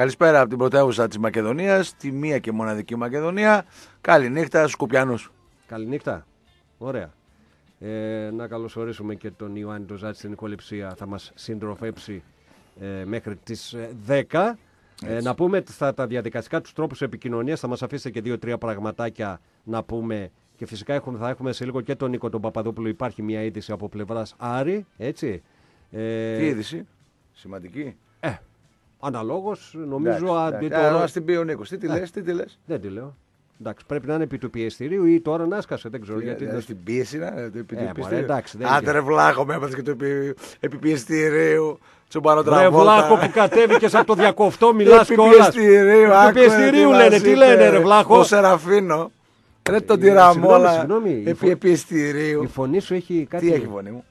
Καλησπέρα από την πρωτεύουσα της Μακεδονίας, τη μία και μοναδική Μακεδονία. Καληνύχτα στου Κουπιανού. Καληνύχτα. Ωραία. Ε, να καλωσορίσουμε και τον Ιωάννη Τοζάτη στην οικοληψία. Θα μας συντροφέψει ε, μέχρι τις 10. Ε, να πούμε στα, τα διαδικαστικά τους τρόπους επικοινωνίας. Θα μας αφήσετε και δύο-τρία πραγματάκια να πούμε. Και φυσικά έχουμε, θα έχουμε σε λίγο και τον Νίκο τον Παπαδόπουλο. Υπάρχει μια είδηση από πλευράς Άρη. Έτσι. Ε, Τι είδηση, σημαντική. Ε, Αναλόγως, νομίζω. Α την πει ο Νίκος. Τι τη λες, τι τη λες; Δεν τη λέω. Εντάξει, πρέπει να είναι επί του πιεστηρίου ή τώρα να έσκασε. Δεν ξέρω γιατί. Δηλαδή στην πίεση να είναι επί του ε, πιεστηρίου. Άντε ρε βλάχο με έπαθες και το επί, επί πιεστηρίου. Ρε βλάχο που κατέβηκες από το διακοφτό μιλάς κιόλας. Επί πιεστηρίου. Επί πιεστηρίου λένε. Τι λένε ρε βλάχο; Το Σεραφίνο. Ρε τον τυραμόλα. Επί πιεστηρίου. Η φωνή σου έχει κάτι. Τι έχει φωνή μου;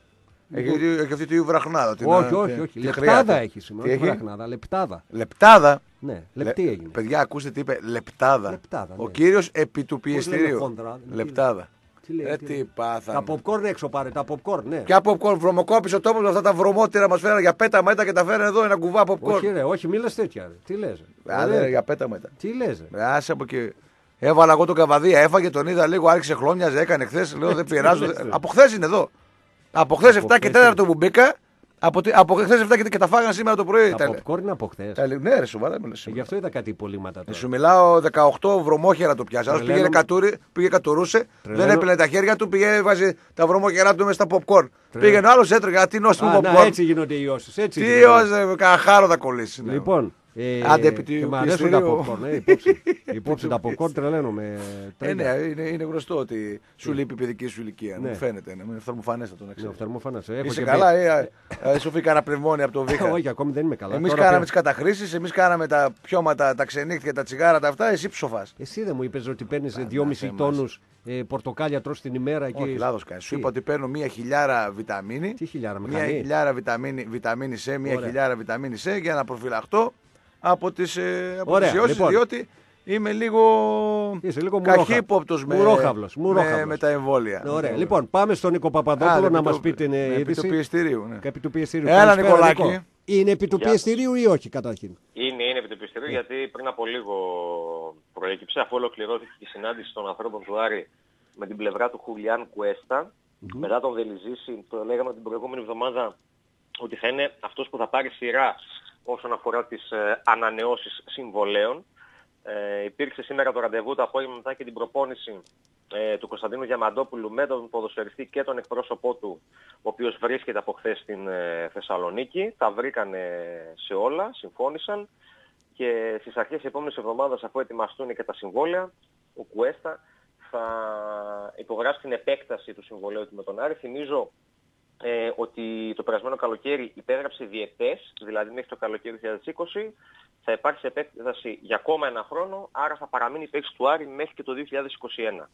Έχει, έχει αυτή τη βραχνάδα. όχι, όχι, όχι. Λεπτάδα έχει σήμερα. Όχι βραχνάδα, λεπτάδα. Λεπτάδα. Ναι, λεπτή έγινε. Παιδιά, ακούστε τι είπε. Λεπτάδα. λεπτάδα ναι. Ο κύριο επί του πιεστηρίου. Λεπτάδα. Τι λέει, ε, τι πάθανε. Τα popcorn έξω πάρε, τα popcorn, ναι. Ποια popcorn, βρωμοκόπησε ο τόπος με αυτά τα βρωμότηρα μας φέρανε για πέτα μετά και τα φέρανε εδώ ένα κουβά popcorn. Όχι, ρε, όχι, μίλα τέτοια. Ρε. Τι λες. Άντε, για πέτα μετά. Τι λες. Άσε από εκεί. Έβαλα εγώ τον καβαδία, έφαγε τον είδα λίγο, άρχισε χρόνια, έκανε χθες. Λέω δεν πειράζω. από χθες είναι εδώ. Από χθες 7 και 4 που μπήκα, από, από χθες 7 και, τα φάγανε σήμερα το πρωί. Τα popcorn είναι από χθες. Ναι, ρε, σοβαρά. Ε, γι' αυτό είδα κάτι υπολείμματα. Τώρα. Σου μιλάω 18 βρωμόχερα το πιάσα. Άλλος πήγε, κατούρι, πήγε κατουρούσε, δεν έπαιρνε τα χέρια του, πήγε βάζει τα βρωμόχερα του μέσα στα popcorn. Πήγαινε άλλος έτρεγε, τι νόστιμο popcorn. έτσι γίνονται οι όσει. Τι ω, καχάρο θα κολλήσει. Ναι. Λοιπόν, ε, Άντε επί του Μ' αρέσουν τα popcorn. Ε, υπόψη. υπόψη τα popcorn τρελαίνομαι. Ε, ναι, είναι, είναι γνωστό ότι σου λείπει η παιδική σου ηλικία. Ναι. Μου φαίνεται. Ναι, είναι φθαρμοφανέστατο να ξέρεις. Ναι, Είσαι καλά, ε, ε, σου φύγει κανένα πνευμόνια από το βήχα. Όχι, ακόμη δεν είμαι καλά. Εμείς κάναμε τις καταχρήσεις, εμείς κάναμε τα πιώματα, τα ξενύχτια, τα τσιγάρα, τα αυτά. Εσύ ψοφάς. Εσύ δεν μου είπες ότι παίρνεις 2,5 τόνους ε, πορτοκάλια τρώ την ημέρα. Και... Όχι, λάθος κάνεις. Σου είπα ότι παίρνω μία χιλιάρα βιταμίνη. Τι χιλιάρα, Μία χιλιάρα βιταμίνη C, μία χιλιάρα βιταμίνη C για να προφυλαχτώ από τις, ε, από τις ιώσεις, λοιπόν. διότι είμαι λίγο, λίγο καχύποπτος με, με, με, τα εμβόλια. Ωραία. Λοιπόν, πάμε στον Νίκο Παπαδόπουλο να μας πει την ε, είδηση. Επί του πιεστηρίου. Ναι. Επί του πιεστηρίου. Έλα Νικολάκη. Είναι επί του πιεστηρίου ή όχι καταρχήν; Είναι, είναι επί του πιεστηρίου yeah. γιατί πριν από λίγο προέκυψε αφού ολοκληρώθηκε η συνάντηση των ανθρώπων του Άρη με την πλευρά του Χουλιάν Κουέστα. Mm-hmm. Μετά τον Δελιζήση, το λέγαμε την προηγούμενη εβδομάδα ότι θα είναι αυτός που θα πάρει σειρά όσον αφορά τις ε, ανανεώσεις συμβολέων. Ε, υπήρξε σήμερα το ραντεβού το απόγευμα μετά και την προπόνηση ε, του Κωνσταντίνου Διαμαντόπουλου με τον ποδοσφαιριστή και τον εκπρόσωπό του, ο οποίος βρίσκεται από χθες στην ε, Θεσσαλονίκη. Τα βρήκανε σε όλα, συμφώνησαν και στις αρχές της επόμενης εβδομάδας αφού ετοιμαστούν και τα συμβόλαια, ο Κουέστα θα υπογράψει την επέκταση του συμβολέου του με τον Άρη. Θυμίζω ε, ότι το περασμένο καλοκαίρι υπέγραψε διετές, δηλαδή μέχρι το καλοκαίρι 2020, θα υπάρξει επέκταση για ακόμα ένα χρόνο, άρα θα παραμείνει παίξη του Άρη μέχρι και το 2021.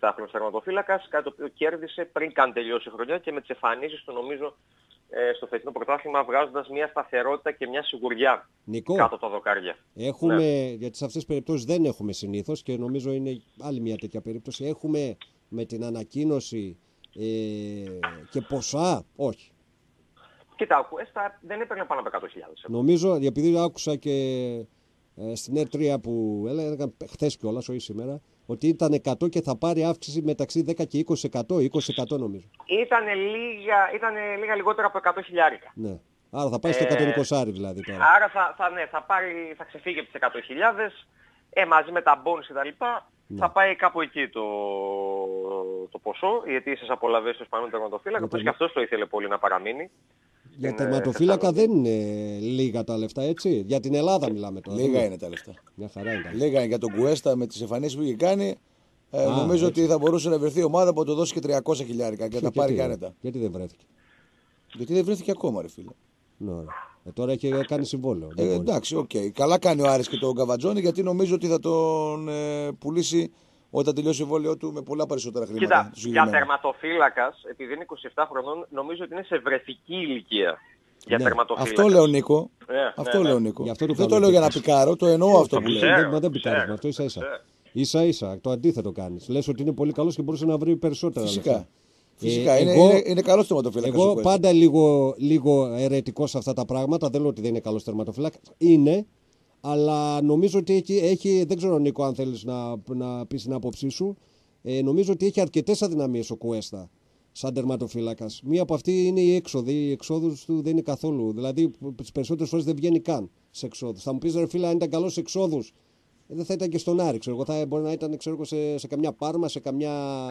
27 χρόνος θερματοφύλακας, κάτι το οποίο κέρδισε πριν καν τελειώσει η χρονιά και με τις εμφανίσεις του νομίζω ε, στο φετινό πρωτάθλημα βγάζοντας μια σταθερότητα και μια σιγουριά Νικό, κάτω από τα δοκάρια. Έχουμε, ναι. γιατί σε αυτές τις περιπτώσεις δεν έχουμε συνήθως και νομίζω είναι άλλη μια τέτοια περίπτωση, έχουμε με την ανακοίνωση ε, και ποσά, όχι. Κοίτα, ο Κουέστα δεν έπαιρνε πάνω από 100.000. Νομίζω, επειδή άκουσα και ε, στην ΕΡΤ3 που έλεγαν χθες κιόλας, όχι σήμερα, ότι ήταν 100 και θα πάρει αύξηση μεταξύ 10 και 20%, 20% νομίζω. Ήταν λίγα, ήτανε λίγα λιγότερα από 100 χιλιάρικα. Ναι. Άρα θα πάει στο 120 ε, δηλαδή τώρα. Άρα θα, θα, ναι, θα, πάρει, θα ξεφύγει από τις 100.000 ε, μαζί με τα bonus και τα λοιπά. Ναι. Θα πάει κάπου εκεί το, το ποσό, οι αιτήσεις απολαβές του Ισπανού τερματοφύλακα, όπως και αυτός το ήθελε πολύ να παραμείνει. Για τερματοφύλακα δεν είναι λίγα τα λεφτά, έτσι. Για την Ελλάδα μιλάμε τώρα. Λίγα είναι τα λεφτά. Μια χαρά είναι. Λίγα είναι για τον Κουέστα με τις εμφανίσεις που είχε κάνει. Ε, Α, νομίζω έτσι. ότι θα μπορούσε να βρεθεί ομάδα που το δώσει και 300 χιλιάρικα και να τα πάρει και άνετα. Γιατί δεν βρέθηκε; Γιατί δεν βρέθηκε ακόμα, ρε φίλε. Ναι, ε, τώρα έχει κάνει συμβόλαιο. Ε, εντάξει, οκ. Okay. Καλά κάνει ο Άρης και τον Καβατζόνη γιατί νομίζω ότι θα τον ε, πουλήσει όταν τελειώσει το συμβόλαιό του με πολλά περισσότερα χρήματα. Κοίτα, για τερματοφύλακας, επειδή είναι 27 χρονών, νομίζω ότι είναι σε βρεφική ηλικία. Για ναι. τερματοφύλακας. Αυτό λέω Νίκο. Ναι, αυτό ναι, λέω Νίκο. δεν το λέω για να πικάρω, το εννοώ αυτό που λέω. Δεν, δεν πικάρεις με αυτό ίσα ίσα. Ίσα ίσα, το αντίθετο κάνεις. Λες ότι είναι πολύ καλός και μπορούσε να βρει περισσότερα. Φυσικά. Φυσικά, ε, είναι, εγώ, είναι, είναι καλό τερματοφύλακα. Εγώ πάντα λίγο, λίγο αιρετικός σε αυτά τα πράγματα. Δεν λέω ότι δεν είναι καλό τερματοφύλακα. Είναι, αλλά νομίζω ότι έχει, έχει δεν ξέρω Νίκο αν θέλεις να, να πεις την άποψή σου, ε, νομίζω ότι έχει αρκετές αδυναμίες ο Κουέστα σαν τερματοφύλακας. Μία από αυτή είναι η έξοδη. Οι εξόδους του δεν είναι καθόλου. Δηλαδή, τις περισσότερες φορές δεν βγαίνει καν σε εξόδους. Θα μου πεις ρε φίλε, αν ήταν καλός σε εξόδους, ε, δεν θα ήταν και στον Άρη. Ξέρω, θα μπορεί να ήταν ξέρω, σε, σε καμιά Πάρμα, σε καμιά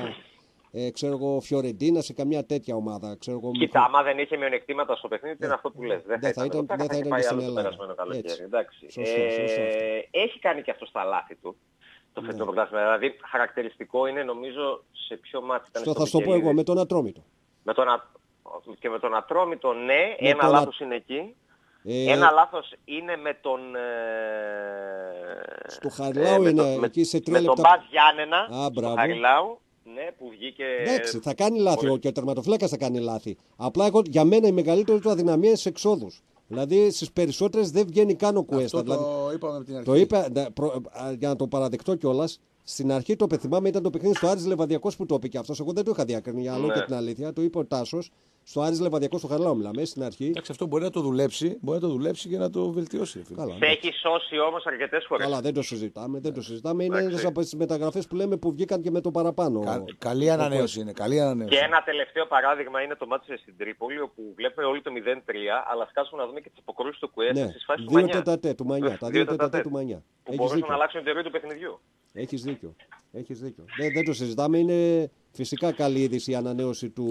ε, ξέρω εγώ, Φιωρεντίνα, σε καμιά τέτοια ομάδα. Ξέρω, εγώ, Κοίτα, άμα δεν είχε μειονεκτήματα στο παιχνίδι, είναι αυτό που λες. Δεν θα, θα ήταν, δεν θα ήταν και στην Ελλάδα. Εντάξει. Σωστό, σωστό. Ε, έχει κάνει και αυτό στα λάθη του το Ναι. φετινό πρωτάθλημα. Δηλαδή, χαρακτηριστικό είναι νομίζω σε ποιο μάτι ήταν. Στο στο θα σου το πω εγώ, Μικελίδη. με τον Ατρόμητο. Με τον Α- Και με τον Ατρόμητο, ναι, Με ένα τον Α- λάθος είναι εκεί. Ε, Ένα λάθος είναι με τον... Ε... Στο Χαριλάου με είναι, τον- με- εκεί σε τρία Με τον λεπτά. Μπας Γιάννενα, Α, στο μπράβο. Χαριλάου, ναι, που βγήκε... Εντάξει, θα κάνει λάθη. πολύ- Ο και ο τερματοφύλακα θα κάνει λάθη. Απλά εγώ, για μένα η μεγαλύτερη του αδυναμία είναι στι εξόδους. Δηλαδή στις περισσότερες δεν βγαίνει καν ο Κουέστα. Αυτό Δηλαδή, το είπαμε από την αρχή. Το είπα, να- προ- α, για να το παραδεχτώ κιόλας, στην αρχή το πεθυμάμαι ήταν το παιχνίδι στο Άρης Λεβαδιακός που το είπε και αυτός. Εγώ δεν το είχα διακρίνει για άλλο Ναι. και την αλήθεια. Το είπε ο Τάσος. Στο Άρης Λεβαδιακός στο Χαρλάου μιλάμε στην αρχή. Εντάξει, αυτό μπορεί να το δουλέψει, μπορεί να το δουλέψει και να το βελτιώσει. φίλε. Καλά, Σε έχει σώσει όμως αρκετές φορές. Καλά, δεν το συζητάμε. Δεν το συζητάμε. Είναι Εντάξει. ένας από τις μεταγραφές που λέμε που βγήκαν και με το παραπάνω. Κα- καλή ανανέωση είναι. Καλή ανανέωση. Και ένα τελευταίο παράδειγμα είναι το μάτι στην Τρίπολη, όπου βλέπουμε όλοι το 0-3, αλλά σκάσουμε να δούμε και τις αποκρούσεις του Κουέστα Ναι, στις φάσεις του δύο Μανιά. τέτα του Μανιά. Τα δύο τέτα του Μανιά. Που Έχεις μπορούσαν δίκιο. να αλλάξουν την ροή του παιχνιδιού. Έχεις δίκιο. Έχεις δίκιο. Δεν, δεν το συζητάμε. Είναι φυσικά καλή είδηση η ανανέωση του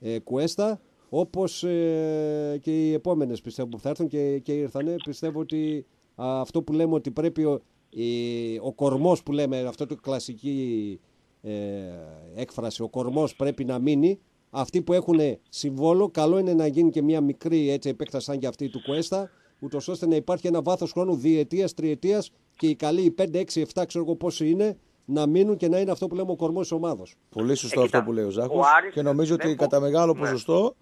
ε, Κουέστα. Όπως ε, και οι επόμενες πιστεύω που θα έρθουν και, και ήρθανε. Πιστεύω ότι α, αυτό που λέμε ότι πρέπει ο, η- ο κορμός που λέμε, αυτό το κλασική ε, έκφραση, ο κορμός πρέπει να μείνει. Αυτοί που έχουν συμβόλο, καλό είναι να γίνει και μια μικρή έτσι, επέκταση σαν και αυτή του Κουέστα, ούτως ώστε να υπάρχει ένα βάθος χρόνου διετίας, τριετίας και οι καλοί, οι 5, 6, 7, ξέρω εγώ πόσοι είναι, να μείνουν και να είναι αυτό που λέμε ο κορμός τη ομάδα. Πολύ σωστό Ε, αυτό κοίτα, που λέει ο Ζάχο. ο Άρης Και νομίζω δεν ότι μπο- κατά μεγάλο Ναι. ποσοστό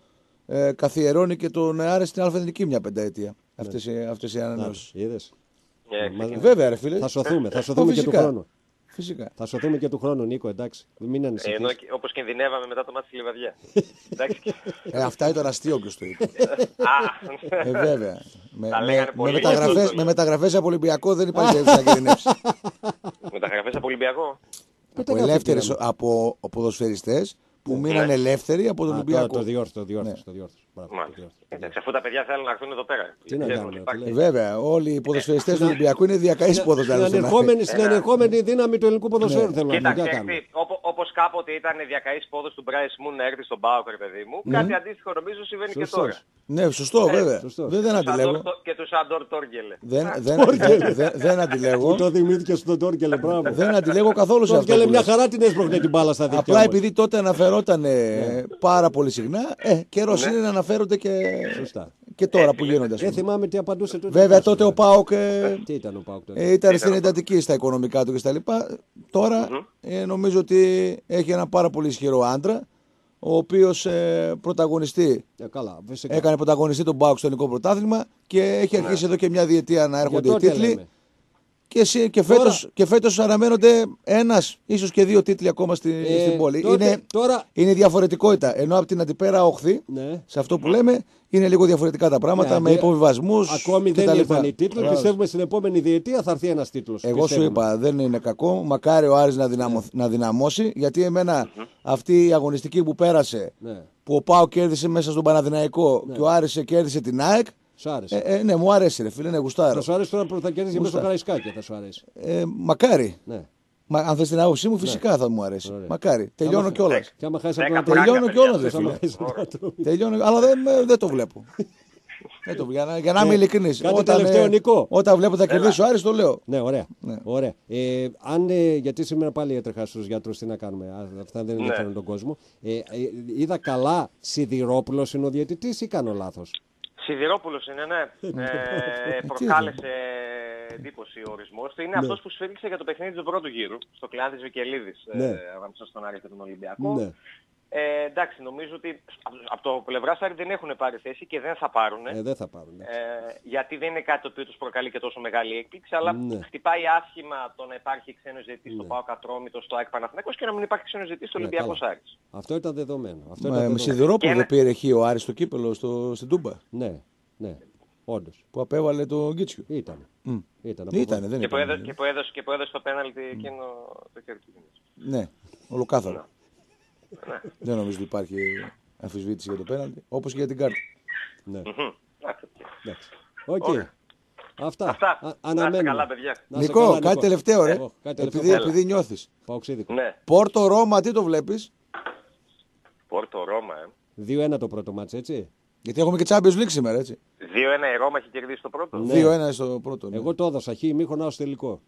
ε, καθιερώνει και τον Άρη στην Αλφαδενική μια πενταετία. Ναι. Αυτές, οι- αυτές οι ανανεώσεις. Είδες. Ε, Μα- Βέβαια, ρε φίλε. Θα σωθούμε, θα Ε, σωθούμε και του φυσικά. χρόνου. Φυσικά. Θα σωθούμε και του χρόνου, Νίκο, εντάξει. Μην Ε, ανησυχείς. Ενώ και- όπως κινδυνεύαμε μετά το μάτι στη Λιβαδιά. Εντάξει. Ε, αυτά ήταν αστείο ποιος το είπε. Α, Ε, βέβαια. με, Τα με, λέγανε με, πολύ. μεταγραφές, με μεταγραφές από Ολυμπιακό δεν υπάρχει περίπτωση να κινδυνεύσει. μεταγραφές από Ολυμπιακό. Πού από τα ελεύθερες, γράφει, από ποδοσφαιριστές που Ναι. μείναν ελεύθεροι από τον Α, Ολυμπιακό. Το, το διόρθωσε, το διόρθωσε. Ναι. Το διόρθωσε. Μπράβο, το Μάλιστα. διόρθωσε. Εντάξει, αφού τα παιδιά θέλουν να έρθουν εδώ πέρα. Τι να Ξέρουν κάνουμε, ότι υπάρχει. τι Ε, λέει. βέβαια, όλοι οι ποδοσφαιριστές του Ολυμπιακού είναι διακαείς Στην ποδοσφαιριστές. ανερχόμενη, στην ανερχόμενη δύναμη του ελληνικού ποδοσφαίρου θέλω να πω. Κοίτα, Τι να ξέρεις κάνουμε. τι, όπο- όπως κάποτε ήταν διακαής πόδος του Μπράις Μουν να έρθει στον Πάοκ, ρε παιδί μου, κάτι αντίστοιχο νομίζω συμβαίνει και Σωστός. τώρα. Ναι, σωστό, βέβαια. σωστός. Δεν, δεν Τους αντιλέγω. Αντόρ Το- Και τους Σαντόρ Τόργελε. Δεν, δεν, δεν, δεν, δεν αντιλέγω. Που το δημιουργήθηκε στον Τόρκελε, μπράβο. Δεν αντιλέγω καθόλου σε αυτό. Τόρκελε που μια λες. χαρά την έσπρωχνε την μπάλα στα δίκτυα. Απλά όμως. επειδή τότε αναφερόταν πάρα πολύ συχνά, ε, καιρός Ναι. είναι να αναφέρονται και, Σωστά. και τώρα που γίνονται. ας Δεν πούμε. θυμάμαι τι απαντούσε τότε. Βέβαια Τάσο, τότε ο ε. Πάοκ ε, Τι ήταν ο Πάουκ τότε; ε, ήταν στην εντατική στα οικονομικά του κτλ. Τώρα ε, νομίζω ότι έχει ένα πάρα πολύ ισχυρό άντρα, ο οποίος ε, πρωταγωνιστή. Ε, καλά, φυσικά. Έκανε πρωταγωνιστή τον Πάοκ στο ελληνικό πρωτάθλημα και έχει αρχίσει εδώ και μια διετία να Για έρχονται οι τότε τίτλοι. λέμε. Και, εσύ- και, φέτος, και φέτος αναμένονται ένας, ίσως και δύο τίτλοι ακόμα στη, Ε, στην πόλη. τότε- είναι, τώρα- είναι διαφορετικότητα. Ενώ από την αντιπέρα όχθη, Ναι. σε αυτό που λέμε, είναι λίγο διαφορετικά τα πράγματα, Ναι, με δε- υποβιβασμούς Ακόμη και δεν τα ήρθαν λοιπά. οι τίτλοι. Μπράβο. Πιστεύουμε στην επόμενη διετία θα έρθει ένας τίτλος. Εγώ σου είπα, δεν είναι κακό. Μακάρι ο Άρης να, δυναμω- Ναι. να δυναμώσει, γιατί εμένα αυτή η αγωνιστική που πέρασε, Ναι. που ο Πάο κέρδισε μέσα στον Παναδημαϊκό και ο Άρης κέρδισε την ΑΕΚ, Σ' άρεσε. ε, ε, ναι, μου αρέσει ρε φίλε, ναι, γουστάρω. θα σου άρεσε τώρα που θα κέρδισε μέσα στο Γούστα. Καραϊσκάκι. Θα σου αρέσει. Ε, μακάρι. Ναι. Μα, αν θες την άποψή μου, φυσικά θα μου αρέσει. Ωραία. Μακάρι. Τελειώνω Άμα- κιόλας. Και άμα χάσεις Δέκα από τον πράγματα, Τελειώνω παιδιά. κιόλας, ρε Άμα φίλε. χάσεις από τον Ατρόμητο. Τελειώνω, αλλά δεν, δεν το βλέπω. δεν το, για να, για να είμαι Ε, ειλικρινής. κάτι τελευταίο, Νικό. Όταν βλέπω θα κερδίσει ο Άρης, το λέω. Ναι, ωραία. Ναι. ωραία. Ε, αν, ε, γιατί σήμερα πάλι έτρεχα στους γιατρούς, τι να κάνουμε. Α, αυτά δεν ενδιαφέρουν τον κόσμο. Ε, ε, είδα καλά Σιδηρόπουλος είναι ο διαιτητής ή κάνω λάθος; Σιδηρόπουλος είναι, ναι. Ε, προκάλεσε εντύπωση ο ορισμός του. Είναι αυτός που σφίριξε για το παιχνίδι του πρώτου γύρου, στο κλάδι της Βικελίδης, Ναι. ε, ανάμεσα στον Άρη και τον Ολυμπιακό. Ναι. Ε, εντάξει, νομίζω ότι από- από το πλευρά Άρη δεν έχουν πάρει θέση και δεν θα πάρουν. Ε, δεν θα πάρουν. ναι. Ε, γιατί δεν είναι κάτι το οποίο τους προκαλεί και τόσο μεγάλη έκπληξη, αλλά Ναι. χτυπάει άσχημα το να υπάρχει ξένος ζητής στο ΠΑΟΚ Ατρόμητο, στο ΑΕΚ Παναθηναϊκός και να μην υπάρχει ξένος ζητής στο Ναι, Ολυμπιακός καλά. Άρης. Αυτό ήταν δεδομένο. Αυτό Μα, ήταν με δεδομένο. Σιδηρόπουλο Και δεν ένα- πήρε χ ο Άρης στο κύπελο στο, στην Τούμπα. Ναι, ναι. Όντως. Που απέβαλε τον Γκίτσιο. Ήταν. Μμ. Ήταν. Ήτανε, δεν Και που, ήταν. έδωσε, και, που έδωσε, και που έδωσε το πέναλτι εκείνο το χέρι του. Ναι, ολοκάθαρο. Ναι. δεν νομίζω ότι υπάρχει αμφισβήτηση για το πέναλτι. Όπως και για την κάρτα. Ναι. Μμμ. Εντάξει. Εντάξει. Οκ. Ωραία. Αυτά. Αυτά. Α- Να είστε αναμένουμε. καλά, παιδιά. Να είσαι Νικό, καλά, κάτι Νικό. τελευταίο, ρε. Ω, κάτι τελευταίο. Επειδή, Έλα. επειδή νιώθει. Παοξίδικο. Ναι. Πόρτο Ρώμα, τι το βλέπεις; Πόρτο Ρώμα, ε. 2-1 το πρώτο μάτς, έτσι. Γιατί έχουμε και Champions League σήμερα, έτσι. 2-1 η Ρώμα έχει κερδίσει το πρώτο. Ναι. 2-1 στο πρώτο. ναι. Εγώ το έδωσα χ ημίχρονα ως τελικό.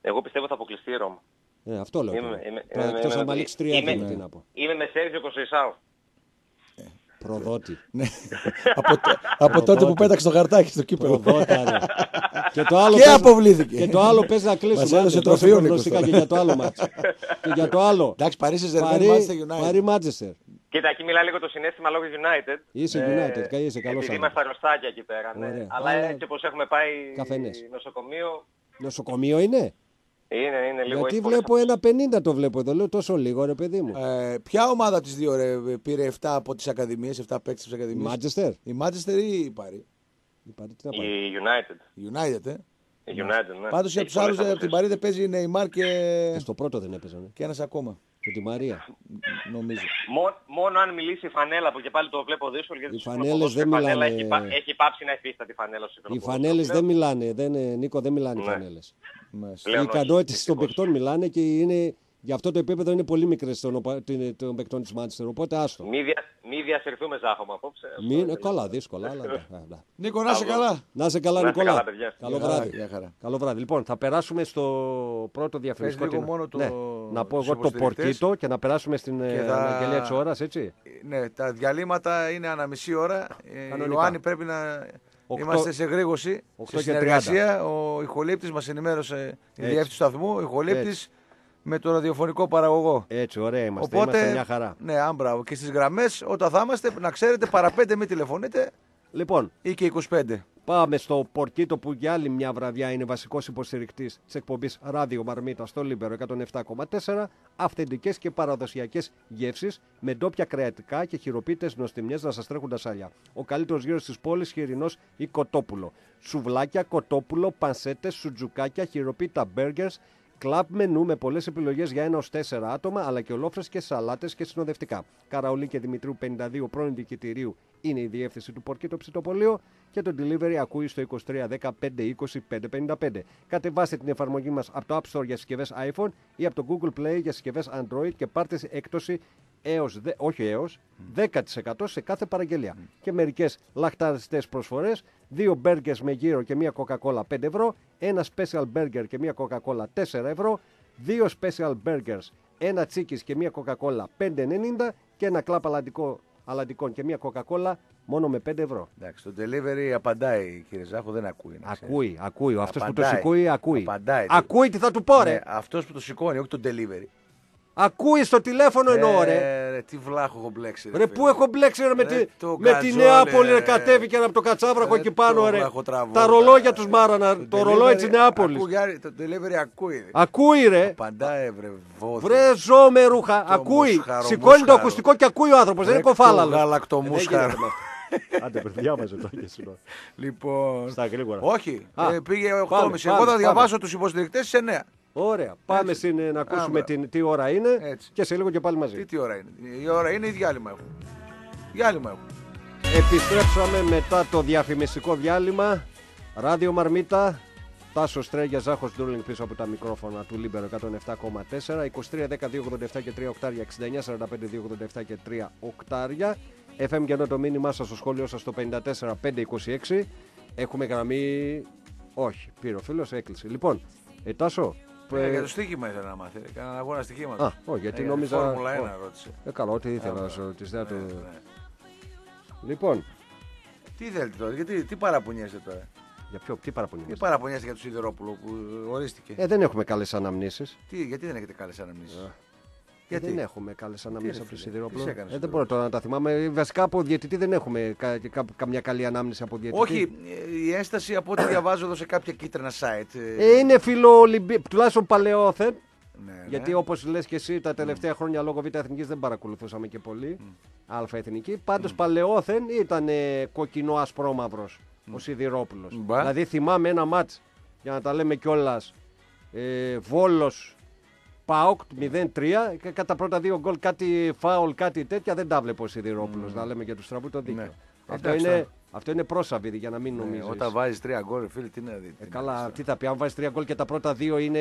Εγώ πιστεύω θα αποκλειστεί η Ρώμα. Ε, αυτό λέω. Είμαι- τώρα. είμαι- Τώρα, είμαι- Εκτός είμαι- άμα λήξει 3 είμαι- τι να πω. Είμαι με Σέρβιο Κοσεϊσάου. Προδότη. Ναι. από, τ- από τότε που πέταξε το χαρτάκι στο κύπελο. Προδότα, ρε. Και το άλλο Και παίζει- αποβλήθηκε. Και το άλλο παίζει να κλείσουμε. Μας έδωσε άντε, δώσε τροφείο, Νίκος, προγνωστικά τώρα. και για το άλλο μάτς. και για το άλλο. Εντάξει, Παρίσι Ζερβέν, Παρί, Manchester United. Παρί Manchester. Κοίτα, εκεί μιλάει λίγο το συνέστημα λόγω United. Είσαι United, κα- είσαι καλός Επειδή άνθρωπος. είμαστε αρρωστάκια εκεί πέρα. Ναι. Ωραία. Αλλά Αλλά- έτσι όπως έχουμε πάει Καφενές. νοσοκομείο, Νοσοκομείο είναι; Είναι, είναι λίγο Γιατί έχει βλέπω ένα 50 το βλέπω εδώ. Λέω τόσο λίγο ρε παιδί μου. Ε, ποια ομάδα από τι δύο ρε, πήρε 7 από τις ακαδημίες, 7 παίκτες της ακαδημία. Manchester. Η Manchester ή η Παρί. Η Παρί τι να Η πάει. United. Η United, ε. Η United, ναι. Πάντως Έχει από τους άλλους πολλές από την αποθέσεις. Παρί δεν παίζει η Νεϊμάρ και, Ε, Στο πρώτο δεν έπαιζαν. και ένας ακόμα. Και τη Μαρία. Νομίζω. Μό- Μόνο αν μιλήσει η φανέλα που και πάλι το βλέπω δύσκολο γιατί Οι στο φανέλες ποδόσφαιρο δεν η φανέλα μιλάνε. έχει, πά- έχει πάψει να υφίσταται η φανέλα στο Οι ποδόσφαιρο φανέλες πλέον. δεν μιλάνε. Δεν, ε, Νίκο, δεν μιλάνε οι Ναι. φανέλες. Μάλιστα. Οι Πλέον όχι, ικανότητε των δυστυχώς. παικτών μιλάνε και είναι, για αυτό το επίπεδο είναι πολύ μικρές των, οπα- την- των παικτών της Manchester. Οπότε άστο. Μη, δια, μη διασυρθούμε Ζάχομα απόψε. Αυτό Μην, είναι ε, καλά, δύσκολα. Αλλά, ναι, ναι, ναι. Νίκο, να είσαι καλά. Να είσαι καλά, Να είστε Νικόλα. καλά, παιδιά. Καλό Γεια χαρά, βράδυ. γεια χαρά. Καλό βράδυ. Λοιπόν, θα περάσουμε στο πρώτο διαφημιστικό. λίγο Τι- μόνο το- ναι, να πω τους εγώ το υποστηρικτές. πορκίτο και να περάσουμε στην Και ε, θα- αναγγελία της ώρας, έτσι. Ναι, τα διαλύματα είναι ανά μισή ώρα. Ε, Κανονικά. Ιωάννη πρέπει να Οκτώ- είμαστε σε γρήγορση. Οκτώ Σε και συνεργασία. Ο ηχολήπτης μας ενημέρωσε η Έτσι. διεύθυνση του σταθμού. Ο ηχολήπτης με το ραδιοφωνικό παραγωγό. Έτσι, ωραία είμαστε. Οπότε, Είμαστε μια χαρά. ναι, αν μπράβο. Και στις γραμμές όταν θα είμαστε, να ξέρετε, παραπέντε μην τηλεφωνείτε Λοιπόν, ή και 25. Πάμε στο Πορκίτο που για άλλη μια βραδιά είναι βασικός υποστηρικτής της εκπομπής Ράδιο Μαρμίτα στο Λίμπερο 107,4. Αυθεντικές και παραδοσιακές γεύσεις με ντόπια κρεατικά και χειροποίητες νοστιμιές να σας τρέχουν τα σάλια. Ο καλύτερος γύρος της πόλης χοιρινός ή κοτόπουλο. Σουβλάκια, κοτόπουλο, πανσέτες, σουτζουκάκια, χειροποίητα burgers. Κλαμπ μενού με πολλές επιλογές για ένα ως 4 άτομα, αλλά και ολόφρες και σαλάτες και συνοδευτικά. Καραολί και Δημητρίου 52 πρώην διοικητηρίου είναι η διεύθυνση του Πορκίτο Ψητοπολίου και το delivery ακούει στο 2310 520 555. Κατεβάστε την εφαρμογή μας από το App Store για συσκευές iPhone ή από το Google Play για συσκευές Android και πάρτε έκπτωση έως, δε- όχι έως, 10% σε κάθε παραγγελία. Και μερικές λαχταριστές προσφορές, δύο burgers με γύρο και μία Coca-Cola 5 ευρώ, ένα special burger και μία Coca-Cola 4 ευρώ, δύο special burgers, ένα τσίκις και μία Coca-Cola 5,90 και ένα κλαπ αλαντικό, αλαντικών και μία Coca-Cola μόνο με 5 ευρώ. Εντάξει, το delivery απαντάει, κύριε Ζάχο, δεν ακούει. να ξέρεις. Ακούει, ακούει. Αυτός που το Απαντάει. σηκούει, ακούει. Απαντάει. Ακούει τι θα του πω, ρε. Ναι, αυτός που το σηκώνει, όχι το delivery. Ακούεις στο τηλέφωνο εννοώ, ρε. Ε, ρε, τι βλάχο έχω μπλέξει. Ρε, φίλε. πού έχω μπλέξει ρε, με, Ρε, τη, το με τη κατζόλε, Νεάπολη ρε, ρε. κατέβηκε από το Κατσάβρακο Ρε, εκεί πάνω το ρε. βλαχοτραβόλτα. Τα ρολόγια τους μάραναν, το, delivery ρολόι της Νεάπολης. ακούει, Άρη, Το delivery ακούει. Ακούει ρε. Απαντάει, βρε, βόδι. Βρε ζω με ρούχα, ακούει. μουσχαρο, Σηκώνει το μουσχαρο. ακουστικό και ακούει ο άνθρωπος, δεν Ρε, είναι κοφάλαλος. το γαλακτομούσχαρο. Ε, δεν γίνεται με αυτό. Άντε, παιδί, διάβαζε το και συνό. Λοιπόν. Στα γρήγορα. Όχι, Α, ε, πήγε 8.30. πάμε, Εγώ πάμε, θα πάμε. διαβάσω τους υποστηρικτές σε 9. Ωραία. Πάμε Έτσι. στην, ε, να ακούσουμε Άμπρα. την, τι ώρα είναι Έτσι. και σε λίγο και πάλι μαζί. Τι, τι ώρα είναι. Η ώρα είναι ή διάλειμμα έχουμε. Διάλειμμα έχουμε. Επιστρέψαμε μετά το διαφημιστικό διάλειμμα. Ράδιο Μαρμίτα. Τάσος Στρέγια, Ζάχος Ντούλινγκ πίσω από τα μικρόφωνα του Λίμπερο 107,4. 23, 10, 287 και 3 οκτάρια. 69, 45, 287 και 3 οκτάρια. FM και ενώ το μήνυμά σας στο σχόλιο σα στο 54 526. Έχουμε γραμμή. Όχι, πήρε ο φίλος, έκλεισε. Λοιπόν, ε, Τάσο. Ε, ε, για το στοίχημα ήθελα να μάθει. Κάνα αγώνα στοιχήματο. Α, όχι, γιατί ε, νόμιζα- Φόρμουλα 1 όχι. ρώτησε. ε, καλό, ό,τι ήθελα Α, να σου ρωτήσω. δεν θα Ναι, το- ναι. Λοιπόν, Τι θέλετε τώρα, γιατί, τι παραπονιέστε τώρα; για ποιο, τι παραπονιέται. Τι παραπονιέστε για τον Σιδερόπουλο που ορίστηκε; Ε, δεν έχουμε καλές αναμνήσεις. Τι, γιατί δεν έχετε καλές αναμνήσεις; Γιατί Γιατί; δεν έχουμε καλές αναμνήσει ρε από το φίλε, Σιδηρόπουλο. τι σε έκανες, Ε, δεν Σιδηρόπουλο; μπορώ τώρα να τα θυμάμαι. Βασικά από διαιτητή δεν έχουμε κα- κα- καμιά καλή ανάμνηση από διαιτητή. Όχι, ε, η ένσταση από ό,τι διαβάζω εδώ σε κάποια κίτρινα site. ε, Ε, είναι φιλοολυμπι... τουλάχιστον παλαιόθεν. ναι, ναι. Γιατί όπως λες και εσύ, τα τελευταία χρόνια λόγω Β' Εθνικής δεν παρακολουθούσαμε και πολύ. Α Εθνική. Πάντως παλαιόθεν ήταν ε, κοκκινό ασπρόμαυρο. ο Σιδηρόπουλος. Μπα. Δηλαδή θυμάμαι ένα μάτς για να τα λέμε κιόλας. Ε, Βόλος Πάοκ 0-3 και κατά πρώτα δύο γκολ κάτι φάουλ, κάτι τέτοια δεν τα βλέπω ο Σιδηρόπουλος. Να λέμε για τους στραβούς το δίκιο. Ναι. Αυτό, Εντάξει, είναι, τώρα. αυτό είναι πρόσαβη για να μην Ναι, νομίζεις. όταν βάζεις τρία γκολ, φίλε, τι να δει. τι Ε, να καλά, δεις τι θα πει, αν βάζεις τρία γκολ και τα πρώτα δύο είναι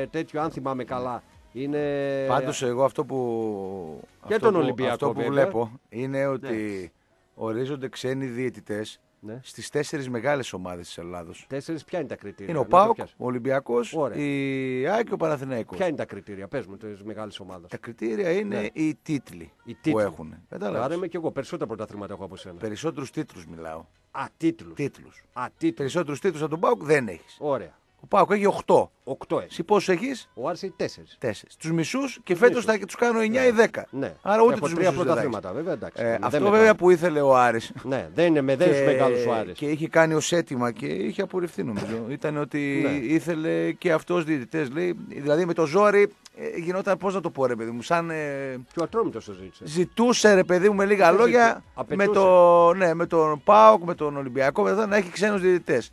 ε, τέτοιο, αν θυμάμαι καλά. Είναι. Πάντως, εγώ αυτό που. Και αυτό τον που- Ολυμπιακό, Αυτό που βέβαια. βλέπω είναι ότι ορίζονται ξένοι διαιτητές Ναι. στις τέσσερις μεγάλες ομάδες της Ελλάδος. Τέσσερις, ποια είναι τα κριτήρια; Είναι ο να το Πάοκ, πιάσω. ο Ολυμπιακός, Ωραία. η ΑΕΚ και ο Παναθηναϊκός. Ποια είναι τα κριτήρια, πες μου, τη μεγάλη ομάδα. Τα κριτήρια είναι Ναι. οι τίτλοι, Οι που τίτλοι. έχουν. Κατάλαβες; Άρα είμαι και εγώ. Περισσότερα πρωταθλήματα έχω από σένα. Περισσότερους τίτλους μιλάω. Α, τίτλους. Τίτλους. Α, τίτλους. Περισσότερους τίτλους από τον Πάοκ δεν έχεις. Ωραία. Ο Πάοκ έχει 8. Οκτώ έτσι. Εσύ πόσους έχεις, Ο Άρης έχει τέσσερις. 4. Τους μισούς και φέτος θα τους κάνω 9 ή 10. Ναι. Άρα ούτε έχω τους τρία μισούς. πρωταθλήματα, βέβαια. Εντάξει. Ε, Δεν αυτό με βέβαια κάνει. που ήθελε ο Άρης Ναι, δεν είναι με δεν είναι μεγάλο ο Άρης. και είχε κάνει ως αίτημα και είχε απορριφθεί νομίζω. Ήταν ότι Ναι. ήθελε και αυτός διαιτητές. Δηλαδή με το ζόρι ε, γινόταν, πώς να το πω ρε παιδί μου, σαν. ε, Και ο Ατρόμητος το ζήτησε. ζητούσε ρε παιδί μου με λίγα Δεν λόγια ζητούσε. με, Απαιτούσε. το, ναι, με τον Πάοκ, με τον Ολυμπιακό, μετά να έχει ξένους διαιτητές.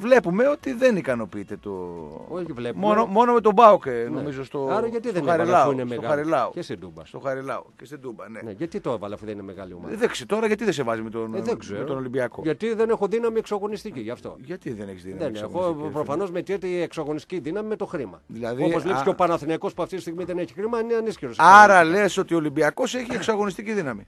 Βλέπουμε ότι δεν ικανοποιείται το. Όχι, βλέπουμε. Μόνο, μόνο με τον Πάοκ ε, Ναι. νομίζω στο, Άρα γιατί στο δεν έβαλε Χαριλάου. αφού είναι στο μεγάλος; Χαριλάου. Και στην Τούμπα. Στο Χαριλάου και στην Τούμπα, ναι. Ναι, γιατί το έβαλε αφού δεν είναι μεγάλη ομάδα; Ε, Δεν ξέρω τώρα γιατί δεν σε βάζει με τον, Ε, δεν με ξέρω. τον Ολυμπιακό; Γιατί δεν έχω δύναμη εξογωνιστική γι' αυτό. Γιατί δεν έχεις δύναμη. Δεν εξαγωνιστική, έχω. ρε φίλε. Προφανώς μετριέται η εξογωνιστική δύναμη με το χρήμα. Δηλαδή, Όπως βλέπεις α- και ο Παναθηναϊκός που αυτή τη στιγμή δεν έχει χρήμα είναι ανίσχυρος. Άρα λες ότι ο Ολυμπιακός έχει εξαγωνιστική δύναμη;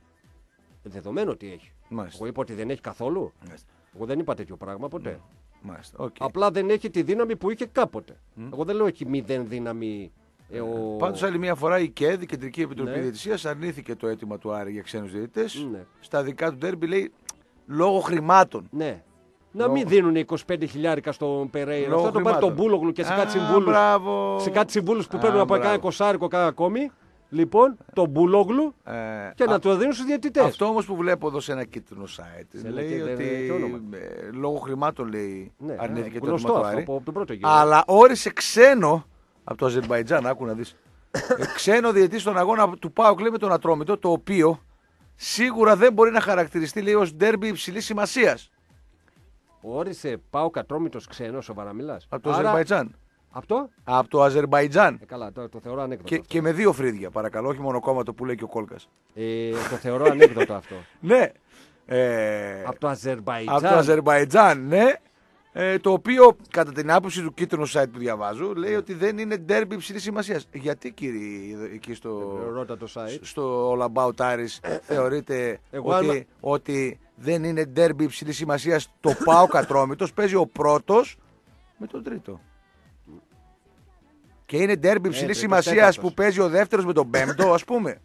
Δεδομένο ότι έχει. Μάλιστα. Εγώ είπα ότι δεν έχει καθόλου. Μάλιστα. Εγώ δεν είπα τέτοιο πράγμα ποτέ. Μάλιστα. οκ. Απλά δεν έχει τη δύναμη που είχε κάποτε. Εγώ δεν λέω έχει μηδέν δύναμη. Ε, ο... Πάντως άλλη μια φορά η ΚΕΔ, η Κεντρική Επιτροπή Ναι. Διαιτησίας, αρνήθηκε το αίτημα του Άρη για ξένους διαιτητές. Ναι. Στα δικά του τέρμπι λέει λόγω χρημάτων. Ναι. Να Λόγω- μην δίνουν 25 χιλιάρικα στον Περέιρα. Λόγω Αυτό το πάρει χρημάτων. τον Μπούλογλου και σε Α, κάτι συμβούλους. μπράβο. Σε κάτι συμβούλους που Α, παίρνουν από μπράβο. κάνα κοσάρικο, κάνα ακόμη. Λοιπόν, τον Μπούλογλου Ε, και α- να το δίνουν στους διαιτητές. Αυτό όμως που βλέπω εδώ σε ένα κίτρινο site Σε λέει λέει και δεν ότι έχει όνομα. ε, λόγω χρημάτων λέει Ναι, αρνήθηκε το γνωστό αίτημα του αυτό Άρη. από, από τον πρώτο γύρο. Αλλά όρισε ξένο από το Αζερμπαϊτζάν, άκου να δεις. Ε, ξένο διαιτή στον αγώνα του Πάουκ λέει με τον Ατρόμητο, το οποίο σίγουρα δεν μπορεί να χαρακτηριστεί λέει ως ντέρμπι υψηλής σημασίας Όρισε πάω κατρόμητο ξένος, σοβαρά μιλάς. από το Αζερμπαϊτζάν. Αυτό. Από το Αζερμπαϊτζάν. Ε, καλά, το, το θεωρώ ανέκδοτο. Και, αυτό. και με δύο φρύδια, παρακαλώ, όχι μόνο κόμματο που λέει και ο Κόλκας. Ε, το θεωρώ ανέκδοτο αυτό. Ναι. Ε, από το Αζερμπαϊτζάν. από το Αζερμπαϊτζάν, ναι. Ε, το οποίο, κατά την άποψη του κίτρινου site που διαβάζω, Ναι. λέει ότι δεν είναι ντέρμπι υψηλής σημασίας. Γιατί, κύριε, εδώ- εκεί στο, Ε, Ρώτα το site. στο All About Aris θεωρείτε Εγώ ότι, άμα- ότι δεν είναι ντέρμπι υψηλής σημασίας το πάω κατρόμητος παίζει ο πρώτος με τον τρίτο. Και είναι ντέρμπι υψηλή τρίτος, σημασίας τέταρτος. που παίζει ο δεύτερος με τον πέμπτο, ας πούμε.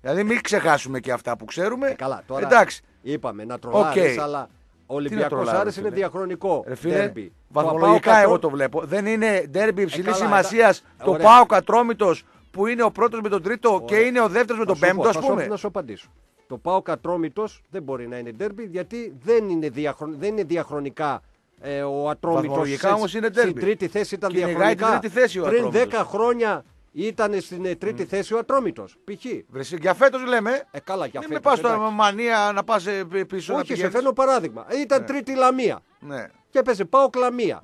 Δηλαδή μην ξεχάσουμε και αυτά που ξέρουμε. Ε, καλά, τώρα Εντάξει. είπαμε να τρολάρεις, Οκ. αλλά ο Ολυμπιακός τρολάρω, Άρης είναι φίλε; διαχρονικό Ρε φίλε, ντέρμπι. βαθμολογικά Το ΑΠΑΟ εγώ κατρό- το βλέπω. Δεν είναι ντέρμπι υψηλής καλά, σημασίας εντά- το ωραία. πάω κατρόμητος που είναι ο πρώτος με τον τρίτο και Ωραία. είναι ο δεύτερος με Θα τον σου πω, πέμπτο, ας θα σου- πούμε. Να σου απαντήσω. Το πάω κατρόμητος δεν μπορεί να είναι ντέρμπι γιατί δεν είναι, διαχρον... δεν είναι διαχρονικά ε, ο Ατρόμητος. Βαθμολογικά σε- όμως είναι Στην ντέρμπι. τρίτη θέση ήταν Κυνηγάει διαχρονικά. την τρίτη θέση ο Πριν Ατρόμητος. 10 χρόνια ήταν στην ε, τρίτη θέση ο Ατρόμητος. Π.χ. Βρε, εσύ, Για φέτος λέμε. Ε, καλά, για Μην με φέτος, πα τώρα εντάξει. με μανία να πας πίσω. να Όχι, σε πηγαίνεις. φέρνω παράδειγμα. Ήταν τρίτη Λαμία Ναι. και έπαιζε πάω Λαμία.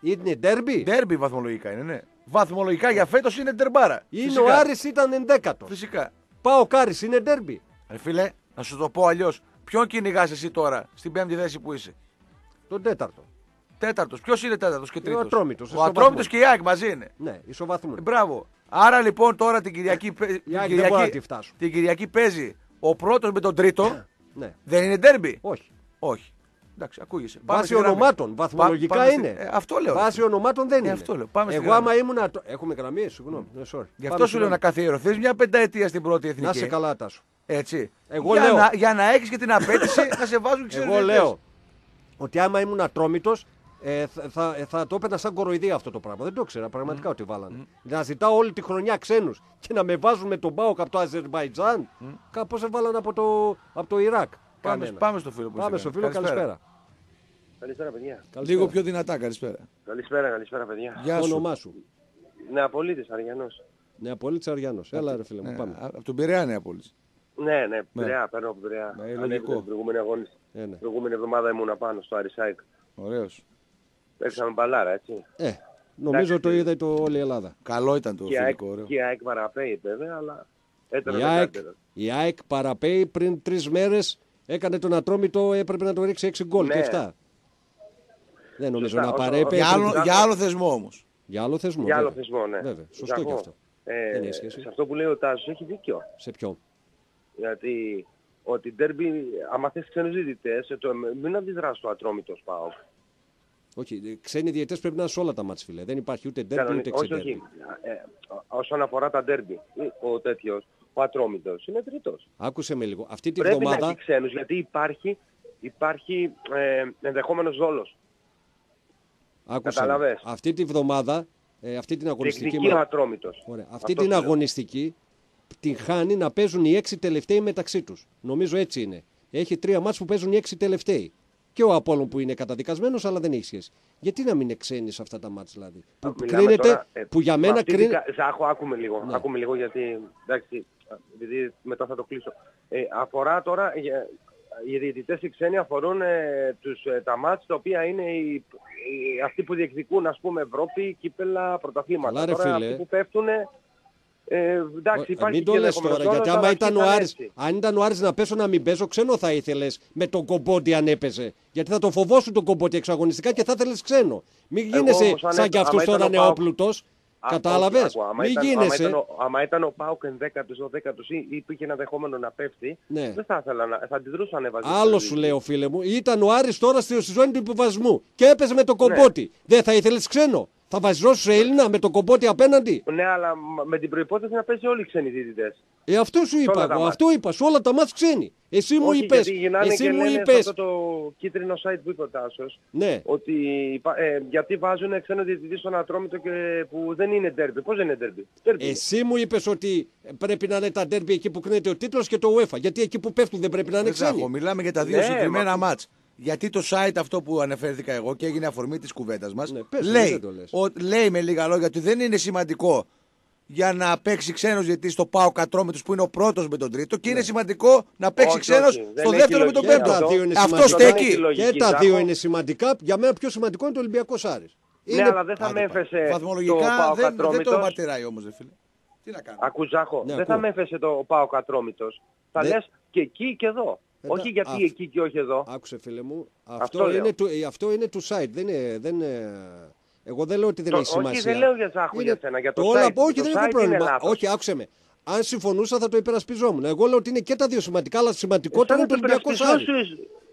Είναι ντέρμπι; Ντέρμπι βαθμολογικά είναι, ναι. Βαθμολογικά για φέτος είναι ντερμπάρα. Είναι Φυσικά. ο Άρης ήταν ενδέκατος. Φυσικά. Πάω Κάρης είναι ντέρμπι; Ρε φίλε, να σου το πω αλλιώς. Ποιον κυνηγάς εσύ τώρα στην πέμπτη θέση που είσαι; Τον τέταρτο. Τέταρτος. Ποιος είναι τέταρτος και τρίτος; Ατρόμητος, Ο ισοβαθμός. Ατρόμητο και η ΑΕΚ μαζί είναι. Ναι, ισοβαθμούν. Ε, Μπράβο. Άρα λοιπόν τώρα την Κυριακή, παι- την ΑΕΚ δεν μπορεί να Κυριακή, τη φτάσουν. την Κυριακή παίζει ο πρώτος με τον τρίτο. Ναι. Δεν είναι ντέρμπι; Όχι. Όχι. Εντάξει, ακούγεσαι. Πάμε Βάσει στη γραμμή. ονομάτων. Βαθμολογικά πάμε στη- είναι. Ε, αυτό λέω. Βάσει ονομάτων δεν Ε, είναι. αυτό λέω. Πάμε στη Εγώ γραμμή. άμα ήμουν. ατρο- Έχουμε γραμμή, συγγνώμη. Ναι, sorry. Γι' Πάμε αυτό στη σου λέω να γραμμή. καθιερωθείς μια πενταετία στην πρώτη εθνική. Να σε καλά, Τάσο. Έτσι. Εγώ για, λέω. Να, για να έχεις και την απέτηση να σε βάζουν ξένοι Εγώ διαιτητές. λέω ότι άμα ήμουν ατρόμητος, ε, θα, θα, θα το έπαιρνα σαν κοροϊδία αυτό το πράγμα. Δεν το ήξερα πραγματικά ότι βάλανε. Να ζητάω όλη τη χρονιά ξένους και να με βάζουν με τον Μπάουκ από το Αζερβαϊτζάν. Κάπως έβαλαν από το, από το Ιράκ. Πάμε, Κανένας. πάμε στο φίλο που Πάμε είσαι. στο φίλο, καλησπέρα. Καλησπέρα παιδιά. Λίγο πιο δυνατά, καλησπέρα. Καλησπέρα, καλησπέρα παιδιά. Γεια Το σου. όνομά σου. Νεαπολίτης Αριανός. Νεαπολίτης Αριάνο. Έλα, ρε φίλε μου, Ναι, πάμε. από τον Πειραιά Νεαπόλης. Ναι, ναι, Πειραιά, παίρνω από Πειραιά. Ναι, Ανέβηκα λογικό. την προηγούμενη αγώνιση. Ε, ναι. Την προηγούμενη εβδομάδα ήμουν πάνω στο Αρισάικ. Ωραίος. Παίξαμε μπαλάρα, έτσι. Ε, νομίζω το είδε το όλη η Ελλάδα. Καλό ήταν το Και η ΑΕΚ, φιλικό, ωραίο. και η ΑΕΚ παραπέει βέβαια, αλλά έτερο Η ΑΕΚ, δεκάτερο. η ΑΕΚ παραπέει πριν τρεις μέρες έκανε τον Ατρόμητο, έπρεπε να το ρίξει 6 γκολ Ναι. και 7. Δεν νομίζω Σωστά, να όσο- παρέπει. Για άλλο, Ζάχο- για άλλο θεσμό όμως. Για άλλο θεσμό. Για άλλο βέβαια. θεσμό, ναι. Βέβαια, σωστό Ζαχό, και αυτό. Ε, Δεν έχει σχέση. σε αυτό που λέει ο Τάσος έχει δίκιο. Σε ποιο. Γιατί ότι ντέρμπι, άμα θες ξένους διαιτητές, ε, το, μην αντιδράσει το ατρόμητος ΠΑΟΚ. Όχι, ε, ξένοι διαιτέ πρέπει να είναι σε όλα τα μάτς, φίλε. Δεν υπάρχει ούτε ντέρμπι Κανονι- ούτε όχι, ξεντέρμπι. όχι. Ε, όσον αφορά τα ντέρμπι, ο τέτοιος, ο ατρόμητος είναι τρίτος. Άκουσε με λίγο. Αυτή τη Πρέπει να βδομάδα. έχει ξένους, γιατί υπάρχει, υπάρχει ε, ενδεχόμενος δόλος. Άκουσε με. Καταλαβες; Αυτή τη βδομάδα, ε, αυτή την αγωνιστική. Διεκδικεί ο μα- ατρόμητος. Ωραία. Αυτή Αυτό την σου λέω. Αγωνιστική την χάνει να παίζουν οι έξι τελευταίοι μεταξύ τους. Νομίζω έτσι είναι. Έχει τρία μάτς που παίζουν οι έξι τελευταίοι. Και ο Απόλλων που είναι καταδικασμένος αλλά δεν έχει σχέση. Γιατί να μην είναι ξένοι σε αυτά τα μάτς δηλαδή; Που, Μιλάμε κρίνεται, τώρα, ε, που για με μένα αυτή την κρίνεται. κα- Ζάχο, άκουμε λίγο. Ναι. Άκουμε λίγο γιατί, εντάξει, επειδή μετά θα το κλείσω. Ε, αφορά τώρα, ε, οι διαιτητές οι ξένοι αφορούν ε, τους, ε, τα μάτς τα οποία είναι οι, οι- αυτοί που διεκδικούν ας πούμε Ευρώπη, κύπελα, πρωταθλήματα. Καλά, ρε τώρα φίλε. αυτοί που πέφτουν, ε, εντάξει Ο- υπάρχει μην το και λες ενδεχομένος τώρα, γιατί όλος, άμα αλλά ήταν, ο ήταν Άρης, έτσι. αν ήταν ο Άρης να πέσω να μην πέσω, ξένο θα ήθελες με τον κομπότι αν έπαιζε. Γιατί θα το φοβόσουν τον κομπότι εξαγωνιστικά και θα ήθελες ξένο. Μην Εγώ γίνεσαι όμως, αν σαν έ- κι αυτός άμα ήταν τώρα ο Πάοκ- νεόπλουτος. Α, Κατάλαβες; όχι, άκου, άμα Μην ήταν- άμα γίνεσαι. ήταν ο- Άμα ήταν ο Πάουκ ενδέκατος, ο δέκατος ή υπήρχε ένα δεχόμενο να πέφτει, Ναι. δεν θα ήθελα να... θα αντιδρούσα αν έβαζε. Άλλο το σου διαιτητή. λέω, φίλε μου. Ήταν ο Άρης τώρα στη στη ζώνη του υποβασμού και έπαιζε με τον Ναι. κομπότι. Δεν θα ήθελες ξένο. Θα βασιζόσου σε Έλληνα με τον κομπότι απέναντι; Ναι, αλλά μ- με την προϋπόθεση να παίζει όλοι οι ξένοι διαιτητές. Ε, αυτό σου είπα όλα τα εγώ. μάτς. Αυτό είπα. Σε όλα τα μάτς ξένοι. Εσύ μου Όχι, είπες. γιατί γυρνάνε Εσύ και μου λένε σε είπες. αυτό το κίτρινο site που είπε ο Τάσος, Ναι. ότι υπά- ε, γιατί βάζουν ξένο διαιτητή στον Ατρόμητο και που δεν είναι ντέρμπι. Πώς δεν είναι ντέρμπι; Ντέρμπι είναι. Εσύ μου είπες ότι πρέπει να είναι τα ντέρμπι εκεί που κρίνεται ο τίτλος και το UEFA. Γιατί εκεί που πέφτουν δεν πρέπει να είναι Δεν ξένοι. ξέχω, μιλάμε για τα δύο Ναι, συγκεκριμένα μα- μάτς. Γιατί το site αυτό που αναφέρθηκα εγώ και έγινε αφορμή της κουβέντας μας Ναι, πες, λέει, δεν το λες. ο- λέει με λίγα λόγια ότι δεν είναι σημαντικό για να παίξει ξένος γιατί στο πάω κατρόμετρος που είναι ο πρώτος με τον τρίτο και είναι σημαντικό να παίξει Όχι, ξένος όχι, δεν στο έχει δεύτερο με τον λογική Και πέμπτο. τα αυτό. δύο είναι Αυτό σημαντικά. στέκει. Έχει λογική, Και τα Ζάχο. δύο είναι σημαντικά. Για μένα πιο σημαντικό είναι το Ολυμπιακός Άρης. Ναι, αλλά δεν θα Άντε με πάλι. έφεσε το Βαθμολογικά Πάοκ δεν, δεν το Ατρόμητος. μαρτυράει όμως, δε φίλε. Τι να κάνουμε. Ακούς Ζάχο, Ναι, δεν ακούω. θα με έφεσε το Πάοκ Ατρόμητος. Θα Ναι. λες και εκεί και εδώ. Ε, όχι τα- γιατί αυτό. εκεί και όχι εδώ. Άκουσε φίλε μου. Αυτό, Αυτό λέω. είναι, του, ε, αυτό είναι του site. Δεν είναι, δεν είναι- Εγώ δεν λέω ότι δεν Το- έχει όχι, σημασία. δεν λέω για Ζάχο, για σένα, για το όλα- site. Όχι, Το δεν site έχω είναι πρόβλημα. λάθος. Όχι, άκουσε με. Αν συμφωνούσα θα το υπερασπιζόμουν. Εγώ λέω ότι είναι και τα δύο σημαντικά, αλλά σημαντικότερο είναι το Ολυμπιακό Άρης.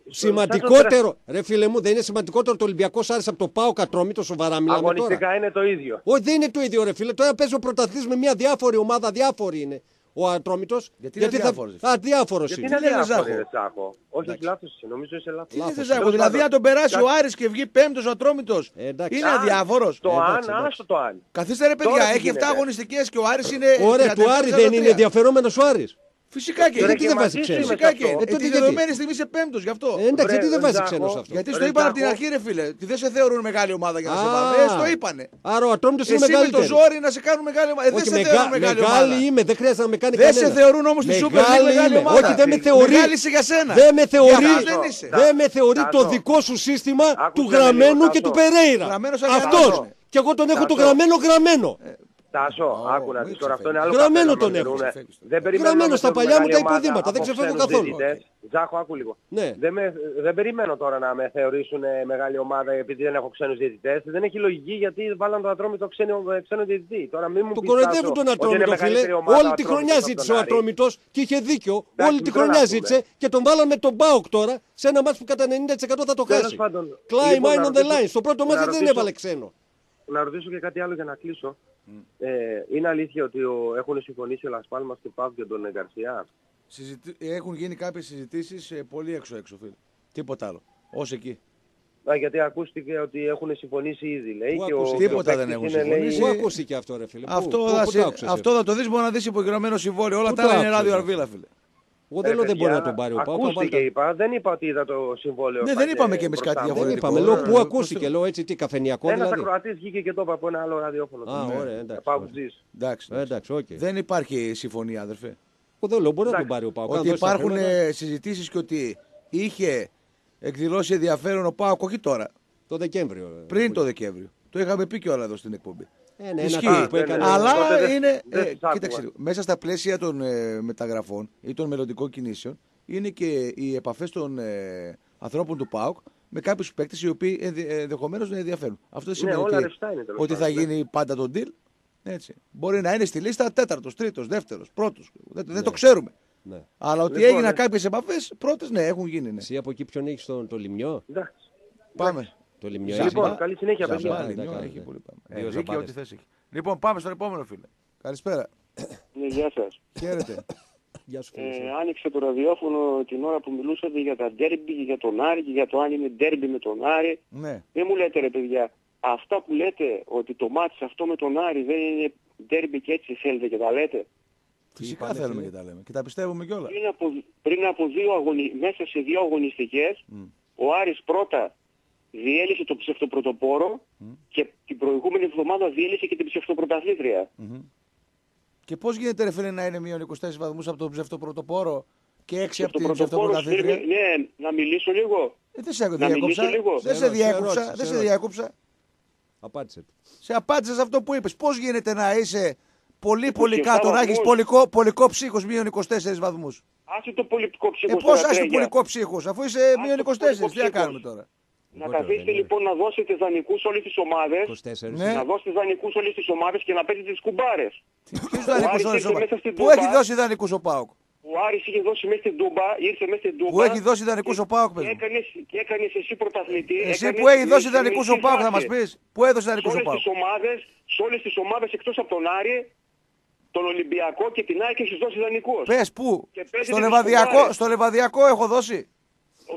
Σημαντικότερο, ρε φίλε μου, δεν είναι σημαντικότερο το Ολυμπιακό Άρης από το Πάο Κατρόμητο, σοβαρά μιλάμε τώρα. Αγωνιστικά είναι το ίδιο. Όχι, δεν είναι το ίδιο, ρε φίλε. Τώρα παίζει ο πρωταθλητής με μια διάφορη ομάδα, διάφορη είναι ο Ατρόμητος. Γιατί είναι αδιάφορος, ρε θα... Αδιάφορο Γιατί είναι. είναι Τι λένε, αδιάφορος, Ζάχο; ρε Ζάχο. Όχι, έχει λάθος εσύ. Νομίζω είσαι λάθος. Τι Λάθος. θες, Ζάκο, Τέλος δηλαδή πάντων. αν τον περάσει ο Κάτι- Άρης και βγει πέμπτος ο Ατρόμητος Ε, εντάξει. είναι Α, αδιάφορος. Το Ε, εντάξει, αν, εντάξει. άστο το αν. Καθίστε ρε παιδιά, Τώρα τι έχει 7 γίνεται. αγωνιστικές και ο Άρης είναι... Ωραία, του 37-43. Άρη δεν είναι ενδιαφερόμενος ο Άρης. Φυσικά και Τώρα γιατί και δεν μαζί βάζει σου ξένος. είμαι Φυσικά σε και. αυτό. Ε, Ε, τότε τη γιατί; δεδομένη στιγμή είσαι πέμπτος γι' αυτό. Ε, εντάξει, Βρε, γιατί δεν βάζει Ζάχο. ξένο αυτό; Γιατί στο Ρε, είπαν από την Ζάχο. αρχή, ρε φίλε. Τι δεν σε θεωρούν μεγάλη ομάδα για να σε Α, βάλουν. Ε, στο είπανε. Άρα ο Ατρόμητο είναι Εσύ με το μεγαλύτερο. ζόρι να σε κάνουν μεγάλη ομάδα. Ε, δεν Όχι, σε μεγα- θεωρούν μεγάλη ομάδα. μεγάλη είμαι, δεν χρειάζεται να με κάνει Δεν κανένας. σε θεωρούν όμως στη Super League Μεγάλη μεγάλη είμαι. ομάδα. Όχι, δεν με θεωρεί. Μεγάλη είσαι για σένα. Δεν με θεωρεί, Για αυτούς δεν είσαι. δεν με θεωρεί το Τάσο. δικό σου σύστημα Άκουσε του με γραμμένου λίγο, και του Τάσο. Περέιρα. Γραμμένος σαν Αυτός. Τάσο. Και εγώ τον έχω το Τάσο. γραμμένο γραμμένο. Τάσο, Ω, άκου να μην δεις τώρα, αυτό είναι ξεφεύγεις. άλλο Γραμμένο καφέ να τον μας έχω. δούνε. Ξεφεύγεις. Δεν περιμένω Γραμμένο να στα φέρουν παλιά μου μεγάλη τα ομάδα υποδήματα, δεν από ξεφεύγω ξένους καθόλου. διαιτητές. Ζάχο, άκου λίγο. Ναι. Δεν, με, δεν περιμένω τώρα να με θεωρήσουν ε, μεγάλη ομάδα επειδή δεν έχω ξένους διαιτητές. Δεν έχει λογική γιατί βάλαν το Ατρόμητο ξένο, ε, ξένο διαιτητή. Τώρα μην μου Τον πεις, κοροϊδεύουν Τάσο, τον ότι είναι Ατρόμητο, φίλε. μεγαλύτερη ομάδα Όλη ο τη Ατρόμητος χρονιά από τον ζήτησε ο Άρη. Ατρόμητος και είχε δίκιο. Εντάξει, Όλη τη μικρό χρονιά να πούμε. ζήτησε και τον βάλαν με τον Μπάουκ τώρα σε ένα μάτσο που κατά 90% θα το Τέλος χάσει. πάντων, Climb λοιπόν, mine να on the ρωτήσω- line. Στο πρώτο να μάτσο δεν ρωτήσω- έβαλε ξένο. Να ρωτήσω και κάτι άλλο για να κλείσω. Ε, είναι αλήθεια ότι ο, έχουν συμφωνήσει ο Λασπάλμας και ο Παύλ για τον ε, Γκαρσία. Συζητή- Έχουν γίνει κάποιες συζητήσεις ε, πολύ έξω έξω φίλε. Τίποτα άλλο. Ως εκεί. Α, γιατί ακούστηκε ότι έχουν συμφωνήσει ήδη, λέει. Πού και ο, ακούστηκε; και ο Τίποτα δεν παίκτης έχουν είναι, λέει, συμφωνήσει. Πού ακούστηκε αυτό, ρε φίλε; Πού- Αυτό, πού- θα, πού σε- το άκουσες, αυτό θα το δεις μπορεί να δεις υπογραμμένο συμβόλαιο. Όλα Πού τα το άλλα είναι άκουσες, ράδιο αυτό; αρβίλα φίλε. Εγώ δεν λέω δεν μπορεί να παιδιά, τον πάρει ο Πάουκ. Ακούστηκε είπα, δεν είπα ότι είδα το συμβόλαιο. Ναι, δεν πάτε είπαμε κι εμείς μπροστά κάτι μου. Δεν διαφορετικό. είπαμε. Λέω Ε, πού ε, ακούστηκε. Λέω έτσι τι καφενιακό Ένας δηλαδή. ακροατής βγήκε και το είπα από ένα άλλο ραδιόφωνο. Α, του. ωραία, εντάξει. Πάω ωραία. Τζις. Εντάξει. Ε, Εντάξει, οκ. Δεν υπάρχει συμφωνία, αδερφέ. Εγώ δεν λέω μπορεί να τον Εντάξει. πάρει ο Πάουκ. Αν Ότι δώσει τα υπάρχουν χρήματα- ε, συζητήσεις και ότι είχε εκδηλώσει ενδιαφέρον ο Πάοκ, όχι τώρα, Το Δεκέμβριο. ε, πριν που- το Δεκέμβριο. Το είχαμε πει κιόλα εδώ στην εκπομπή. Ε, ναι, ένα Ισχύει. τύπο που έκανε. Αλλά Τότε δεν- είναι. δεν ε, τους άκουγα. κοίταξε, λίγο. μέσα στα πλαίσια των ε, μεταγραφών ή των μελλοντικών κινήσεων είναι και οι επαφές των ε, ανθρώπων του ΠΑΟΚ με κάποιους παίκτες οι οποίοι ενδεχομένως να ενδιαφέρουν. Αυτό δεν Ναι, σημαίνει όλα ότι, ρευστά είναι, τέλος ότι θα πάντων, ναι. γίνει πάντα τον deal. Έτσι. Μπορεί να είναι στη λίστα τέταρτος, τρίτος, δεύτερος, πρώτος. Δεν, Ναι. δεν το ξέρουμε. Ναι. Αλλά ότι Λοιπόν, έγιναν ναι. κάποιες επαφές, πρώτες ναι, έχουν γίνει. Ναι. Εσύ από εκεί ποιον έχεις τον το Λιμιό; Εντάξει. Πάμε. Το Λιμιό Ζαμπά. έχει. Λοιπόν, καλή συνέχεια, Ζαμπά, παιδιά. Ζαμπά, ναι, Λιμιό, ναι, έχει ναι. πολύ πάμε. Δύο Ε, δίκαιο, ζαμπάδες. ό,τι θες έχει. Λοιπόν, πάμε στον επόμενο φίλε. Καλησπέρα. Ναι, γεια σας. Χαίρετε. Γεια σου, φίλε. Ε, άνοιξε το ραδιόφωνο την ώρα που μιλούσατε για τα ντέρμπι και για τον Άρη και για το αν είναι ντέρμπι με τον Άρη. ναι. Δεν μου λέτε ρε παιδιά, αυτά που λέτε ότι το μάτς αυτό με τον Άρη δεν είναι ντέρμπι και έτσι θέλετε και τα λέτε; Φυσικά είπανε, θέλουμε φίλε; και τα λέμε. Και τα πιστεύουμε κιόλας. Πριν από, πριν από δύο αγωνι... μέσα σε δύο αγωνιστικές, ο Άρης πρώτα διέλυσε το ψευτοπρωτοπόρο και την προηγούμενη εβδομάδα διέλυσε και την ψευτοπρωταθλήτρια. Και πώς γίνεται, ρε φίλε, να είναι μείον 24 βαθμούς από τον ψευτοπρωτοπόρο και 6 από την Ψευτοπρωτοπόρος, ψευτοπρωταθλήτρια; ναι, να μιλήσω λίγο. Ε, δεν σε Να διάκοψα. μιλήσω λίγο. Δεν Σε σε ερώτηση, σε διάκοψα. ερώτηση, Δεν σε σε ερώτηση. διάκοψα. Απάντησε. του. Σε απάντησα σε αυτό που είπες. Πώς γίνεται να είσαι πολύ 27 πολύ κάτω, να έχεις βαθμούς. πολικό, πολικό ψύχος μείον 24 βαθμούς; Άσε το πολιτικό Ε, ψήφο πώς έχει πολικό ψύχος, αφού είσαι μείον 24. το Τι πολικό να ψύχος. κάνουμε τώρα; Να Λιγότερο, καθίσετε δεν είναι. λοιπόν να δώσετε δανεικούς όλες τις ομάδες. 24. Ναι. Να δώσετε δανεικούς όλες τις ομάδες και να παίζετε τις κουμπάρες. Ποιους δανεικούς Άρης όλες ήρθε μέσα στην Πού Τούμπα. έχει δώσει δανεικούς ο Πάοκ; Ο Άρης είχε δώσει μέσα στην Τούμπα, ήρθε μέσα στην Τούμπα. Πού έχει δώσει δανεικούς ο ΠΑΟΚ, και παιδί μου; έκανες, και έκανες εσύ πρωταθλητή. Εσύ έκανες που έχει με- δώσει σε δανεικού ο μισή Πάοκ θα μας φάση. πεις; Πού έδωσε Σε δανεικούς ο όλες Πάοκ; τις ομάδες, σε όλες τις ομάδες εκτός από τον Άρη, τον Ολυμπιακό και την ΑΕΚ έχεις δώσει δανεικούς. Πες πού; Και παίζει Στο τις λεβαδιακό, κουμπάρες. στο λεβαδιακό έχω δώσει;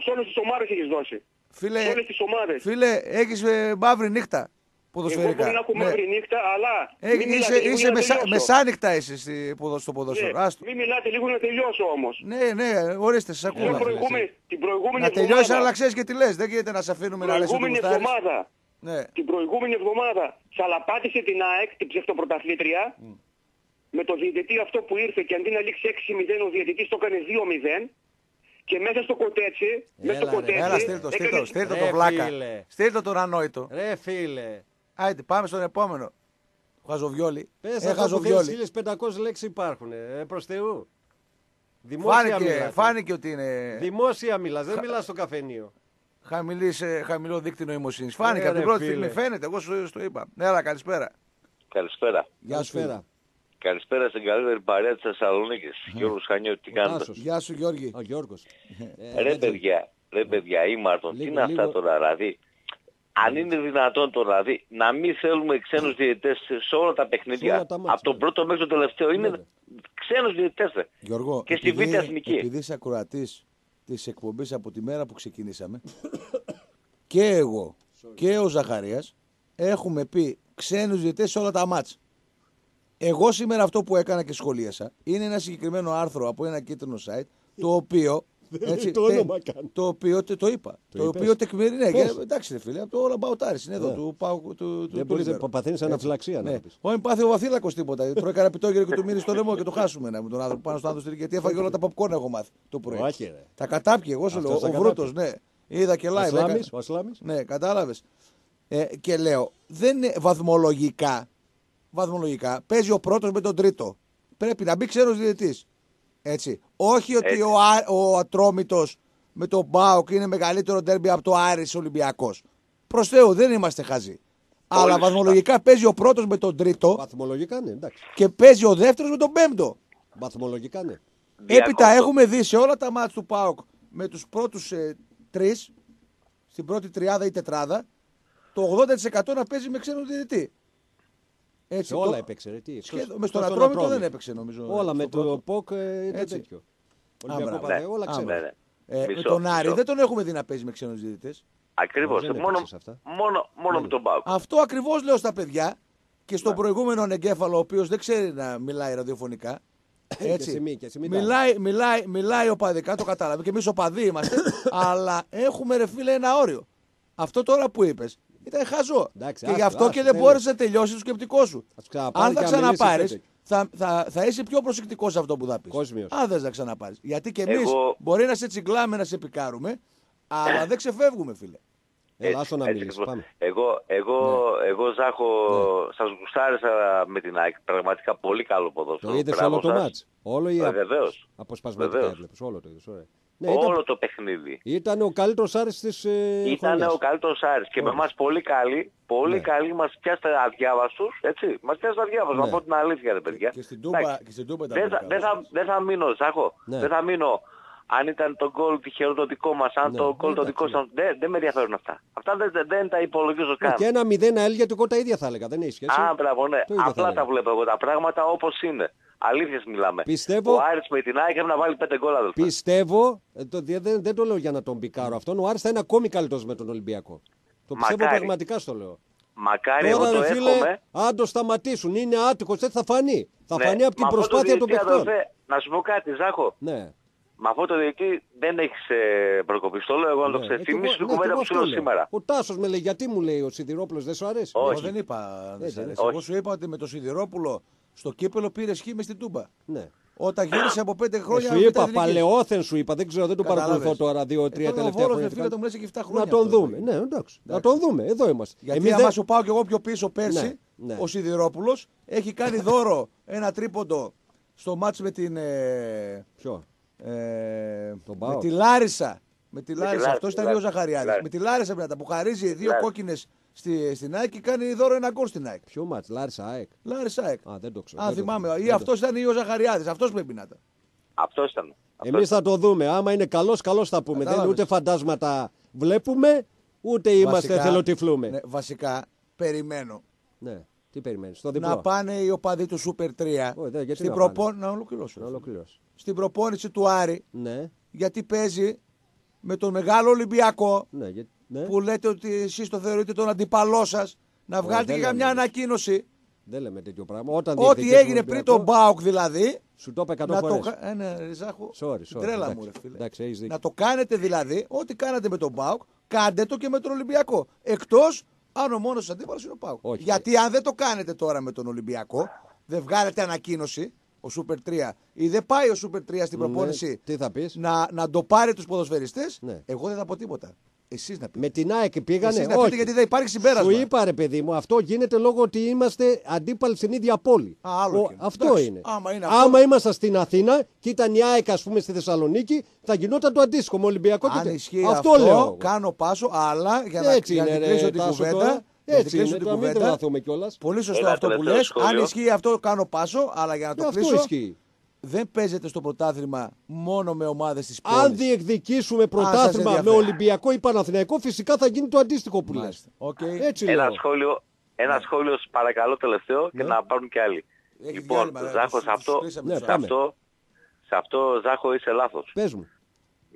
Σε όλες τις ομάδες έχεις δώσει. Φίλε, Σε όλες τις ομάδες. φίλε έχεις μαύρη νύχτα. Εγώ Ποδοσφαιρικά. μπορεί να έχω Ναι. μαύρη νύχτα, αλλά Ε, μην μιλάτε είσαι λίγο είσαι για να μεσα, τελειώσω. μεσάνυχτα είσαι στη- ποδο- στο ποδόσφαιρο. Ναι, Άστο. Μην μιλάτε λίγο να τελειώσω όμως. Ναι, ναι, ορίστε, σας Την ακούμε. προηγούμενη, την προηγούμενη Να τελειώσει, εβδομάδα, αλλά ξέρεις και τι λες. Δεν γίνεται να σε αφήνουμε να λες ότι προηγούμενη γουστάρεις. εβδομάδα, Ναι. την προηγούμενη εβδομάδα σαλαπάτησε την ΑΕΚ, την ψευτοπρωταθλήτρια, με το διαιτητή αυτό που ήρθε και αντί να λήξει 6-0 ο διαιτητής το έκανε 2-0 και μέσα στο κοτέτσι, μέσα στο Έλα, ρε, κοτέτσι, Έλα, στείλ το, στείλ το, έκανε- στείλ το Ρε, το βλάκα. φίλε. Στείλ το τον ανόητο. Ρε φίλε. Άιτε, πάμε στον επόμενο. Χαζοβιόλι. Πες Ε, αυτό που χαζοβιόλι. θέλεις, 1500 λέξεις υπάρχουν. Ε, προς Θεού. Δημόσια Φάνηκε, μιλάτε. φάνηκε ότι είναι Δημόσια μιλάς, δεν μιλάς στο καφενείο. χαμηλής, ε, χαμηλό δίκτυο νοημοσύνης. Φάνηκε Ε, από την ρε, πρώτη φίλε. στιγμή. Φαίνεται, εγώ σου σου το είπα. Έλα, καλησπέρα. Καλησπέρα. Γεια σου. φίλε. Καλησπέρα. Καλησπέρα στην καλύτερη παρέα της Θεσσαλονίκης. Γιώργος Χανιώτη, τι Ο κάνετε. Τάσος. Γεια σου, Γιώργη. Ο Γιώργος. Ε, Ρε έτσι. παιδιά, ρε παιδιά, ή Μάρτον, τι Λίγο, είναι αυτά λίγο. τώρα, δηλαδή; Αν είναι δυνατόν τώρα, δηλαδή, να μην θέλουμε ξένους διαιτητές σε- σε όλα τα Σε παιχνίδια, όλα τα μάτς, από τον ναι. πρώτο μέχρι τον τελευταίο, είναι Βέβαια. ξένους διαιτητές. ρε. Γιώργο, Και στη Β' Εθνική. Επειδή είσαι ακροατής της εκπομπής από τη μέρα που ξεκινήσαμε, και εγώ και ο Ζαχαρίας έχουμε πει ξένους διαιτητές σε όλα τα μάτς. Εγώ σήμερα αυτό που έκανα και σχολίασα είναι ένα συγκεκριμένο άρθρο από ένα κίτρινο site το οποίο. λέει το όνομα καν. το οποίο τε- το είπα. Το, είπες; οποίο τεκμηρεί. Ναι, Πώς; και, εντάξει, ρε φίλε, από το All About Aris είναι εδώ. Ναι. Του, πάω, του, του, Δεν του μπορείς να Λίμπερο. παθαίνεις αναφυλαξία να Ναι. το πεις. Όχι, πάθει ο βαθύλακος τίποτα. Τρώει κανένα πιτόγυρο και του μείνει στο λαιμό και το χάσουμε να, με τον άνθρωπο πάνω στο άνθρωπο. Γιατί έφαγε όλα τα popcorn έχω μάθει το πρωί. Όχι, ρε. Τα κατάπιε, εγώ σου Αυτός λέω. τα Ο κατάπιε. Βρούτος, ναι. Είδα και Ο live. Ασλάμης, έκα- ο Ασλάμης. Ναι, κατάλαβες. Ε, και λέω, δεν είναι βαθμολογικά. Βαθμολογικά παίζει ο πρώτος με τον τρίτο. Πρέπει να μπει ξένος διαιτητής. Έτσι. Όχι ότι Έτσι. ο, Α- ο Ατρόμητος με τον Μπάουκ είναι μεγαλύτερο ντέρμπι από το Άρης Ολυμπιακός. Προς Θεού, δεν είμαστε χαζοί. Αλλά σωστά. βαθμολογικά παίζει ο πρώτος με τον τρίτο Βαθμολογικά ναι, εντάξει. και παίζει ο δεύτερος με τον πέμπτο. Βαθμολογικά ναι. Έπειτα Διακόπτω. έχουμε δει σε όλα τα μάτια του ΠΑΟΚ με τους πρώτους ε, τρεις, στην πρώτη τριάδα ή τετράδα, το 80% να παίζει με ξένο διαιτητή. Έτσι, Σε όλα το- έπαιξε. Ρε, τι, εκτός- Σχεδόν, με στον εκτός Ατρόμητο Ατρόμητο. δεν έπαιξε νομίζω. Όλα στο με το πρώτο. ΠΟΚ ε, ήταν Έτσι. τέτοιο. Ολυμπιακό μπράβο. Παναθηναϊκό, Ναι. όλα Α, ξέρω. Ναι, ναι. Ε, με Μισό, τον Άρη μισό. δεν τον έχουμε δει να παίζει με ξένους διαιτητές. Ακριβώς. Δεν Μόνο, έπαιξες αυτά. μόνο, μόνο με τον Πάουκ. Αυτό ακριβώς λέω στα παιδιά και Ναι. στον προηγούμενο εγκέφαλο ο οποίος δεν ξέρει να μιλάει ραδιοφωνικά. Και εσύ μη- και εσύ μην τα- μιλάει, μιλάει, μιλάει οπαδικά, το κατάλαβε και εμείς οπαδοί είμαστε, αλλά έχουμε ρε φίλε ένα όριο. Αυτό τώρα που είπες ήταν χαζό. Εντάξει, και γι' άστο, αυτό άστο, και δεν τέλος. μπόρεσε να τελειώσει το σκεπτικό σου. Ας ξαναπάρει Αν θα και να μιλήσεις ξαναπάρεις, τέτοιο. θα, θα, θα είσαι πιο προσεκτικός σε αυτό που θα πεις. Κόσμιος. Αν δεν να ξαναπάρεις. Γιατί και εμείς Εγώ- μπορεί να σε τσιγκλάμε, να σε πικάρουμε, Αλλά δεν ξεφεύγουμε, φίλε. Έλα, άσο να έτσι μιλήσεις. ακριβώς. Πάμε. Εγώ, εγώ, Ναι. εγώ Ζάχο, σας γουστάρισα με την ΑΕΚ. Πραγματικά πολύ καλό ποδόσφαιρο. Το είδες Μπράβο όλο το σας. μάτς. Όλο ή Ε, βεβαίως. αποσπασματικά Βεβαίως. έβλεπες. Όλο το είδες. Ωραία. Ναι, ήταν, Όλο το παιχνίδι. ήταν ο καλύτερος Άρης της ε, Ήταν χρονιάς. ο καλύτερος Άρης και με Ωραία. εμάς πολύ καλή, πολύ Ναι. καλή μας πιάσετε αδιάβαστους, έτσι. Μας πιάσετε αδιάβαστους, Ναι. να πω την αλήθεια ρε παιδιά. Και στην Τούμπα, Εντάξει. και στην Τούμπα ήταν Δεν πολύ θα, δεν, καλός. θα, δεν θα μείνω, Ζάχο. Ναι. Δεν θα μείνω. Αν ήταν το γκολ τυχερό το δικό μας, αν Ναι. το γκολ το Εντάξει, δικό ναι. σας, δεν, δεν με ενδιαφέρουν αυτά. Αυτά δεν, δεν, δεν τα υπολογίζω Ναι, καν. και ένα μηδέν αέλγετικό τα ίδια θα έλεγα. Δεν έχει σχέση. Α, μπράβο, ναι. Το ίδιο θα Απλά έλεγα. τα βλέπω εγώ τα πράγματα όπως είναι. Αλήθειες μιλάμε. Πιστεύω- Ο Άρης με την ΑΕΚ έπρεπε να βάλει πέντε γκολ, αδελφέ. Πιστεύω, ε, το, δεν, δεν- δεν το λέω για να τον πικάρω αυτόν, ο Άρης θα είναι ακόμη καλύτερος με τον Ολυμπιακό. Το πιστεύω Μακάρι. πραγματικά στο λέω. Μακάρι εγώ Τώρα το ρε φίλε, εύχομαι. αν το σταματήσουν, είναι άτυχος, έτσι θα φανεί. Θα Ναι, φανεί από την με αυτό το προσπάθεια των διαιτητή, παιχτών. αδελφέ, Να σου πω κάτι, Ζάχο. Ναι. Με αυτό το διαιτή δεν έχεις ε, προκοπή. Στο λέω εγώ να το ναι. ξέρεις. Ε, κι εγώ- Θυμήσου την ναι, κι κουβέντα εγώ που σου αυτό λέω λέω. σήμερα. Ο Τάσος με λέει, γιατί μου λέει ο Σιδηρόπουλος δεν σου αρέσει; Όχι. Εγώ δεν είπα δεν Έτσι, σ' αρέσει. όχι. Εγώ σου είπα ότι με το Σιδηρόπουλο στο κύπελο πήρες σχή μες στην Τούμπα. Ναι. Όταν γύρισε από πέντε Ε, χρόνια. σου β' είπα, εθνικής. παλαιόθεν σου είπα, δεν ξέρω, δεν το Κατάλαβες. παρακολουθώ τώρα δύο-τρία Ε, τώρα ο τελευταία Βόλος, χρόνια. ρε φίλε, το μου λες και 7 Να χρόνια τον αυτό, δούμε. δηλαδή. Ναι, εντάξει. Να τον δούμε. Εδώ είμαστε. Γιατί Εμείς άμα δεν- σου πάω κι εγώ πιο πίσω πέρσι, Ναι, ναι. ο Σιδηρόπουλος έχει κάνει δώρο ένα τρίποντο στο μάτς με την. Ε, Ποιο; ε, Τον με Πάοκ. τη Λάρισα. Με τη Λάρισα. Λάρισα, Αυτό ήταν Λάρισα. ο Ζαχαριάδης. Λάρισα. Με τη Λάρισα μετά που χαρίζει δύο Λάρισα. κόκκινες στη, στην ΑΕΚ και κάνει δώρο ένα γκολ στην ΑΕΚ. Ποιο μάτς, Λάρισα ΑΕΚ. Λάρισα ΑΕΚ. Α, δεν το ξέρω. Αν δεν το θυμάμαι. ξέρω. Ή Δεν το- αυτός ήταν ή ο Ζαχαριάδης. Αυτός πρέπει να ήταν. Αυτός ήταν. Αυτός Εμείς θα το δούμε. Άμα είναι καλός, καλός θα πούμε. Δεν είναι Κατάλαβες. ούτε φαντάσματα βλέπουμε, ούτε είμαστε Βασικά- θελοτυφλούμε. Ναι, βασικά περιμένω Ναι. Τι περιμένεις, στο διπλό. να πάνε οι οπαδοί του Super 3 Όχι, δεν, γιατί στην να προπό- να ολοκληρώσω. Να ολοκληρώσει. Στην προπόνηση του Άρη Ναι, γιατί παίζει με τον μεγάλο Ολυμπιακό ναι, γιατί- ναι. που λέτε ότι εσείς το θεωρείτε τον αντίπαλό σας. Να βγάλετε δεν και καμιά λέμε. ανακοίνωση. Δεν λέμε τέτοιο πράγμα. Όταν Ό,τι διεκδικείς έγινε τον πριν Ολυμπιακό, τον Μπάουκ δηλαδή. Σου το είπα 100 Να το, φορές. κα- ε, ναι, Ριζάχο, Sorry, την sorry, τρέλα εντάξει. μου, ρε φίλε. Εντάξει, έχεις δίκιο. να το κάνετε δηλαδή, ό,τι κάνατε με τον Μπάουκ, κάντε το και με τον Ολυμπιακό. Εκτός αν ο μόνος αντίπαλος είναι ο Μπάουκ. Όχι. Γιατί αν δεν το κάνετε τώρα με τον Ολυμπιακό, δεν βγάλετε ανακοίνωση, ο Super 3, ή δεν πάει ο Super 3 στην Ναι, προπόνηση τι θα πεις; να, να το πάρει τους ποδοσφαιριστές, Ναι. εγώ δεν θα πω τίποτα. Εσείς να πείτε. Με την ΑΕΚ πήγανε. Εσείς να όχι. πείτε γιατί δεν υπάρχει συμπέρασμα. Σου είπα ρε παιδί μου, αυτό γίνεται λόγω ότι είμαστε αντίπαλοι στην ίδια πόλη. Α, άλλο Ο- και είναι. αυτό Εντάξει, είναι. άμα είναι αυτό- Άμα ήμασταν στην Αθήνα και ήταν η ΑΕΚ ας πούμε στη Θεσσαλονίκη, θα γινόταν το αντίστοιχο με Ολυμπιακό. και Αν τε- ισχύει αυτό, αυτό, λέω. εγώ. κάνω πάσο, αλλά για να, Έτσι για να είναι, την ρε, κλείσω την Τάσο, κουβέντα. τώρα. για να την Έτσι κλείσω είναι, την τώρα μην κουβέντα, τρελαθούμε κιόλας. Πολύ σωστό Ένα αυτό που τελευταίο λες. σχόλιο. Αν ισχύει αυτό, κάνω πάσο, αλλά για να το Αυτό κλείσω. ισχύει. Δεν παίζεται στο πρωτάθλημα μόνο με ομάδες της πόλης. Αν διεκδικήσουμε πρωτάθλημα με ενδιαφέρει. Ολυμπιακό ή Παναθηναϊκό, φυσικά θα γίνει το αντίστοιχο που λες. Μάλιστα. Οκ. Έτσι Ένα λέω. σχόλιο, ένα σχόλιο παρακαλώ τελευταίο και Ναι. να πάρουν και άλλοι. Έχει λοιπόν, διάλειμμα, ρε, Ζάχος, τους- σε αυτό, τους κλείσαμε Ναι, τους σε πάμε. αυτό, σε αυτό Ζάχο είσαι λάθος. Πες μου.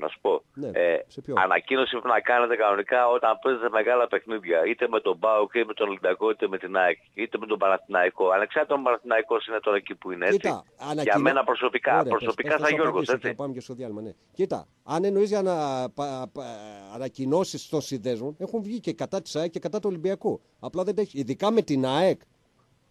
Να σου πω. Ναι, ε, σε ποιο; ανακοίνωση πρέπει να κάνετε κανονικά όταν παίζετε μεγάλα παιχνίδια. Είτε με τον Μπάουκ, είτε με τον Ολυμπιακό, είτε με την ΑΕΚ, είτε με τον Παναθηναϊκό. Ανεξάρτητα αν ο Παναθηναϊκός είναι τώρα εκεί που είναι έτσι. Κοίτα, Για ανακοινώ- μένα προσωπικά, Ωραία, προσωπικά πες, πες, σαν θα Γιώργος, απαντήσω, έτσι. Θα πάμε και στο διάλειμμα, ναι. Κοίτα, αν εννοείς για να πα, πα, ανακοινώσεις των συνδέσμων, έχουν βγει και κατά της ΑΕΚ και κατά του Ολυμπιακού. Απλά δεν τα έχει. Ειδικά με την ΑΕΚ.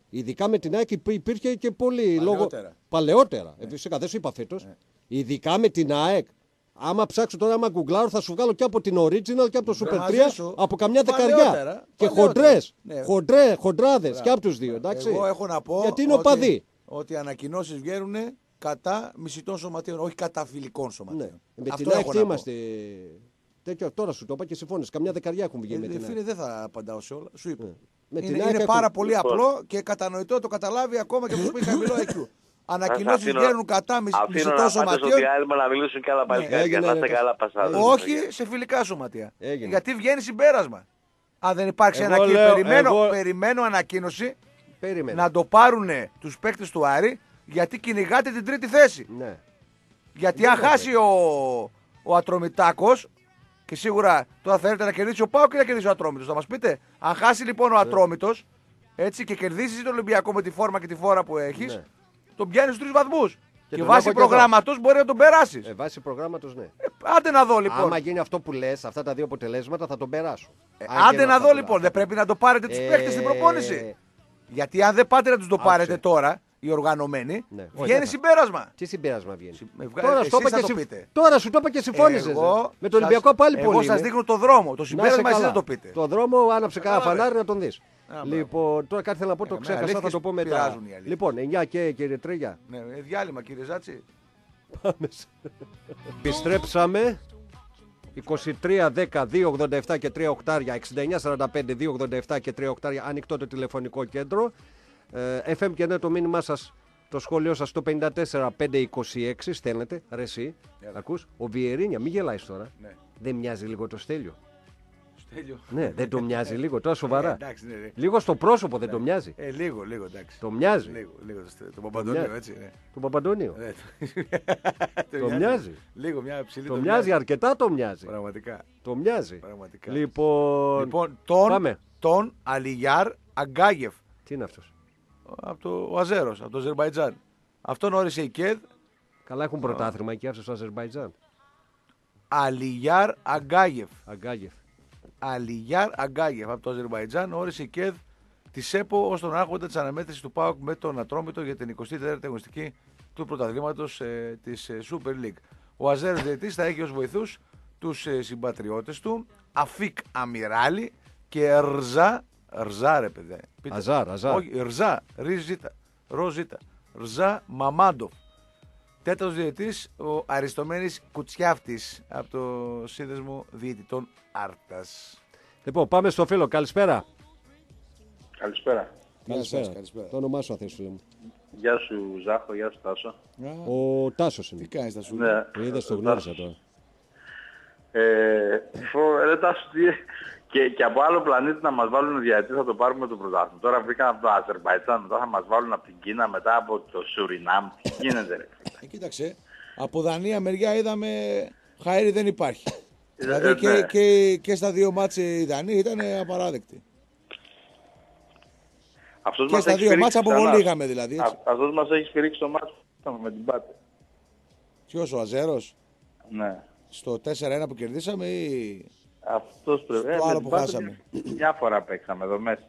Ειδικά με την ΑΕΚ υπή- υπήρχε και πολύ Παλαιότερα. λόγο. Παλαιότερα. Ε, φυσικά δεν σου είπα φέτος. Ειδικά με την ΑΕΚ. Άμα ψάξω τώρα, άμα γκουγκλάρω, θα σου βγάλω και από την Original και από το Super μαζί 3 σου. από καμιά Παλαιότερα, δεκαριά. Και παλαιότερα. χοντρές. Ναι. Χοντρέ, χοντράδες και από τους δύο. Εντάξει. Εγώ έχω να πω Γιατί είναι ότι, οπαδοί. ότι οι ανακοινώσεις βγαίνουν κατά μισητών σωματείων, όχι κατά φιλικών σωματείων. Ναι. Με Αυτό την ΑΕΚ έχω τι να πω. είμαστε. Τέτοιο, τώρα σου το είπα και συμφώνησε. Καμιά δεκαριά έχουν βγει Ε, με την φίλε, ΑΕΚ. δεν θα απαντάω σε όλα. Σου είπα. Με την είναι ΑΕΚ είναι έχουν- πάρα πολύ Λοιπόν. απλό και κατανοητό το καταλάβει ακόμα και αυτό που έχει χαμηλό IQ. Ανακοινώσεις Αφήνω- βγαίνουν κατά μισ- Αφήνω μισητών να πάτε στο σωματείων. διάλειμμα να μιλήσουν και άλλα παλικάρια. έγινε, Να είστε ρε, καλά πασάδες. Όχι σε φιλικά σωματεία. Έγινε. Γιατί βγαίνει συμπέρασμα. Αν δεν υπάρξει Εγώ ανακοίνωση. λέω, περιμένω, εγώ- περιμένω ανακοίνωση Περίμενε. να το πάρουν τους παίκτες του Άρη γιατί κυνηγάτε την τρίτη θέση. Ναι. Γιατί αν χάσει ο, ο Ατρομητάκος, και σίγουρα τώρα θέλετε να κερδίσει ο Πάο και να κερδίσει ο Ατρόμητος. Θα μας πείτε. Αν χάσει λοιπόν ο Ναι. Ατρόμητος, έτσι και κερδίσει τον Ολυμπιακό με τη φόρμα και τη φόρα που έχεις, Ναι. Τον πιάνεις στου τρεις βαθμούς. Και, τον βάσει έχω και εδώ. προγράμματος μπορεί να τον περάσεις. Ε, βάσει προγράμματος, ναι. άντε να δω λοιπόν. Άμα γίνει αυτό που λες, αυτά τα δύο αποτελέσματα θα τον περάσω. Ε, Αν άντε γίνουν να αυτά δω που λοιπόν. λέω. Δεν πρέπει να το πάρετε τους Ε, παίκτες στην προπόνηση. Γιατί αν δεν πάτε να τους το Άκουσε. πάρετε τώρα, οι οργανωμένοι, Ναι. Όχι, βγαίνει δεν θα. συμπέρασμα. Τι συμπέρασμα βγαίνει; με βγα- Τώρα, εσείς στο είπα θα και το συμ- πείτε. Τώρα σου το είπα και συμφώνησες. Εγώ Με τον σας- Ολυμπιακό πάλι Εγώ πολύ. σας είναι. δείχνω το δρόμο. Το Να είσαι συμπέρασμα εσεί καλά. δεν το πείτε. Το δρόμο άναψε κανένα Κατάλαβες. φανάρι να τον δεις. μπράβο. Λοιπόν, τώρα κάτι θέλω να πω, το Ε, με ξέχασα, θα αλήθειες το πω μετά. πειράζουν οι αλήθειες. Λοιπόν, 9 και κύριε Τρίγια. Ναι, ε, διάλειμμα κύριε Ζάτσι. Επιστρέψαμε. 23, 10, 2, 87 και 3 οκτάρια, 69, 45, 2, 87 και 3 οκτάρια, ανοιχτό το τηλεφωνικό κέντρο. Ε, FM και ναι, το μήνυμά σας, το σχόλιο σας στο 54 526, στέλνετε, ρε εσύ, ακούς, ο Βιερίνια, μην γελάεις τώρα, Ναι. δεν μοιάζει λίγο το στέλιο. Στέλιο. ναι, δεν το μοιάζει λίγο, τώρα σοβαρά. Ε, εντάξει, ναι, ναι. Λίγο στο πρόσωπο δεν το μοιάζει. Ε, λίγο, λίγο, εντάξει. Το μοιάζει. Λίγο, λίγο. το στε- Το Παπαντονίο, μοιάζει. έτσι. Ναι. Του Παπαντονίου. Ναι, Το μοιάζει. Λίγο, μια ψηλή. Το μοιάζει, αρκετά το μοιάζει. Πραγματικά. Το μοιάζει. Πραγματικά. Λοιπόν, Λοιπόν, τον, πάμε. τον Αλιγιάρ Αγκάγεφ. Τι είναι αυτός; Από το ο Αζέρος, από το Αζερβαϊτζάν. Αυτόν όρισε η ΚΕΔ Καλά έχουν πρωτάθλημα εκεί άφησε στο Αζερβαϊτζάν. Αλιγιάρ Αγκάγεφ. Αγκάγεφ. Αλιγιάρ Αγκάγεφ από το Αζερβαϊτζάν όρισε η ΚΕΔ τη ΣΕΠΟ ως τον άρχοντα της αναμέτρησης του ΠΑΟΚ με τον Ατρόμητο για την 24η αγωνιστική του πρωταθλήματος ε, της Super League. Ο Αζέρ διαιτή θα έχει ως βοηθούς τους ε, συμπατριώτες του Αφίκ Αμυράλη και Ρζά. Ρζά, ρε παιδιά. Πείτε. Αζάρ, Αζάρ. Όχι, Ρζά. Ριζίτα. Ροζίτα. Ρζά Μαμάντοφ. Τέταρτος διαιτή, ο Αριστομένης Κουτσιάφτης από το σύνδεσμο διαιτητών Άρτας. Λοιπόν, πάμε στο φίλο. Καλησπέρα. Καλησπέρα. Καλησπέρα. καλησπέρα. Το όνομά σου, αθέσου λέμε. Γεια σου Ζάχο, γεια σου Τάσο. Ο Τάσος είναι. Τι κάνεις, τα σου Ναι. Το είδες, το γνώρισα τώρα. Ε, φω, ρε Τάσο, τι, και, και από άλλο πλανήτη να μας βάλουν διαιτή θα το πάρουμε το πρωτάθλημα. Τώρα βρήκαν από το Αζερβαϊτζάν, μετά θα μας βάλουν από την Κίνα, μετά από το Σουρινάμ. Τι γίνεται ρε. Ε, κοίταξε, από Δανία μεριά είδαμε χαέρι δεν υπάρχει. Ε, δηλαδή ε, και, ναι. και, και στα δύο μάτσε οι Δανείοι ήταν απαράδεκτοι. Αυτός Και μας στα έχει δύο σφυρίξει μάτσα ξανά. αποβολή είχαμε δηλαδή. έτσι. Α- Αυτός μας έχει σφυρίξει το μάτσο που είχαμε με την Πάτε. Ποιος ο Αζέρος, Ναι. στο 4-1 που κερδίσαμε ή... Αυτός πρέπει. Στο με άλλο την που Πάτε χάσαμε. Μια, μια φορά παίξαμε εδώ μέσα.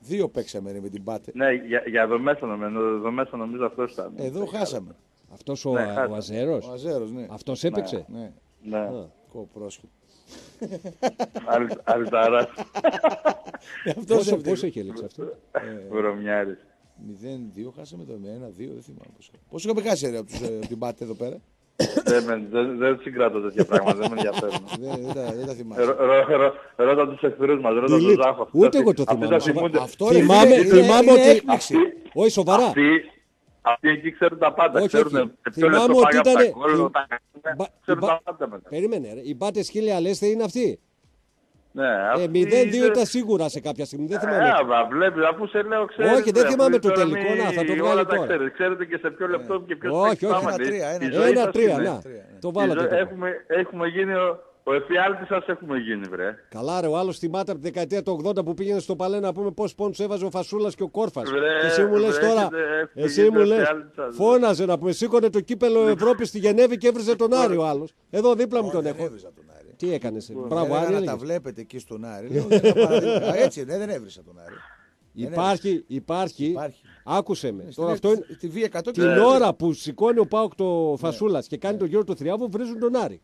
Δύο παίξαμε ρε, με την Πάτε. Ναι, για, για εδώ μέσα νομίζω, εδώ μέσα νομίζω αυτός ήταν. Εδώ χάσαμε. Αυτός ο, Ναι, ο χάσα. Αζέρος. Ο Αζέρος, ναι. Αυτός έπαιξε. ναι. Ναι, Κοπρόσχο. Αλ- αλταράς. Αυτός Πόσο, έβγαινε. πόσο έχει έλειξει αυτό; Βρωμιάρης. 0-2 χάσαμε το 1-2, δεν θυμάμαι πόσο. Πόσο είχαμε χάσει ρε, από, τους, ε, από την Πάτε εδώ πέρα; Δεν, με- δεν, δεν συγκράτω τέτοια πράγματα, δεν με ενδιαφέρουν. δεν, δεν, τα, δεν τα θυμάσαι. Ρω- ρω- ρω- Ρώτα τους εχθρούς μας, ρώτα Delete. τους Ζάχο. Ούτε Αυτοί- εγώ το αυτοί θυμάμαι. τα θυμούνται. Αυτό ρε, Θυμάμαι- φίλε, είναι- θυμάμαι είναι ότι- έκπληξη. Όχι, σοβαρά. Αυτοί, αυτοί εκεί ξέρουν τα πάντα. Όχι, ξέρουν όχι. σε ποιο Θυμάμαι λεπτό ότι πάει από ήτανε- τα γκολ, Μπα- τα- η Ξέρουν Μπα- τα πάντα μετά. Περίμενε, ρε. Οι μπάτες χίλια λέστε είναι αυτοί. Ναι, Ε, αυτοί 0-2 είναι- ήταν σίγουρα σε κάποια στιγμή. Δεν θυμάμαι. Ε, μα βλέπεις, αφού σε λέω ξέρεις. Όχι, δεν ρε, θυμάμαι αφού το τώρα τελικό, μη- να, θα το όλα βγάλει τα τώρα. Ξέρετε, ξέρετε και σε ποιο λεπτό και ποιος Όχι, παίξει όχι. πάμε. Ένα-τρία, Η- ένα- η ζωή σας Ένα-τρία, είναι- να. Το η βάλατε. ζωή- το. Έχουμε, έχουμε γίνει ο, ο εφιάλτης σας έχουμε γίνει, βρε. Καλά, ρε, ο άλλος θυμάται από τη δεκαετία του 80 που πήγαινε στο παλέ να πούμε πώς πόντου έβαζε ο Φασούλας και ο Κόρφας. Βρε, Και εσύ μου λες βρε, τώρα, έχετε- έχετε εσύ γίνει μου το λες, reality σας, βρε. φώναζε να πούμε, σήκωνε το κύπελο Ευρώπη στη Γενέβη και έβριζε τον Άρη ο άλλος. Εδώ δίπλα μου τον Δεν έχω. Έβρισα τον Άρη. Τι έκανες, Μπράβο, Έλεγα Άρη. να τα έλεγες. βλέπετε εκεί στον Άρη. Λέω, δεν θα παραδείγματα. Α, Έτσι είναι, δεν έβρισα τον Άρη. Υπάρχει, υπάρχει, Υπάρχει. άκουσε με. Στην- Τώρα αυτό είναι Στη βία 100 την ώρα που σηκώνει ο Πάοκ το Φασούλας και κάνει τον γύρο του Θριάβου, βρίζουν τον Άρη.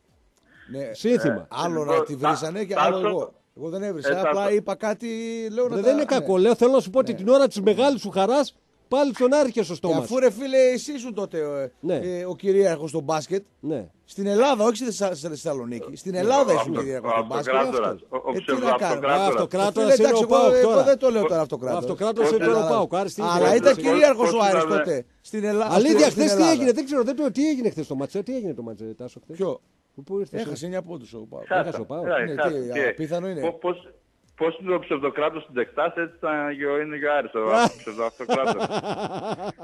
Ναι. Σύνθημα. Άλλο να Λοιπόν, τη τα- βρίσανε και τα- άλλο το- εγώ. Εγώ δεν έβρισα. Ε, τα- Απλά το- είπα κάτι. Λέω να Δεν τα- είναι κακό. ναι. Λέω, θέλω να σου πω ότι την ώρα της μεγάλης σου χαράς πάλι στον Άρη και στο Και στόμα. αφού σου. ρε φίλε, εσύ ήσουν τότε ε, Ναι. ε, ο κυρίαρχος στο μπάσκετ. Ναι. Στην Ελλάδα, όχι στη Θεσσα- στη Θεσσαλονίκη. Στην Ελλάδα ήσουν Ο κυρίαρχος στο μπάσκετ. αυτοκράτορας. Ο- ο Ε, τι να κάνουμε; ψευδοαυτοκράτορας. Αυτοκράτορα Φίλε, είναι εντάξει, ο εγώ, Πάοκ εγώ τώρα. δεν το λέω τώρα Ο αυτοκράτορα. αυτοκράτορα είναι Πώς τώρα ο Κατάλαβες. Πάοκ. Άρη, τι Αλλά έγινε. ήταν Πώς- κυρίαρχο πώς ο Άρης είδαμε- τότε. Στην Ελλάδα. Αλήθεια, στην χθες τι Ελλάδα. έγινε, δεν ξέρω, δεν το, τι έγινε χθες το μάτσο, τι έγινε το μάτσο, Τάσο χθες; Ποιο; Πού, πού ήρθες, Έχασε 9 πόντους ο Πάοκ. Έχασε ο Πάοκ. Ε, Ναι, έχασε. τι, Και απίθανο είναι. Πο- Πώς, πώς είναι ο ψευδοκράτος στην Τεκτάς, έτσι θα και ο- είναι και ο Άρης, ο ψευδοαυτοκράτος.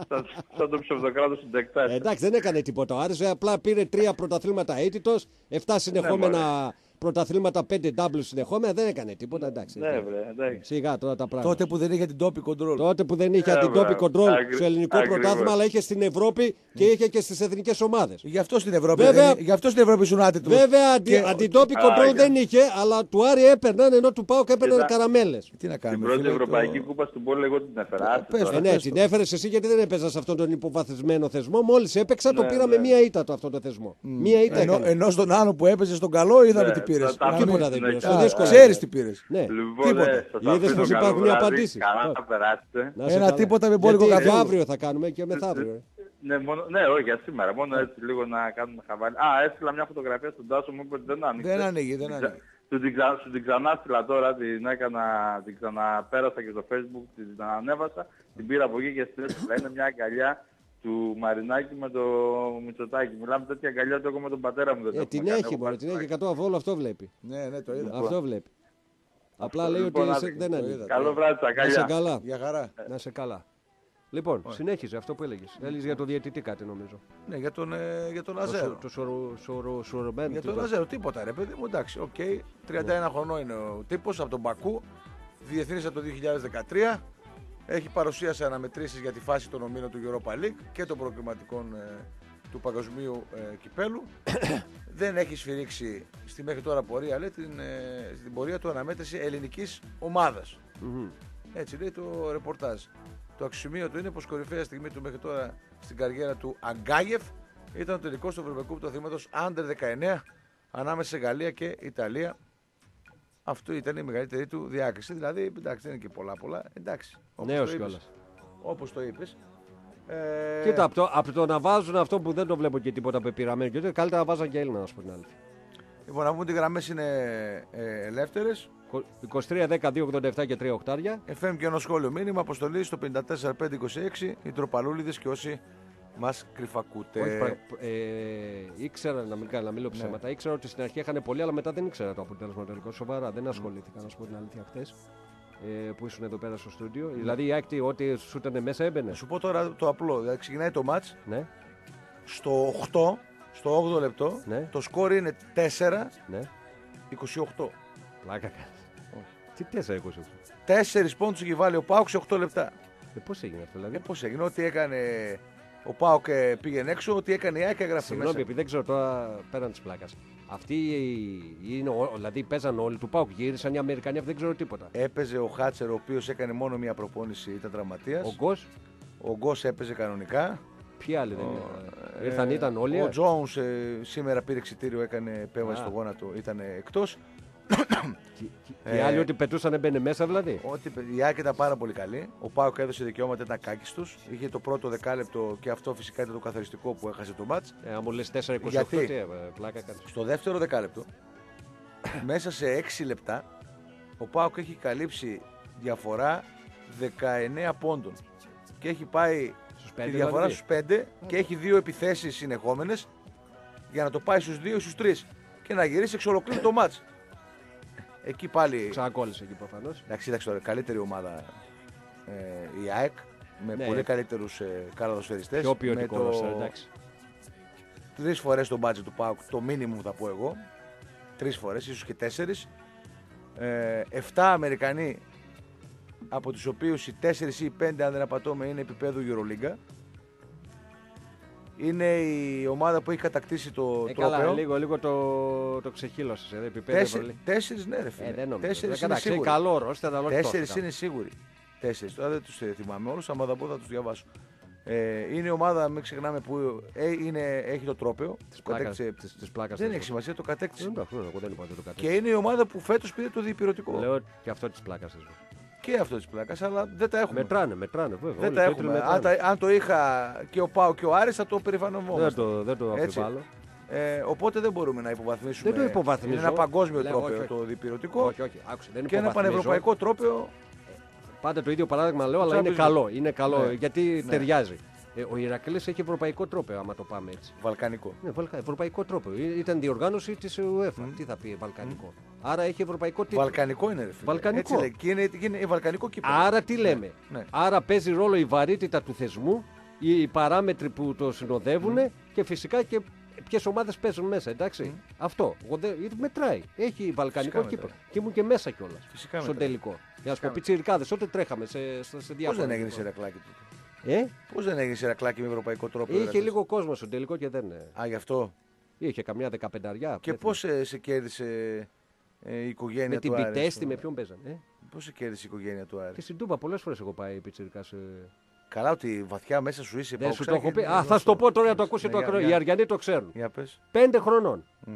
σαν, σαν το ψευδοκράτος στην Τεκτάς. Ε, εντάξει, δεν έκανε τίποτα. Ο Άρης απλά πήρε τρία πρωταθλήματα αίτητος, 7 συνεχόμενα πρωταθλήματα 5 W συνεχόμενα, δεν έκανε τίποτα. Εντάξει. Ναι, βρε, εντάξει. Σιγά τώρα τα πράγματα. Τότε που δεν είχε την topic control. Τότε που δεν είχε Ε, αντιτόπι μπράβο. control Ακρι- στο ελληνικό ακριβώς. πρωτάθλημα, αλλά είχε στην Ευρώπη και είχε και στις εθνικές ομάδες. Γι' αυτό στην Ευρώπη, Βέβαια- δεν- γι' αυτό στην Ευρώπη ήσουν άτιτος. Βέβαια, αντι, Και- αντιτόπι Α, control και- δεν είχε, αλλά του Άρη έπαιρναν ενώ του Πάουκ έπαιρναν Κοίτα. καραμέλες. Τι να Την κάνουμε. πρώτη φίλε, Ευρωπαϊκή το- Κούπα στον Πόλο εγώ την έφερα. Άσε πες τώρα. Ε, ναι, πες την το. έφερες εσύ γιατί δεν έπαιζα σε αυτόν τον υποβαθισμένο θεσμό. Μόλις έπαιξα, το Ναι, πήραμε ναι. μία ήττα το αυτόν τον θεσμό. Μία ήττα Ενώ, έκανε. ενώ στον άλλο που έπαιζε στον καλό είδαμε Ναι, τι πήρε. Τα- τα- Τίποτα δεν πήρε. Στο Α, δύσκολο. Ξέρεις τι πήρες. Ναι. Λοιπόν, Τίποτα. ναι, σας Είδες αφήνω πως καλό υπάρχουν οι βράδυ. απαντήσεις. Καλά Ωραία. θα περάσετε. Να σε Ένα καλά. τίποτα με μπόλικο Γιατί καθόλου. αύριο θα κάνουμε και μεθαύριο. ε. Ναι, μόνο, ναι, όχι για σήμερα. Μόνο έτσι λίγο να κάνουμε χαβάλι. Α, έστειλα μια φωτογραφία στον Τάσο μου που δεν ανοίξει. Δεν ανοίγει, δεν ανοίγει. Του την, ξα... σου την ξανά στείλα τώρα, την έκανα, την ξαναπέρασα και στο facebook, την ανέβασα, την πήρα από εκεί και στην έστειλα. Είναι μια αγκαλιά του Μαρινάκη με το Μητσοτάκη. Μιλάμε τέτοια αγκαλιά το έχω με τον πατέρα μου. Δεν το Ε, έχουμε την κάνει. έχει, Έχω μπορεί, πάρει την έχει στο 100 αφόλου αυτό βλέπει. Ναι, ναι, το είδα. Αυτό βλέπει. Απλά λέει ότι Λοιπόν, είσαι- άντε, δεν το ανοίγει. είδα. Καλό βράδυ, Να 'σαι τσακαλιά. καλά. Γεια χαρά. Να 'σαι καλά. Λοιπόν, συνέχιζε αυτό που έλεγες. Έλεγε για το διαιτητή κάτι νομίζω. Ναι, για τον, ε, για τον Το, Αζέρο. σο- το σορο- σορο- σορωμένο. Για τον τίποτα. Αζέρο, τίποτα ρε παιδί μου, εντάξει, οκ. 31 χρονών είναι ο τύπος από τον Μπακού. Διεθνής από το 2013. Έχει παρουσία σε αναμετρήσεις για τη φάση των ομίλων του Europa League και των προκριματικών ε, του παγκοσμίου ε, κυπέλου. Δεν έχει σφυρίξει στη μέχρι τώρα πορεία, λέει, την, ε, στην πορεία του αναμέτρηση ελληνικής ομάδας. Μμμ. Έτσι λέει το ρεπορτάζ. Το αξιομείωτο είναι πως κορυφαία στιγμή του μέχρι τώρα στην καριέρα του Αγκάγεφ ήταν ο τελικό του Ευρωπαϊκού Πρωταθλήματο Under 19 ανάμεσα σε Γαλλία και Ιταλία. Αυτό ήταν η μεγαλύτερη του διάκριση. Δηλαδή, εντάξει, δεν είναι και πολλά πολλά. Εντάξει. όπως Νέος το είπες. κιόλας. Όπως το είπες. Ε, Κοίτα, από το, από το να βάζουν αυτό που δεν το βλέπω και τίποτα πεπειραμένο και τέτοιο, καλύτερα να βάζαν και Έλληνα, να σου πω την αλήθεια. Λοιπόν, να πούμε ότι οι γραμμές είναι ε, ελεύθερες. 23, 10, 2, 87 και 3 οκτάρια. FM και ένα σχόλιο μήνυμα. Αποστολή στο 54526. Οι τροπαλούλιδε και όσοι μας κρυφακούτε. Όχι, πρα- ε, ήξερα να μην, κάνω- να μην λέω ψέματα. Ήξερα ότι στην αρχή είχαν πολύ, αλλά μετά δεν ήξερα το αποτέλεσμα τελικό. Σοβαρά, δεν ασχολήθηκα, να σου πω την αλήθεια χθε. Ε, που ήσουν εδώ πέρα στο στούντιο. Δηλαδή η άκτη, ό,τι σου ήταν μέσα έμπαινε. Να σου πω τώρα το απλό. Δηλαδή, ξεκινάει το match Ναι, στο 8, στο 8 λεπτό. Ναι. Το σκόρ είναι 4-28. ναι. Πλάκα κάνεις. Τι 4 20. 4 πόντους έχει βάλει ο Πάουκ σε 8 λεπτά. Ε, Πώς έγινε αυτό, Ε, δηλαδή. Πώς έγινε, ό,τι έκανε ο Πάουκ ε, πήγαινε έξω, ό,τι έκανε η Άκη έγραφε Συγγνώμη, μέσα. επειδή δεν ξέρω τώρα πέραν της πλάκας. Αυτοί οι- είναι, ο- δηλαδή παίζαν όλοι του Πάουκ. Γύρισαν οι Αμερικανοί, αυτοί δεν ξέρω τίποτα. Έπαιζε ο Χάτσερ, ο οποίος έκανε μόνο μία προπόνηση, ήταν τραυματίας. Ο Γκος, Ο Γκος έπαιζε κανονικά. ποιοι άλλοι δεν Ο- ήταν. Ήρθαν, ε, ήταν όλοι. Ο ε. Τζόουνς σήμερα πήρε εξητήριο, έκανε επέμβαση Α. στο γόνατο, ήταν εκτός. Και- και- Οι άλλοι ότι πετούσαν μπαίνε μέσα δηλαδή. Ότι η Άκη ήταν πάρα πολύ καλή. Ο Πάουκ έδωσε δικαιώματα, ήταν κάκιστο. Είχε το πρώτο δεκάλεπτο και αυτό φυσικά ήταν το καθοριστικό που έχασε το μάτς. Ε, αν μου λε 4-28, Γιατί; τι ε, πλάκα κάνεις. Στο δεύτερο δεκάλεπτο, μέσα σε 6 λεπτά, ο Πάουκ έχει καλύψει διαφορά 19 πόντων. Και έχει πάει Στους τη πέντε διαφορά δηλαδή. στους 5 και έχει δύο επιθέσεις συνεχόμενες για να το πάει στους 2 ή στους 3 και να γυρίσει εξ ολοκλήρου το μάτς. Εκεί πάλι. Ξανακόλλησε εκεί προφανώς. Εντάξει, κοίταξε τώρα, καλύτερη ομάδα ε, η ΑΕΚ με Ναι. πολύ καλύτερους ε, καλαδοσφαιριστές. Πιο με ποιοτικό το- ρόστερ, εντάξει. τρεις φορές το budget του Πάουκ, το minimum θα πω εγώ. Τρεις φορές, ίσως και τέσσερις. Ε, εφτά Αμερικανοί, από τους οποίους οι τέσσερις ή οι πέντε, αν δεν απατώμε, είναι επίπεδου Euroliga. Είναι η ομάδα που έχει κατακτήσει το Ε, τρόπαιο. καλά, λίγο, λίγο το, το ξεχύλωσες. Ε, επίπεδο Τέσσερι, Ευρωλή. τέσσερις, ναι, ρε φίλε. Ε, δεν νομίζω. Τέσσερις Ε, είναι εντάξει, είναι σίγουροι. καλό ρόστερ, αλλά όχι Τέσσερις τόσο είναι σίγουροι. Τέσσερις. Τώρα δεν τους θυμάμαι όλους, αλλά θα πω θα τους διαβάσω. Ε, είναι η ομάδα, μην ξεχνάμε, που ε, είναι, έχει το τρόπαιο. Τη Το πλάκα. κατέκτησε- Της, της πλάκας Δεν της. έχει σημασία, το κατέκτησε. Δεν το εγώ δεν είπα ότι το κατέκτησε. Και είναι η ομάδα που φέτος πήρε το διπυρωτικό. Λέω και αυτό της πλάκας τη. Και αυτό της πλάκας, αλλά δεν τα έχουμε. Μετράνε, μετράνε. Βέβαια, δεν όλοι τα οι τίτλοι έχουμε. μετράνε. Αν, τα- αν το είχα και ο Πάο και ο Άρης θα το Δεν περηφανευόμαστε. το, δεν το Έτσι. αμφιβάλλω. Ε, οπότε δεν μπορούμε να υποβαθμίσουμε. Δεν το υποβαθμίζω. Είναι ένα παγκόσμιο Λέω, τρόπαιο όχι, όχι. το διπυρωτικό Όχι, όχι, άκουσε. Δεν και ένα υποβαθμίζω. πανευρωπαϊκό τρόπαιο. Πάντα το ίδιο παράδειγμα λέω, αλλά Champions είναι League. καλό. Είναι καλό Ναι. γιατί Ναι. ταιριάζει. Ε, ο Ηρακλής έχει ευρωπαϊκό τρόπαιο, άμα το πάμε έτσι. Βαλκανικό. Ναι, βαλκα- ευρωπαϊκό τρόπαιο. Ή- Ήταν διοργάνωση της UEFA. Τι θα πει βαλκανικό. Άρα έχει ευρωπαϊκό τίτλο. Βαλκανικό είναι, ρε φίλε. Βαλκανικό. Έτσι λέει. Και είναι, και είναι η βαλκανικό κύπελο. Άρα τι λέμε. ναι. Άρα παίζει ρόλο η βαρύτητα του θεσμού, οι οι παράμετροι που το συνοδεύουν και φυσικά και ποιες ομάδες παίζουν μέσα, εντάξει. Αυτό. Εγώ δεν, γιατί μετράει. Έχει βαλκανικό Φυσικά κύπελο. μετράει. Και ήμουν και μέσα κιόλας. Φυσικά Στον μετράει. τελικό. Για να σου πω πιτσιρικάδες, τότε τρέχαμε σε, σε, σε Πώς διάφορα. δεν έγινε σε επίπεδα. Ηρακλάκη τότε; Ε, Πώς δεν έγινε σε Ηρακλάκη με ευρωπαϊκό τρόπο. είχε Ηρακλής; λίγο κόσμο στον τελικό και δεν. ε, Α, γι' αυτό. Είχε καμιά δεκαπενταριά. Και δεν πώς σε κέρδισε ε, η οικογένεια Με του την Άρη. Πιτέστη, με ποιον παίζανε. Ε; Πώς σε κέρδισε η οικογένεια του Άρη; Και στην Τούμπα πολλές φορές έχω πάει πιτσιρικάς σε. Καλά, ότι βαθιά μέσα σου είσαι Δεν σου το παουξάκι, έχω πει. είναι Α, θα γνωστό. σου το πω τώρα να το ακούσει Ναι, το για- ακρό. για- Οι Αριανοί το ξέρουν. Για πες. Πέντε χρονών. Μμ.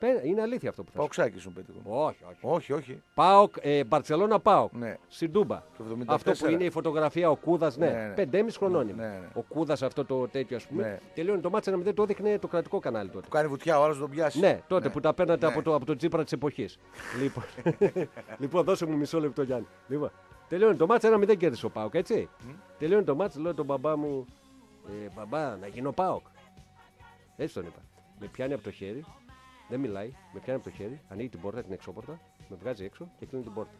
Πέντε- Είναι αλήθεια αυτό που θα σου Παουξάκι σου πέτυχε. πω. Όχι, όχι. Όχι, όχι. Πάοκ, ε, Μπαρσελόνα Πάοκ. Ναι. Στην Τούμπα. Το 74. Αυτό που είναι η φωτογραφία ο Κούδας, ναι. Ναι, ναι. Πεντέμιση χρονών είμαι. Ναι, ναι. Ο Κούδας αυτό το τέτοιο ας πούμε. Ναι. Τελειώνει το ματς να μην το έδειχνε το κρατικό κανάλι τότε. Του κάνει βουτιά, ο άλλος τον πιάσει. Ναι, τότε που τα παίρνατε Ναι. από, το, από το τσίπρα της εποχής. λοιπόν, λοιπόν, δώσε μου μισό λεπτό, Γιάννη. Λοιπόν, τελειώνει το ματς, ένα μηδέν κέρδισε ο Πάοκ, έτσι. Τελειώνει το ματς, λέω τον μπαμπά μου, ε, μπαμπά, να γίνω Πάοκ. Έτσι τον είπα. Με πιάνει από το χέρι, δεν μιλάει, με πιάνει από το χέρι, ανοίγει την πόρτα, την εξώπορτα, με βγάζει έξω και κλείνει την πόρτα.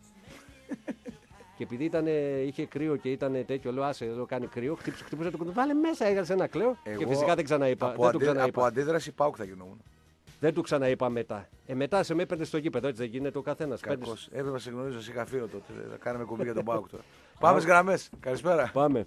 και επειδή ήταν, είχε κρύο και ήταν τέτοιο, λέω άσε εδώ κάνει κρύο, χτύπησε, χτύπησε το κουμπί, βάλε μέσα, έγραψε ένα κλαίο και φυσικά δεν ξαναείπα. Από, δεν του αντί- ξαναείπα. από αντίδραση Πάουκ θα γινόμουν. Δεν του ξαναείπα μετά. Ε, μετά σε με έπαιρνε στο γήπεδο, έτσι δεν γίνεται ο καθένας. Κακός. Έπρεπε να σε γνωρίζω, σε είχα φύγει τότε. Θα κάναμε κουμπί για τον Πάουκ τώρα. Πάμε στις γραμμές. Καλησπέρα. Πάμε.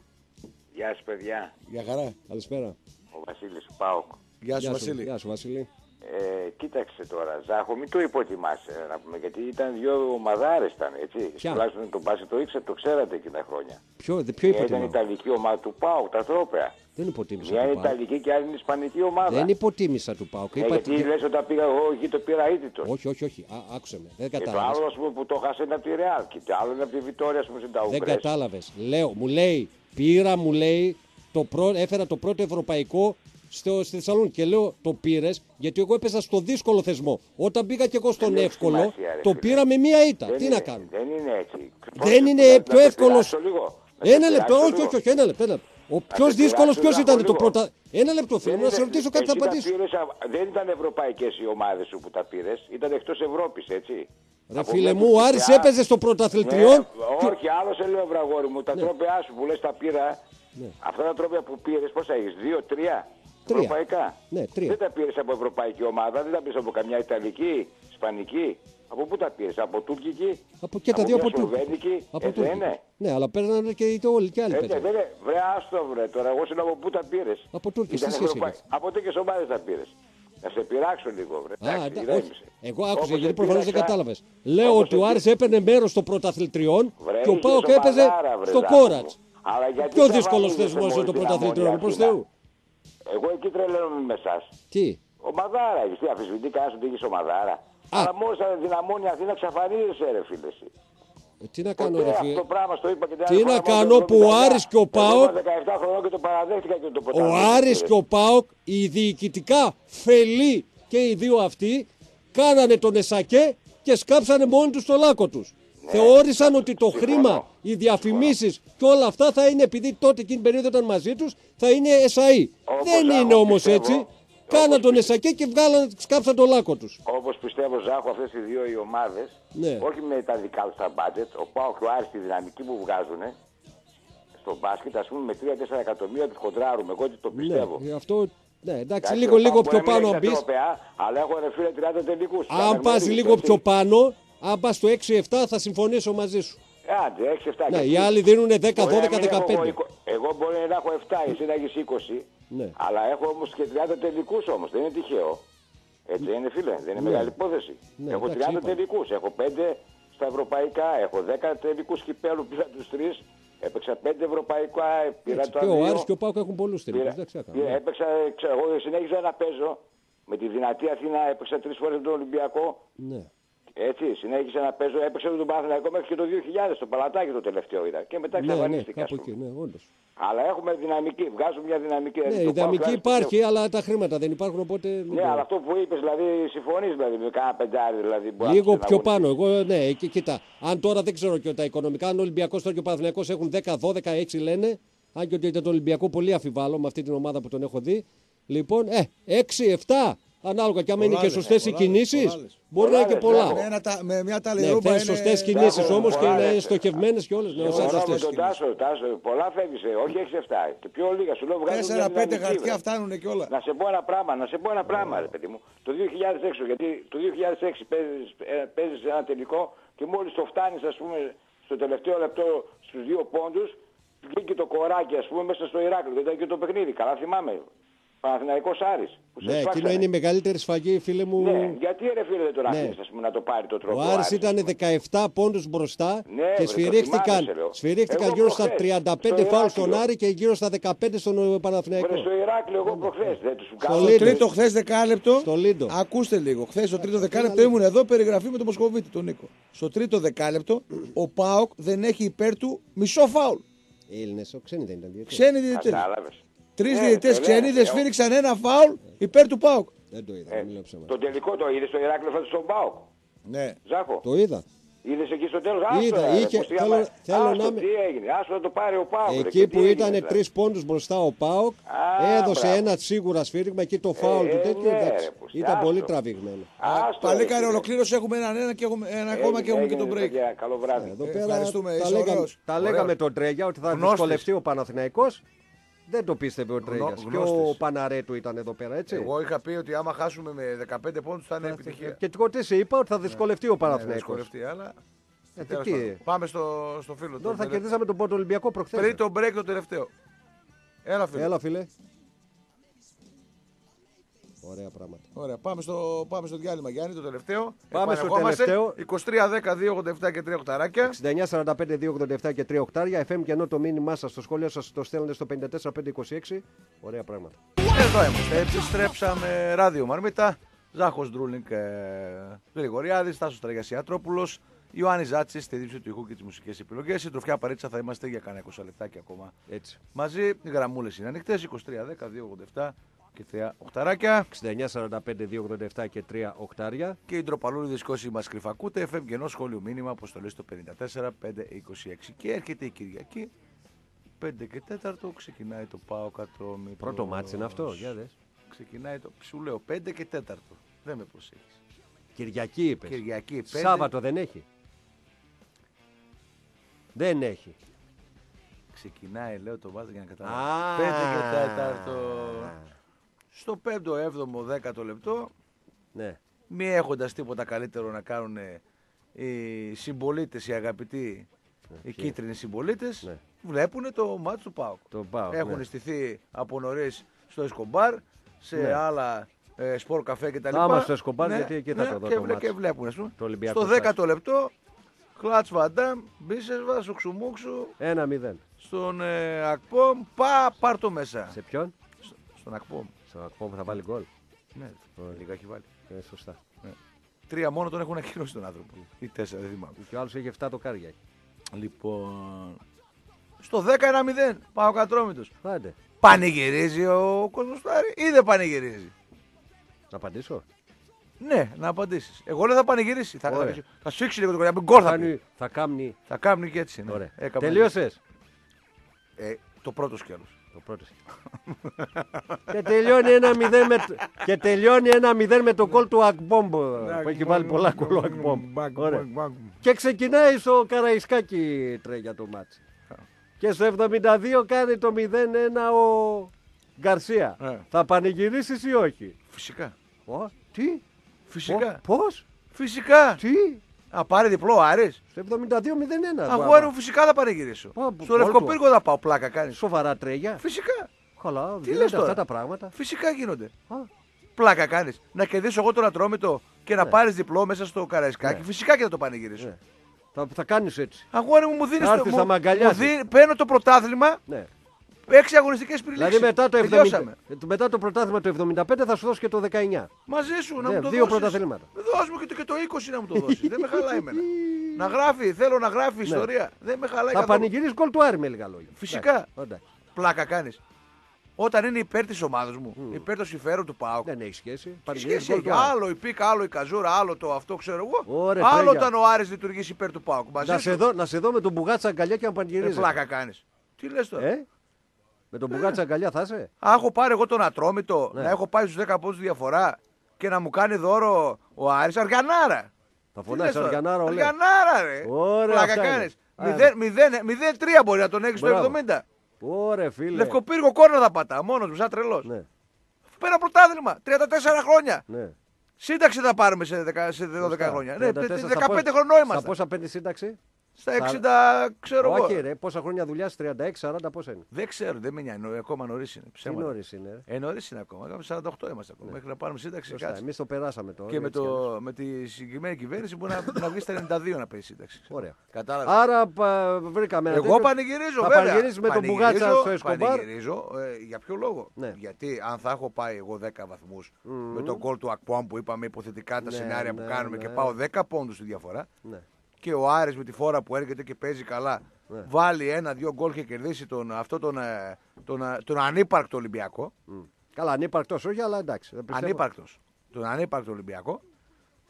Γεια σου παιδιά, Για χαρά. Καλησπέρα. ο Βασίλης Πάοκ. Γεια σου, Γεια σου, Βασίλη. Γεια σου, Βασίλη. Ε, κοίταξε τώρα, Ζάχο, μην το υποτιμάς, ε, να πούμε, γιατί ήταν δύο ομαδάρες ήταν, έτσι. Ποια; Τουλάχιστον το μπάσκετ το ήξερε, το ξέρατε εκείνα τα χρόνια. Ποιο, δε- ποιο Μια ήταν η υποτιμάω. Ιταλική ομάδα του ΠΑΟΚ, τα τρόπαια. Δεν υποτίμησα Μια του είναι Πάουκ. Ιταλική και άλλη είναι Ισπανική ομάδα. Δεν υποτίμησα του Πάουκ. Ε, Είπα γιατί ότι- λες όταν πήγα εγώ εκεί το πήρα ήττητος. Όχι, όχι, όχι. Α, άκουσε με. Δεν Και το κατάλαβες. άλλο ας πούμε, που το χάσε είναι από τη Ρεάλ και το άλλο είναι από τη Βιτόρια ας πούμε, στην Δεν Ταουγκρές. κατάλαβες. Λέω, μου λέει, πήρα, μου λέει, το πρω... έφερα το πρώτο ευρωπαϊκό στο, στη Θεσσαλονίκη. Και λέω, το πήρες, γιατί εγώ έπαιζα στο δύσκολο θεσμό. Όταν πήγα και εγώ στον έχει εύκολο, σημασία, ρε το φίλε. πήρα με μία ήττα. Δεν Τι είναι- να κάνω; Δεν είναι έτσι. Δεν είναι Να- πιο να σε εύκολο. πειράξω λίγο; Να σε Ένα λεπτό, πειράξω όχι, λίγο. όχι, όχι, ένα λεπτό. Ένα λεπτό. Ο πιο σε δύσκολος πειράξω, ποιος Ζάχο, ήταν το λίγο. πρώτα. Ένα λεπτό, φίλε, Δεν να σε είναι- ρωτήσω κάτι θα εσύ τα απαντήσω. πήρες α- δεν ήταν ευρωπαϊκές οι ομάδες σου που τα πήρες, ήταν εκτός Ευρώπης, έτσι. Ρε Από φίλε μια μου, ο του Άρης ΦΠΑ. έπαιζε στο πρωταθλητριών. Ναι, και- όχι, άλλο σε λέω, βραγόρι μου. Τα Ναι. τρόπια σου που λες τα πήρα. Αυτά τα τρόπια που πήρες, πόσα έχεις, δύο, τρία; Τρία. Ευρωπαϊκά. Ναι, τρία. Δεν τα πήρες από ευρωπαϊκή ομάδα, δεν τα πήρες από καμιά Ιταλική, Ισπανική. Από πού τα πήρες, από Τουρκική. Από και τα δύο μια από Τούρκη. Σλοβένικη. Από ε, δεν Τούρκη. είναι. Ναι, αλλά παίρνανε και οι όλοι και άλλοι Ε, παίζανε. δεν είναι. Βρε, άστο βρε τώρα. Εγώ σου λέω από πού τα πήρες. Από Τούρκες, τι σχέση έχει αυτό; Από τέτοιες ομάδες τα πήρες. Να σε πειράξω λίγο, βρε. Α, Εντάξει, εντά- ηρέμησε. όχι. Εγώ άκουσα Όπως γιατί σε προφανώς δεν πείραξα- κατάλαβες. Λέω όπως ότι ο σε Άρης έπαιρνε μέρος στο πρωταθλητριών Βρε, και ο είχες Πάοκ έπαιζε ομαδάρα, βρε, στο Ζάχο Κόρατς. μου. Αλλά γιατί Πιο τα δύσκολος βάζεις θεσμός σε είναι το μόλις πρωταθλητριών, δυναμώνει προς Αθήνα. Θεού. Εγώ εκεί τρελαίνομαι με εσάς. Τι; Ο Μαδάρα, έχεις τι αφισβητεί κανένα ότι έχεις ο Μαδάρα. Α. Αλλά μόλις θα δυναμώνει η Αθήνα εξαφανίζεσαι ρε φίλε εσύ. Ε, Τι να κάνω, Ποτέ ρε φίλε. αυτό το πράγμα στο είπα και την Τι άλλη να φορά, κάνω μόνο το που ο 79. Άρης και ο Εγώ ΠΑΟΚ- ήμουν 17 χρονών και το παραδέχτηκα και το Ο πρωτάθλημα. Άρης και ο Πάοκ, οι διοικητικά φελοί και οι δύο αυτοί, κάνανε τον Εσακέ και σκάψανε μόνοι τους το λάκκο τους. Θεώρησαν ότι το Ναι. Συμφωνώ. χρήμα, οι διαφημίσεις και όλα αυτά θα είναι, επειδή τότε εκείνη την περίοδο ήταν μαζί τους, θα είναι εσαΐ. Όπως Δεν Ζάχο είναι όμως πιστεύω, έτσι. όπως Κάναν τον πιστεύω. Εσακέ και βγάλαν, σκάψαν το λάκκο τους. Όπως πιστεύω Ζάχο αυτές οι δύο οι ομάδες, Ναι. όχι με τα δικά τους τα μπάτζετ, ο Πάο και ο Άρης τη δυναμική που βγάζουν στο μπάσκετ, ας πούμε με 3-4 εκατομμύρια τους χοντράρουμε. Εγώ έτσι το πιστεύω. Ναι, αυτό, ναι, εντάξει, Εντάξει, λίγο, ο λίγο Πάοκ πιο μπορεί να μην πάνω έχει αν τα μπεις. τρόπαια, Αλλά έχω ρε φίλε 30 τελικούς. Αν Κάνε πας μέρη, λίγο έτσι. πιο πάνω, αν πας στο 6-7 θα συμφωνήσω μαζί σου. Άντε, 6-7. Ναι, και οι εσύ. άλλοι δίνουν 10, Μπορεί να 12, μην έχω 15. εγώ εικο- Εγώ μπορεί να έχω 7, εσύ να έχεις 20. Ναι. Αλλά έχω όμως και 30 τελικούς όμως, δεν είναι τυχαίο. Έτσι είναι φίλε, δεν είναι μεγάλη υπόθεση. Ναι, έχω εντάξει, 30 είπαμε. τελικούς, έχω 5 στα ευρωπαϊκά, έχω 10 τελικούς κυπέλου, πήρα τους 3, έπαιξα 5 ευρωπαϊκά, πήρα Έτσι, το και ο δύο. Άρης και ο Πάοκ έχουν πολλούς τελικούς. Πήρα- Εντάξει, έκανα, πήρα- ναι. έπαιξα, ξέρω, εγώ συνέχιζα να παίζω με τη δυνατή Αθήνα, έπαιξα τρεις φορές τον Ολυμπιακό. Ναι. Έτσι, συνέχισα να παίζω, έπαιξα με τον Παναθηναϊκό μέχρι και το 2000, το παλατάκι το τελευταίο ήταν. Και μετά Ναι, ναι, εξαφανίστηκα. ας κάπου πούμε. εκεί, ναι, όντως. Αλλά έχουμε δυναμική, βγάζουμε μια δυναμική. Ναι, Δηλαδή, η το πάω δυναμική χάρη στο υπάρχει, Θεό. αλλά τα χρήματα δεν υπάρχουν, οπότε... μην Ναι, το- αλλά αυτό που είπες, δηλαδή, συμφωνείς δηλαδή με κάνα πεντάρι, δηλαδή. μπορεί να Λίγο τους πιο εναγωνιστείς. πάνω. Εγώ, ναι, και, κοίτα. Αν τώρα δεν ξέρω και τα οικονομικά, αν ο Ολυμπιακός τώρα και ο Παναθυνιακό έχουν 10, 12, 6 λένε. Αν και ότι για τον Ολυμπιακό πολύ αφιβάλλω με αυτή την ομάδα που τον έχω δει. Λοιπόν, ε, 6, 7. Ανάλογα και άμα είναι Πολλά και λες, σωστές οι πολλά λες, κινήσεις, πολλά λες. μπορεί να είναι και Πολλά λες, πολλά. μπράβο. Με, ένα, τα- με μια Ναι, ταλαιρούμπα θες είναι... σωστές κινήσεις Μπράβο, όμως και πολλά είναι λες. στοχευμένες και όλες. Ναι, Εγώ όσα με αυτές. τον Τάσο, Τάσο, πολλά φεύγεις, ε, όχι 6-7, και πιο λίγα. Σου λέω βγάζω μια Τέσσερα-πέντε δυναμική, χαρτιά βρε. φτάνουν και όλα. Να σε πω ένα πράγμα, να σε πω ένα πράγμα, ρε παιδί μου. Το 2006, γιατί το 2006 παίζεις, ε, παίζεις ένα τελικό και μόλις το φτάνεις, ας πούμε, στο τελευταίο λεπτό στους δύο πόντους, βγήκε το κοράκι, ας πούμε, μέσα στο Ηράκλειο. Δεν ήταν και το παιχνίδι, καλά θυμάμαι. Παναθηναϊκός Άρης. Που σε Ναι, εκείνο σφάξανε. είναι η μεγαλύτερη σφαγή, φίλε μου. Ναι, γιατί ρε φίλε δεν τον Ναι. αφήνεις, ας πούμε, να το πάρει το τρόπο. Ο Άρης ήταν 17 πόντους μπροστά Ναι, βρε, και το σφυρίχτηκαν, θυμάμαι, σε λέω. σφυρίχτηκαν Εγώ γύρω στα προχθές, 35 στο φάουλ στον Ηράκλειο. Άρη και γύρω στα 15 στον ε, Παναθηναϊκό. Βρε, στο Ηράκλειο εγώ προχθές, δεν τους σου Στο κάνω. Λίντο. Τρίτο χθες δεκάλεπτο. Στο Λίντο. Ακούστε λίγο. Χθες το τρίτο δεκάλεπτο ήμουν εδώ περιγραφή με τον Μοσκοβίτη, τον Νίκο. Στο τρίτο δεκάλεπτο ο Πάοκ δεν έχει υπέρ του μισό φάουλ. Οι Έλληνες, ο ξένοι δεν ήταν διαιτητές. Ξένοι διαιτητές. Κατάλαβες. Τρεις Ναι, διαιτητές ρε, ξένοι ναι, δεν ε, σφύριξαν ένα φάουλ υπέρ του Πάοκ. Δεν το είδα, Ε, δεν μιλάω ψέματα. το τελικό το είδες στο Ηράκλειο φέτος στον ΠΑΟΚ; Ναι. Ζάχο. Το είδα. Είδες εκεί στο τέλος. Είδα, άστο, ρε, είχε- πως τι θέλω- άμα- θέλω άστο, να με- τι έγινε. Άστο να το πάρει ο ΠΑΟΚ. ρε, Εκεί και που τι ήταν έγινε, τρεις δηλαδή. πόντους μπροστά ο Πάοκ, Α, έδωσε μπράβο. ένα σίγουρα σφύριγμα εκεί το φάουλ του ε, τέτοιο. ναι, εντάξει, ρε, πως, Ήταν άστο. πολύ τραβηγμένο. Άστο, ρε, Παλίκαρη φίλε. ολοκλήρωση έχουμε έναν ένα και έχουμε ένα Έγινε, ακόμα και έχουμε και έγινε, τον break. παιδιά, Καλό βράδυ. Εδώ Ε, πέρα ευχαριστούμε, τα είσαι λέγαμε, ωραίος. τα Ωραίος. λέγαμε τον Τρέγια ότι θα Γνώστης. δυσκολευτεί ο Παναθηναϊκός. Δεν το πίστευε ο Τρέγια. Και ο γνώστης. Παναρέτου ήταν εδώ πέρα, έτσι. Εγώ είχα πει ότι άμα χάσουμε με 15 πόντους θα είναι Θα- επιτυχία. Και εγώ τι σε είπα ότι θα δυσκολευτεί ο Ναι, Παναθηναϊκός. δυσκολευτεί, αλλά. Ε, τέλος τι, πάντων. Πάμε στο, στο φίλο. Τώρα τον θα τελε- κερδίσαμε τον Πόρτο Ολυμπιακό προχθές. Πριν το break το τελευταίο. Έλα φίλε. Έλα φίλε. Ωραία πράγματα. Ωραία, πάμε στο, πάμε στο διάλειμμα Γιάννη, το τελευταίο. Πάμε στο Επανερχόμαστε. τελευταίο. 23-10-287 και 3 οχταράκια. 69-45-287 και 3 οκτάρια. FM και ενώ το μήνυμά σας, το σχόλιο σας το στέλνετε στο 54526. Ωραία πράγματα. Εδώ είμαστε. Επιστρέψαμε. Ράδιο Μαρμίτα. Ζάχος Ντρούλινγκ ε, Γρηγοριάδης, Τάσο Τραγιασιάτροπουλο, Ιωάννης Ζάτσης στη δίψη του ήχου και τις μουσικές επιλογές. Η τροφιά παρέτσα θα είμαστε για κανένα 20 λεπτάκια ακόμα Έτσι. μαζί. Οι γραμμούλες είναι ανοιχτές. 23-10-287 και 3 οχταράκια. 69-45-287 και 3 οκτάρια. Και οι ντροπαλούριδε όσοι μας κρυφακούτε. FM και ενός σχόλιο μήνυμα αποστολή στο 54-526. Και έρχεται η Κυριακή. 5 και 4 ξεκινάει το πάω κατρόμητρο. Πρώτο μάτσι είναι αυτό, για δες. Ξεκινάει το. Σου λέω 5 και 4. Δεν με προσέχεις. Κυριακή είπες. Κυριακή 5. Σάββατο δεν έχει. Δεν έχει. Ξεκινάει, λέω το βάζω για να Α. καταλάβω. 5 και 4. Στο 5ο, 7ο, 10ο λεπτό, Ναι. μη έχοντας τίποτα καλύτερο να κάνουν οι συμπολίτες, οι αγαπητοί, οι κίτρινοι συμπολίτες, Ναι. βλέπουν το μάτσο του Πάουκ. Το ΠΑΟΚ, Έχουν ναι. στηθεί από νωρίς στο Εσκομπάρ, σε Ναι. άλλα ε, σπορ καφέ κτλ. Άμα στο Εσκομπάρ, γιατί εκεί θα το δω και, το βλέ- μάτς. και βλέπουν, ας πούμε. Το Ολυμπιακό Στο στάση. 10ο λεπτό, Κλατ Βαντάμ, Μπίσεσβα, Σουξουμούξου, 1-0. στον ε, Ακπομ, πά, πάρ το μέσα. Σε ποιον; Στο- Στον Ακπομ. Στο ακόμα που θα βάλει γκολ. Ναι, λίγα έχει βάλει. Ε, σωστά. Τρία μόνο τον έχουν ακυρώσει τον άνθρωπο. Ή τέσσερα, δεν θυμάμαι. Και ο άλλος έχει 7 το κάρια. Λοιπόν. Στο 10-1-0 πάω κατρόμητος. Άντε. Πανηγυρίζει ο κόσμος ή δεν πανηγυρίζει; Να απαντήσω; Ναι, να απαντήσεις. Εγώ λέω θα πανηγυρίσει. Θα, Ωραία. θα, θα σφίξει λίγο το κοριάμπι. Γκολ θα πει. Κάνει, θα κάνει. Θα κάνει και έτσι. Ναι. Ωραία. Έκαμε- Τελείωσες. Ε, το πρώτο σκέλος. Το πρώτο. και τελειώνει ένα 0 με, το- και τελειώνει ένα 0 με το γκολ του Άκπομ που έχει βάλει πολλά γκολ ο Άκπομ. Ωραία. Και ξεκινάει στο Καραϊσκάκι τρέγια το ματς. Και στο 72 κάνει το 0-1 ο Γκαρσία. Ε. Θα πανηγυρίσεις ή όχι; Φυσικά. Ω, τι, Φυσικά. Πώ, πώς, Φυσικά. τι, Α, πάρει διπλό ο Άρης. στο 72-0-1. Αγόρι μου, φυσικά θα πανηγυρίσω. Πω, πω, Στο γκολ λευκό του. πύργο θα πάω, πλάκα κάνεις. Σοβαρά τρέγια. Φυσικά. Καλά, Τι γίνονται λες τώρα; αυτά τα πράγματα. Φυσικά γίνονται. Α, Πλάκα κάνεις. Να κερδίσω εγώ τον Ατρόμητο και να Ναι. πάρεις διπλό μέσα στο Καραϊσκάκι. Ναι. Φυσικά και θα το πανηγυρίσω. ναι. Θα, θα κάνεις έτσι. Αγόρι μου, μου δίνεις Να το. έρθεις Μου, να με αγκαλιάσεις. μου δίνει- παίρνω το πρωτάθλημα Ναι. Έξι αγωνιστικές πριν. Δηλαδή μετά το, 70, Τελειώσαμε. μετά το πρωτάθλημα του 75 θα σου δώσω και το 19. Μαζί σου να Ναι, μου το δύο δώσεις. πρωταθλήματα. Δώσ' μου και το, και το 20 να μου το δώσεις. Δεν με χαλάει εμένα. να γράφει, θέλω να γράφει ιστορία. Δεν με χαλάει Ναι. Θα καθόλου. πανηγυρίσει γκολ του Άρη με λίγα λόγια. Φυσικά. Εντάξει, εντάξει. Πλάκα κάνεις. Όταν είναι υπέρ της ομάδας μου, υπέρ το συμφέρον του ΠΑΟΚ. Δεν έχει σχέση. Τι Πανηγυρίζει σχέση γκολ έχει. του Άρη. Άλλο η Πίκα, άλλο η Καζούρα, άλλο το αυτό ξέρω εγώ. Ωραία, άλλο τρέλια. όταν ο Άρης λειτουργήσει υπέρ του ΠΑΟΚ. Μαζί Να σου. σε, δω, να σε δω με τον μπουγάτσα αγκαλιά και να Ε, πανηγυρίζει. πλάκα κάνεις. Τι λες τώρα; Ε; Με τον μπουγάτσα αγκαλιά θα είσαι. Α, έχω πάρει εγώ τον Ατρόμητο, Ναι. να έχω πάει στους 10 πόντους διαφορά και να μου κάνει δώρο ο Άρης Αργανάρα. Θα Τι φωνάσει λες τώρα; Αργανάρα, ολέ. Αργανάρα, ρε. Ωραία, Πλάκα αυτά είναι. κάνεις. Άρα. 0-3 μπορεί να τον έχεις στο Μπράβο. 70. Ωρε φίλε. Λευκοπύργο κόρνα θα πατά, μόνος του, σαν τρελός. Ναι, Πέρα πρωτάθλημα, 34 χρόνια. ναι. Σύνταξη θα πάρουμε σε, 10, σε 12 χρόνια. Ναι, 34 στα 15 πόσα- χρονών Στα είμαστε. πόσα παίρνεις σύνταξη; Στα Στα- 60, ξέρω Όχι, εγώ. ρε, πόσα χρόνια δουλειάς, 36-40, πόσα είναι; Δεν ξέρω, δεν με νοιάζει. νο- Ακόμα νωρίς είναι. Τι Ψέματα. νωρίς είναι. ρε; Ε, νωρίς είναι ακόμα. Είχαμε 48 είμαστε ακόμα. Μέχρι να πάρουμε σύνταξη. Σωστά, κάτσε. εμείς το περάσαμε τώρα. Και με, έτσι κι αλλιώς. το, με τη συγκεκριμένη κυβέρνηση μπορεί να, να βγεις στα 92 να παίζεις σύνταξη. Ωραία. Κατάλαβες. Άρα πα, βρήκαμε ένα Εγώ τέτοιο. πανηγυρίζω, Θα βέβαια. πανηγυρίσεις με τον Πανηγυρίζω, Μπουγάτσα στο Εσκομπάρ. Πανηγυρίζω. Ε, για ποιο λόγο; Ναι. Γιατί αν θα έχω πάει εγώ 10 βαθμούς με τον γκολ του Ακπομ που είπαμε υποθετικά τα Ναι, σενάρια ναι, που κάνουμε ναι. και πάω 10 πόντους στη διαφορά Ναι. Και ο Άρης με τη φόρα που έρχεται και παίζει καλά Ναι. βάλει ένα-δυο γκολ και κερδίσει τον, αυτό τον, ε, τον, ε, τον ανύπαρκτο Ολυμπιακό. Μμ. Καλά, ανύπαρκτος όχι, αλλά εντάξει. δεν πιστεύω. Ανύπαρκτος. Τον ανύπαρκτο Ολυμπιακό.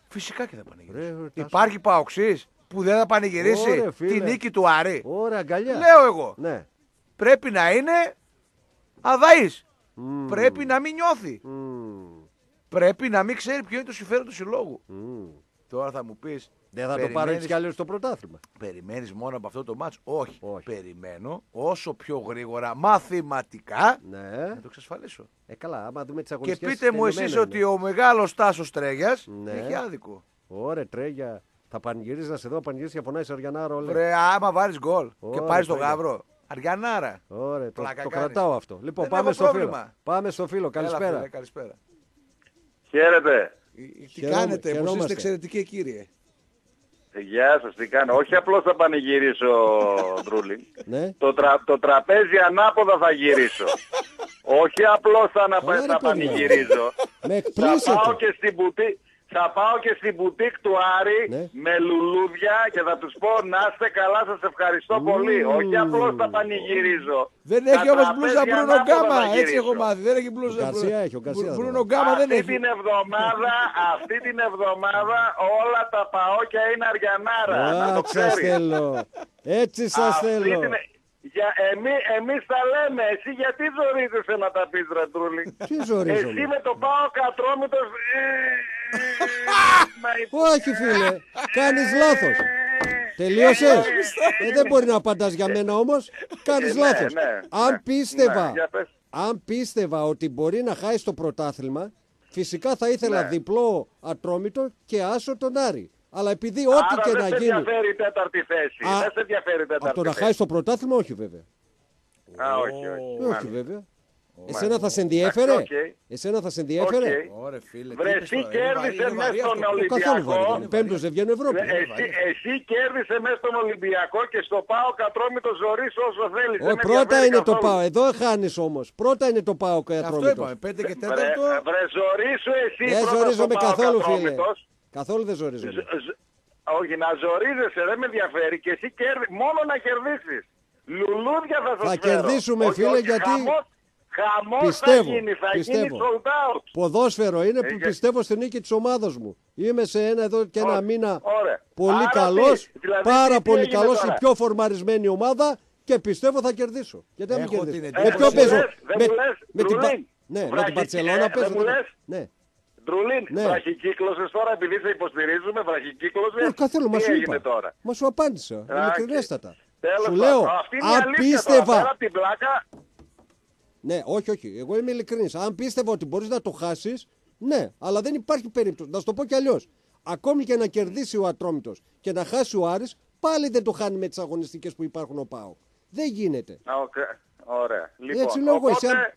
Φυσικά και θα Ρε, πανηγυρίσει. Τάσο. Υπάρχει παοξής που δεν θα πανηγυρίσει Ωραία, φίλε. τη νίκη του Άρη. Ωραία, αγκαλιά. Λέω εγώ. Ναι. Πρέπει να είναι αδαής. Μμ. Πρέπει να μην νιώθει. Μμ. Πρέπει να μην ξέρει ποιο είναι το συμφέρον του συλλόγου. Μμ. Τώρα θα μου πεις. Δεν θα το πάρω έτσι κι αλλιώς το πρωτάθλημα. Περιμένεις μόνο από αυτό το μάτς. Όχι. Όχι. Περιμένω όσο πιο γρήγορα μαθηματικά Ναι. να το εξασφαλίσω. Ε, καλά, άμα δούμε τις Και αγωνιστικές πείτε μου εσείς τελειωμένα ότι είναι. ο μεγάλος Τάσος Τρέγιας Ναι. έχει άδικο. Ωραία, τρέγια. Θα πανηγυρίζεις να σε δω, πανηγυρίζεις και φωνάει Αριανάρα όλα. Βρε, άμα βάλει γκολ και Ωραία, πάρεις το Τρέγια. γάβρο. Αριανάρα. Ωραία, το, Πλάκα το κάνεις. κρατάω αυτό. Λοιπόν, Δεν πάμε έχω στο φίλο. πρόβλημα. Πάμε στο φίλο. Έλα, Καλησπέρα. φίλε, καλησπέρα. Χαίρετε. Τι Χαιρόμαι- κάνετε, μου χαιρόμαστε. είστε εξαιρετικοί κύριε. Γεια σας, τι κάνω. Όχι απλώς θα πανηγυρίσω, Ντρούλη. Ναι. Το, τρα, το τραπέζι ανάποδα θα γυρίσω. Όχι απλώς θα, να, Ωραία, θα ρε, παιδί. πανηγυρίζω. Με θα πάω εκπλήσετε. και στην μπουτί... Θα πάω και στην μπουτίκ του Άρη Ναι. με λουλούδια και θα τους πω να είστε καλά, σας ευχαριστώ πολύ. Όχι απλώς θα πανηγυρίζω. Δεν Τα έχει όμως τραπέζια μπλούζα Μπρούνο ανάποδα Γκάμα. θα Έτσι έχω γυρίσω. μάθει. Δεν έχει μπλούζα. Ο Γκαρσία έχει, ο Γκαρσία Μπρούνο εδώ. Γκάμα δεν αυτή έχει. την εβδομάδα, αυτή την εβδομάδα όλα τα παόκια είναι αριανάρα. να το Α, σας ξέρεις. θέλω. Έτσι σας Αυτή θέλω. την- Για, εμεί, εμείς τα λέμε. Εσύ γιατί ζορίζεσαι να τα πεις ρε Τρούλη; Τι ζορίζομαι; Εσύ με το πάω κατρόμητος... Όχι φίλε, κάνεις λάθος. Τελείωσες. Ε, δεν μπορεί να απαντάς για μένα όμως. Κάνεις Ε, ναι, λάθος. ναι, Αν ναι. πίστευα, Ναι, για πες. αν πίστευα ότι μπορεί να χάσει το πρωτάθλημα, φυσικά θα ήθελα Ναι. διπλό ατρόμητο και άσο τον Άρη. Αλλά επειδή ό,τι Άρα και δεν να σε γίνει. ενδιαφέρει η τέταρτη θέση. Α, δεν σε ενδιαφέρει η τέταρτη Από το να θέση. χάσεις το πρωτάθλημα, όχι βέβαια. Α, όχι, όχι. Όχι μάλιστα. βέβαια. Εσένα θα σε ενδιέφερε; Εντάξει, οκ. Εσένα θα σε ενδιέφερε; Οκ. Ωραία, φίλε. Βρε, εσύ κέρδισε μέσα στον Ο καθόλου Ολυμπιακό. βαρύ. Πέμπτος δεν βγαίνει Ευρώπη. Ε, Εσύ, εσύ κέρδισε μέσα στον Ολυμπιακό και στο πάω κατρόμητος ζωρί όσο θέλεις. Ο, πρώτα είναι το πάω. Εδώ χάνεις όμως. Πρώτα είναι το πάω και Αυτό ατρόμητος. είπαμε. 5 και Βρε, 4. βρε ζωρίσου εσύ Δεν πρώτα ζορίζομαι στο ΠΑΟΚ καθόλου, φίλε. Ατρόμητος. Καθόλου δεν ζορίζομαι. Ζ- ζ- Όχι, να ζορίζεσαι, δεν με ενδιαφέρει. Και εσύ κέρδι... μόνο να κερδίσεις. Λουλούδια θα σας Θα φέρω. κερδίσουμε, Όχι, φίλε, όχι, γιατί Χαμός, χαμός πιστεύω, θα γίνει, θα πιστεύω. γίνει sold out. Ποδόσφαιρο είναι που Ε, για- πιστεύω στην νίκη της ομάδα μου. Είμαι σε ένα εδώ και ένα Ωραία, μήνα ωραία. πολύ Άρα καλός. τι, δηλαδή, Πάρα τι πολύ έγινε καλός. Η τώρα; πιο φορμαρισμένη ομάδα και πιστεύω θα κερδίσω. Γιατί να μην Έχω κερδίσω; την Με εντύπωση- ποιο Δεν παίζω; μου λες, δεν Με, μου λες, με την, Πα- Ντρουλίν. ναι, με την Βραχυ- Παρσελώνα ε, παίζω. δεν μου λες. Ναι. Ντρουλίν, Ναι. βραχικύκλωσες τώρα επειδή σε υποστηρίζουμε, βραχικύκλωσες. Όχι, καθόλου, μας Τι σου έγινε είπα. τώρα; Μας σου απάντησα. Εντάξει. Ειλικρινέστατα. Τέλος Σου πάντων. λέω, Αυτή Ναι, όχι, όχι. Εγώ είμαι ειλικρινής. Αν πίστευα ότι μπορείς να το χάσεις, ναι, αλλά δεν υπάρχει περίπτωση. Να σου το πω κι αλλιώς. Ακόμη και να κερδίσει ο Ατρόμητος και να χάσει ο Άρης, πάλι δεν το χάνει με τις αγωνιστικές που υπάρχουν ο ΠΑΟ. Δεν γίνεται. Α, οκ. Ωραία. Λοιπόν, Έτσι λέω εγώ, εσύ αν-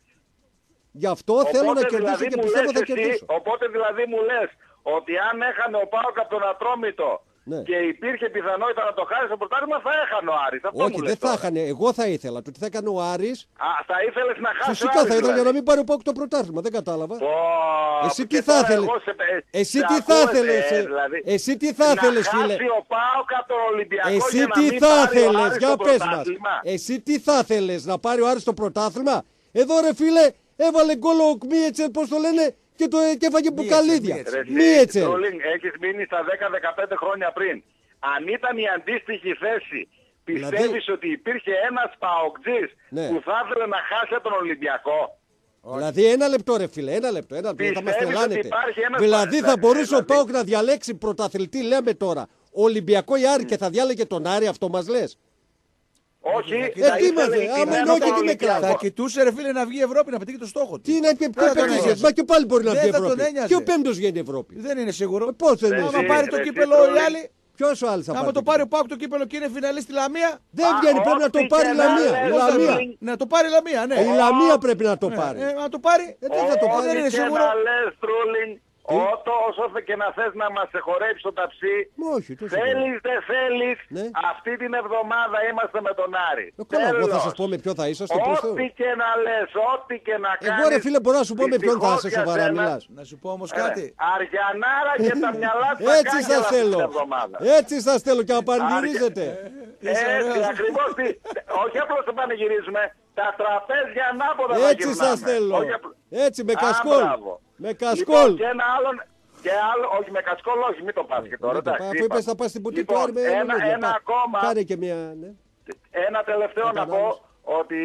Γι' αυτό θέλω να κερδίσω δηλαδή και μου πιστεύω λες θα εσύ- κερδίσω. Οπότε δηλαδή μου λες ότι αν έχανε ο Πάοκ από τον Ατρόμητο Ναι. και υπήρχε πιθανότητα να το χάσει στο πρωτάθλημα θα έχανε ο Άρης. Αυτό Όχι, μου λες δεν θα τώρα. είχανε. Εγώ θα ήθελα. Το τι θα έκανε ο Άρης, Α, θα ήθελες να χάσει ο φυσικά Άρης θα ήθελα για να δηλαδή. μην πάρει ο ΠΑΟΚ το πρωτάθλημα. Δεν κατάλαβα. Πω, Εσύ και τι θα τώρα ήθελες; εγώ σε- ε, Εσύ σε τι θα ακούω, ήθελες, ε, ε, δηλαδή, εσύ τι θα ήθελες, να φίλε; χάσει ο Πάοκ από τον Ολυμπιακό Εσύ για να τι μην θα πάρει ο ήθελες, Άρης για το πες μας. πρωτάθλημα. Εσύ τι θα ήθελες, να πάρει ο Άρης το πρωτάθλημα; Εδώ ρε φίλε, έβαλε γκολ ο Κμίετσερ, πώς το λένε, και, το, και έφαγε μπουκαλίδια. Μίετσερ, Ρε, εσύ, Μίετσερ. Τρόλινγκ, έχεις μείνει στα 10-15 χρόνια πριν. Αν ήταν η αντίστοιχη θέση, πιστεύεις ότι υπήρχε ένας παοκτζής Δηλαδή- Ναι. που θα ήθελε να χάσει από τον Ολυμπιακό; Δηλαδή ένα λεπτό ρε φίλε, ένα λεπτό, ένα λεπτό. Θα μας Πιστεύεις τρελάνετε. ότι υπάρχει ένας Δηλαδή θα πα- μπορούσε ο δηλαδή- Πάοκ να διαλέξει πρωταθλητή, λέμε τώρα. Ολυμπιακό ή Άρη και θα διάλεγε τον Άρη, αυτό μας λες. Όχι, Ε, θα τι ήθελε είμαστε, η άμα είναι Τινένο όχι, τον τι με Ολυμπιακό. κρατάει. Θα κοιτούσε ρε φίλε να βγει η Ευρώπη να πετύχει το στόχο Τι του. είναι, ποιο Δεν θα πέμπτος τον βγαίνει, μα και πάλι μπορεί να Δεν βγει η θα τον Ευρώπη. ένοιαζε. Και ο πέμπτος βγαίνει η Ευρώπη. Δεν είναι σίγουρο. Πώς δεν Ρε, είναι. Άμα εσύ, πάρει το ρε, κύπελο εσύ, οι άλλοι, Ποιος ο άλλος θα άμα πάρει. το πάρει ο Πάουκ το κύπελο και είναι φιναλή στη Λαμία, Δεν βγαίνει, Α, πρέπει να το ό,τι πάρει η και να Λαμία. λες, Η πώς θα Λαμία. βγει; Να το πάρει η Λαμία, ναι. Η Λαμία πρέπει να το Ναι, πάρει. ε, Να το πάρει. Ε, δεν θα το Ό,τι πάρει. δεν είναι και σίγουρο. Να λες, Τρούλινγκ, ότο όσο και να θες να μας χορέψει το ταψί, Μα Όχι, το σίγουρο. θέλεις δεν θέλεις, Ναι. αυτή την εβδομάδα είμαστε με τον Άρη. Ε, Καλά, εγώ θα Τέλος. σας πω με ποιο θα είσαστε. προς Θεού. Ό,τι και να λες, ό,τι και να κάνεις. Εγώ ρε φίλε μπορώ να σου πω με ποιον θα δυστυχώς είσαι για σοβαρά σένα, μιλάς. Να σου πω όμως ε, κάτι. Αριανάρα και τα μυαλά στα Έτσι κάγκελα σα αυτή την θέλω. εβδομάδα. Έτσι σα θέλω και να πανηγυρίζετε. Είσαι Έτσι, ωραίος. ακριβώς. τι- Όχι απλώς το πανηγυρίζουμε, τα τραπέζια ανάποδα θα Έτσι γυρνάμε. σα θέλω. Όχι απλώς- Έτσι με Α, κασκόλ. μπράβο. Με Λοιπόν, κασκόλ. και ένα άλλο, και άλλο, όχι με κασκόλ, όχι, μην το πας και τώρα. Μην το εντάξει, πάω, Αφού είπα. είπε θα πας στην πουτή του Λοιπόν, Άρη με ένα, λουλούδια. ένα Πά- ακόμα, Κάνε και μια. ναι. ένα τελευταίο να πω Κατάλαβες. ότι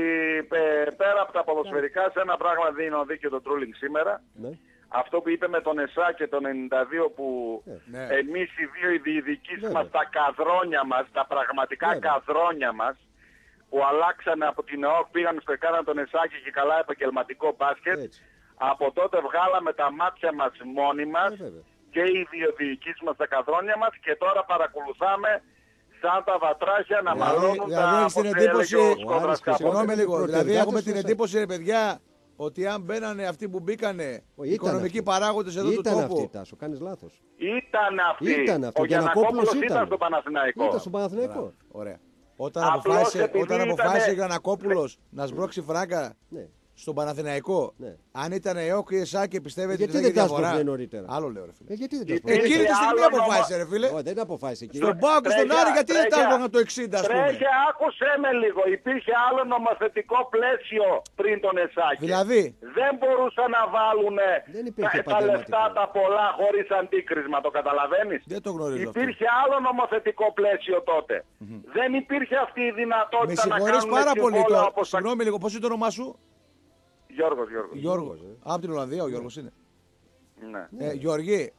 ε, πέρα από τα ποδοσφαιρικά σε ένα πράγμα δίνω δίκιο το τρούλινγκ σήμερα. Ναι. Αυτό που είπε με τον ΕΣΑ και τον 92 που Ναι. εμείς οι δύο οι διειδικείς Βέβαια. μας, τα καδρόνια μας, τα πραγματικά Βέβαια. καδρόνια μας, που αλλάξανε από την ΕΟΚ, πήγαν στο έκαναν τον ΕΣΑ και είχε καλά επαγγελματικό μπάσκετ. Έτσι. Από τότε βγάλαμε τα μάτια μας μόνοι μας Ε, βέβαια. και οι δύο διοικείς μας τα καδρόνια μας και τώρα παρακολουθάμε σαν τα βατράχια να Δηλαδή- μαλώνουν δηλαδή τα έχεις την όπως εντύπωση- έλεγε ο Ο Σκόντρας Άρης κάποτε. Συγγνώμη λίγο. Πρωτεργάτες Δηλαδή έχουμε την στο εντύπωση, ρε παιδιά, ότι αν μπαίνανε αυτοί που μπήκανε Ο, οι ήταν οικονομικοί αυτοί. παράγοντες εδώ του Ήταν τόπου. αυτή, Τάσο, κάνεις λάθος. Ήταν αυτή. Ήταν αυτή. Ο Ο Γιανακόπουλος Γιανακόπουλος ήταν ήταν. στο Παναθηναϊκό. Ήταν στον Παναθηναϊκό. Ωραία. Όταν Απλώς αποφάσισε, επειδή όταν ήτανε- αποφάσισε ο Γιανακόπουλος να σμπρώξει φράγκα Ναι. Στον Παναθηναϊκό, Ναι. αν ήταν ΕΟΚ ή ΕΣΑ και πιστεύετε Γιατί ότι θα δεν είχε τα διαφορά. έσπρωχνε νωρίτερα; Άλλο λέω, ρε Ε, φίλε. γιατί δεν τα Υπήρχε σπρώχνει. Εκείνη τη στιγμή άλλο νόμο- αποφάσισε, ρε φίλε. Όχι, δεν αποφάσισε εκεί. Στον Πάοκ και στον Τρέχε, Άρη, γιατί δεν τα τρέχε. έβγαλαν το 60, ας πούμε. Τρέχε, άκουσέ με λίγο. Υπήρχε άλλο νομοθετικό πλαίσιο πριν τον Εσάκη. Δηλαδή, Δεν μπορούσαν να βάλουν Δεν υπήρχε τα, τα επαγγελματικό. λεφτά τα πολλά χωρίς αντίκρισμα. Το καταλαβαίνεις; δεν το γνωρίζω αυτό. Υπήρχε άλλο νομοθετικό πλαίσιο τότε. Δεν υπήρχε αυτή η Με δυνατότητα να συγχωρείς κάνουν πάρα πολύ συμβόλαια τώρα. όπως τα... Συγγνώμη λίγο, πώς είναι το όνομά σου, Γιώργος, Γιώργος. Γιώργος. Από την Ολλανδία, ο Γιώργος είναι. Ναι. Ε, Γιώργη,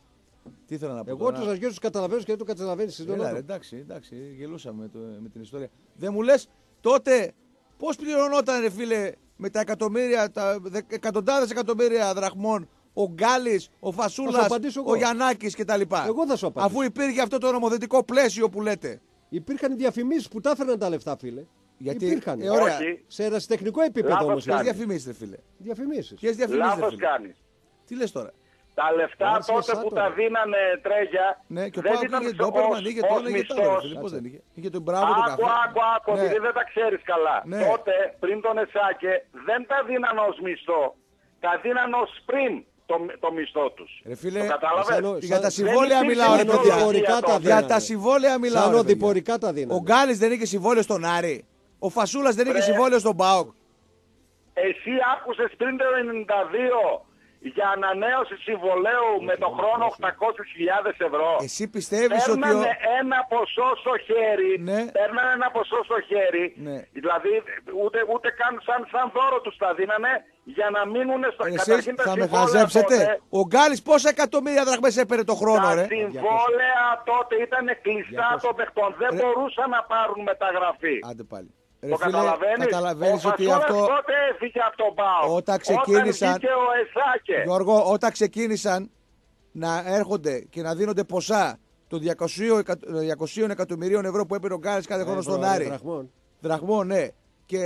τι θέλω να πω. Εγώ τώρα; τους Αγίου τους καταλαβαίνω και δεν το καταλαβαίνεις. Έλα, ρε, εντάξει, εντάξει, γελούσαμε με, το, με την ιστορία. Δεν μου λες τότε πώς πληρωνόταν, ρε φίλε, με τα εκατομμύρια, τα εκατοντάδες εκατομμύρια δραχμών ο Γκάλης, ο Θα Φασούλα, σου απαντήσω εγώ. ο Γιαννάκη κτλ. Εγώ θα σου απαντήσω. Αφού υπήρχε αυτό το νομοθετικό πλαίσιο που λέτε. Υπήρχαν διαφημίσεις που τα έφεραν τα λεφτά, φίλε. Γιατί, Υπήρχαν. ε, ωραία. Όχι. Σε ερασιτεχνικό επίπεδο Λάθος όμως. Ποιε κάνεις. διαφημίσει, ρε φίλε. Διαφημίσει. Ποιε διαφημίσει, ρε Λάθος φίλε. κάνεις. Τι λες τώρα; Τα λεφτά Άρεσε τότε εσά που τώρα. τα δίνανε τρέγια Ναι, και ο δεν Πάοκ ήταν είχε ως- Ντόπερμαν, είχε το ως ένα, είχε το άλλο. ρε μισθός. φίλε. Πώς δεν είχε. Είχε τον Μπράβο, τον Άκου, καφέ. άκου, άκου, Ναι. επειδή δεν τα ξέρεις καλά. Ναι. Τότε, πριν τον Εσάκε, δεν τα δίναν ως μισθό. Τα δίναν ως πριν το, το μισθό τους. Ρε φίλε, το κατάλαβες; σαν- Για τα Δεν συμβόλαια υπήρχε μιλάω, ρε Σαν παιδιά. οδηπορικά τα τότε. Για δίνανε. τα συμβόλαια μιλάω. Σαν ρε, παιδιά. οδηπορικά τα δίνανε. Ο Γκάλης δεν είχε συμβόλαιο στον Άρη. Ο Φασούλας δεν είχε Ρε. συμβόλαιο στον Μπάουκ. Εσύ άκουσες πριν το 92 για ανανέωση συμβολέου με το χρόνο 800.000 ευρώ. Εσύ πιστεύεις ότι. Ο... Παίρνανε ένα ποσό στο χέρι. Ναι. Παίρνανε ένα ποσό στο χέρι. Ναι. Δηλαδή ούτε, ούτε καν σαν, σαν δώρο τους τα δίνανε για να μείνουν στο Εσείς καταρχήν τα θα με συμβόλαια χαζέψετε. τότε- Ο Γκάλης πόσα εκατομμύρια δραχμές έπαιρνε το χρόνο, τα ρε; συμβόλαια τότε ήταν κλειστά 200. των παιχτών. Δεν Ρε. μπορούσαν να πάρουν μεταγραφή. Άντε πάλι. Ρε Το φίλε, καταλαβαίνεις; καταλαβαίνεις ο ότι Φασόλας αυτό. τότε έφυγε από τον ΠΑΟ. Όταν ξεκίνησαν- Όταν βγήκε ο Εσάκε. Γιώργο, όταν ξεκίνησαν να έρχονται και να δίνονται ποσά των 200, εκα- 200 εκατομμυρίων ευρώ που έπαιρνε ο Γκάλης κάθε χρόνο στον Άρη. Δραχμών. Δραχμό, ναι. Και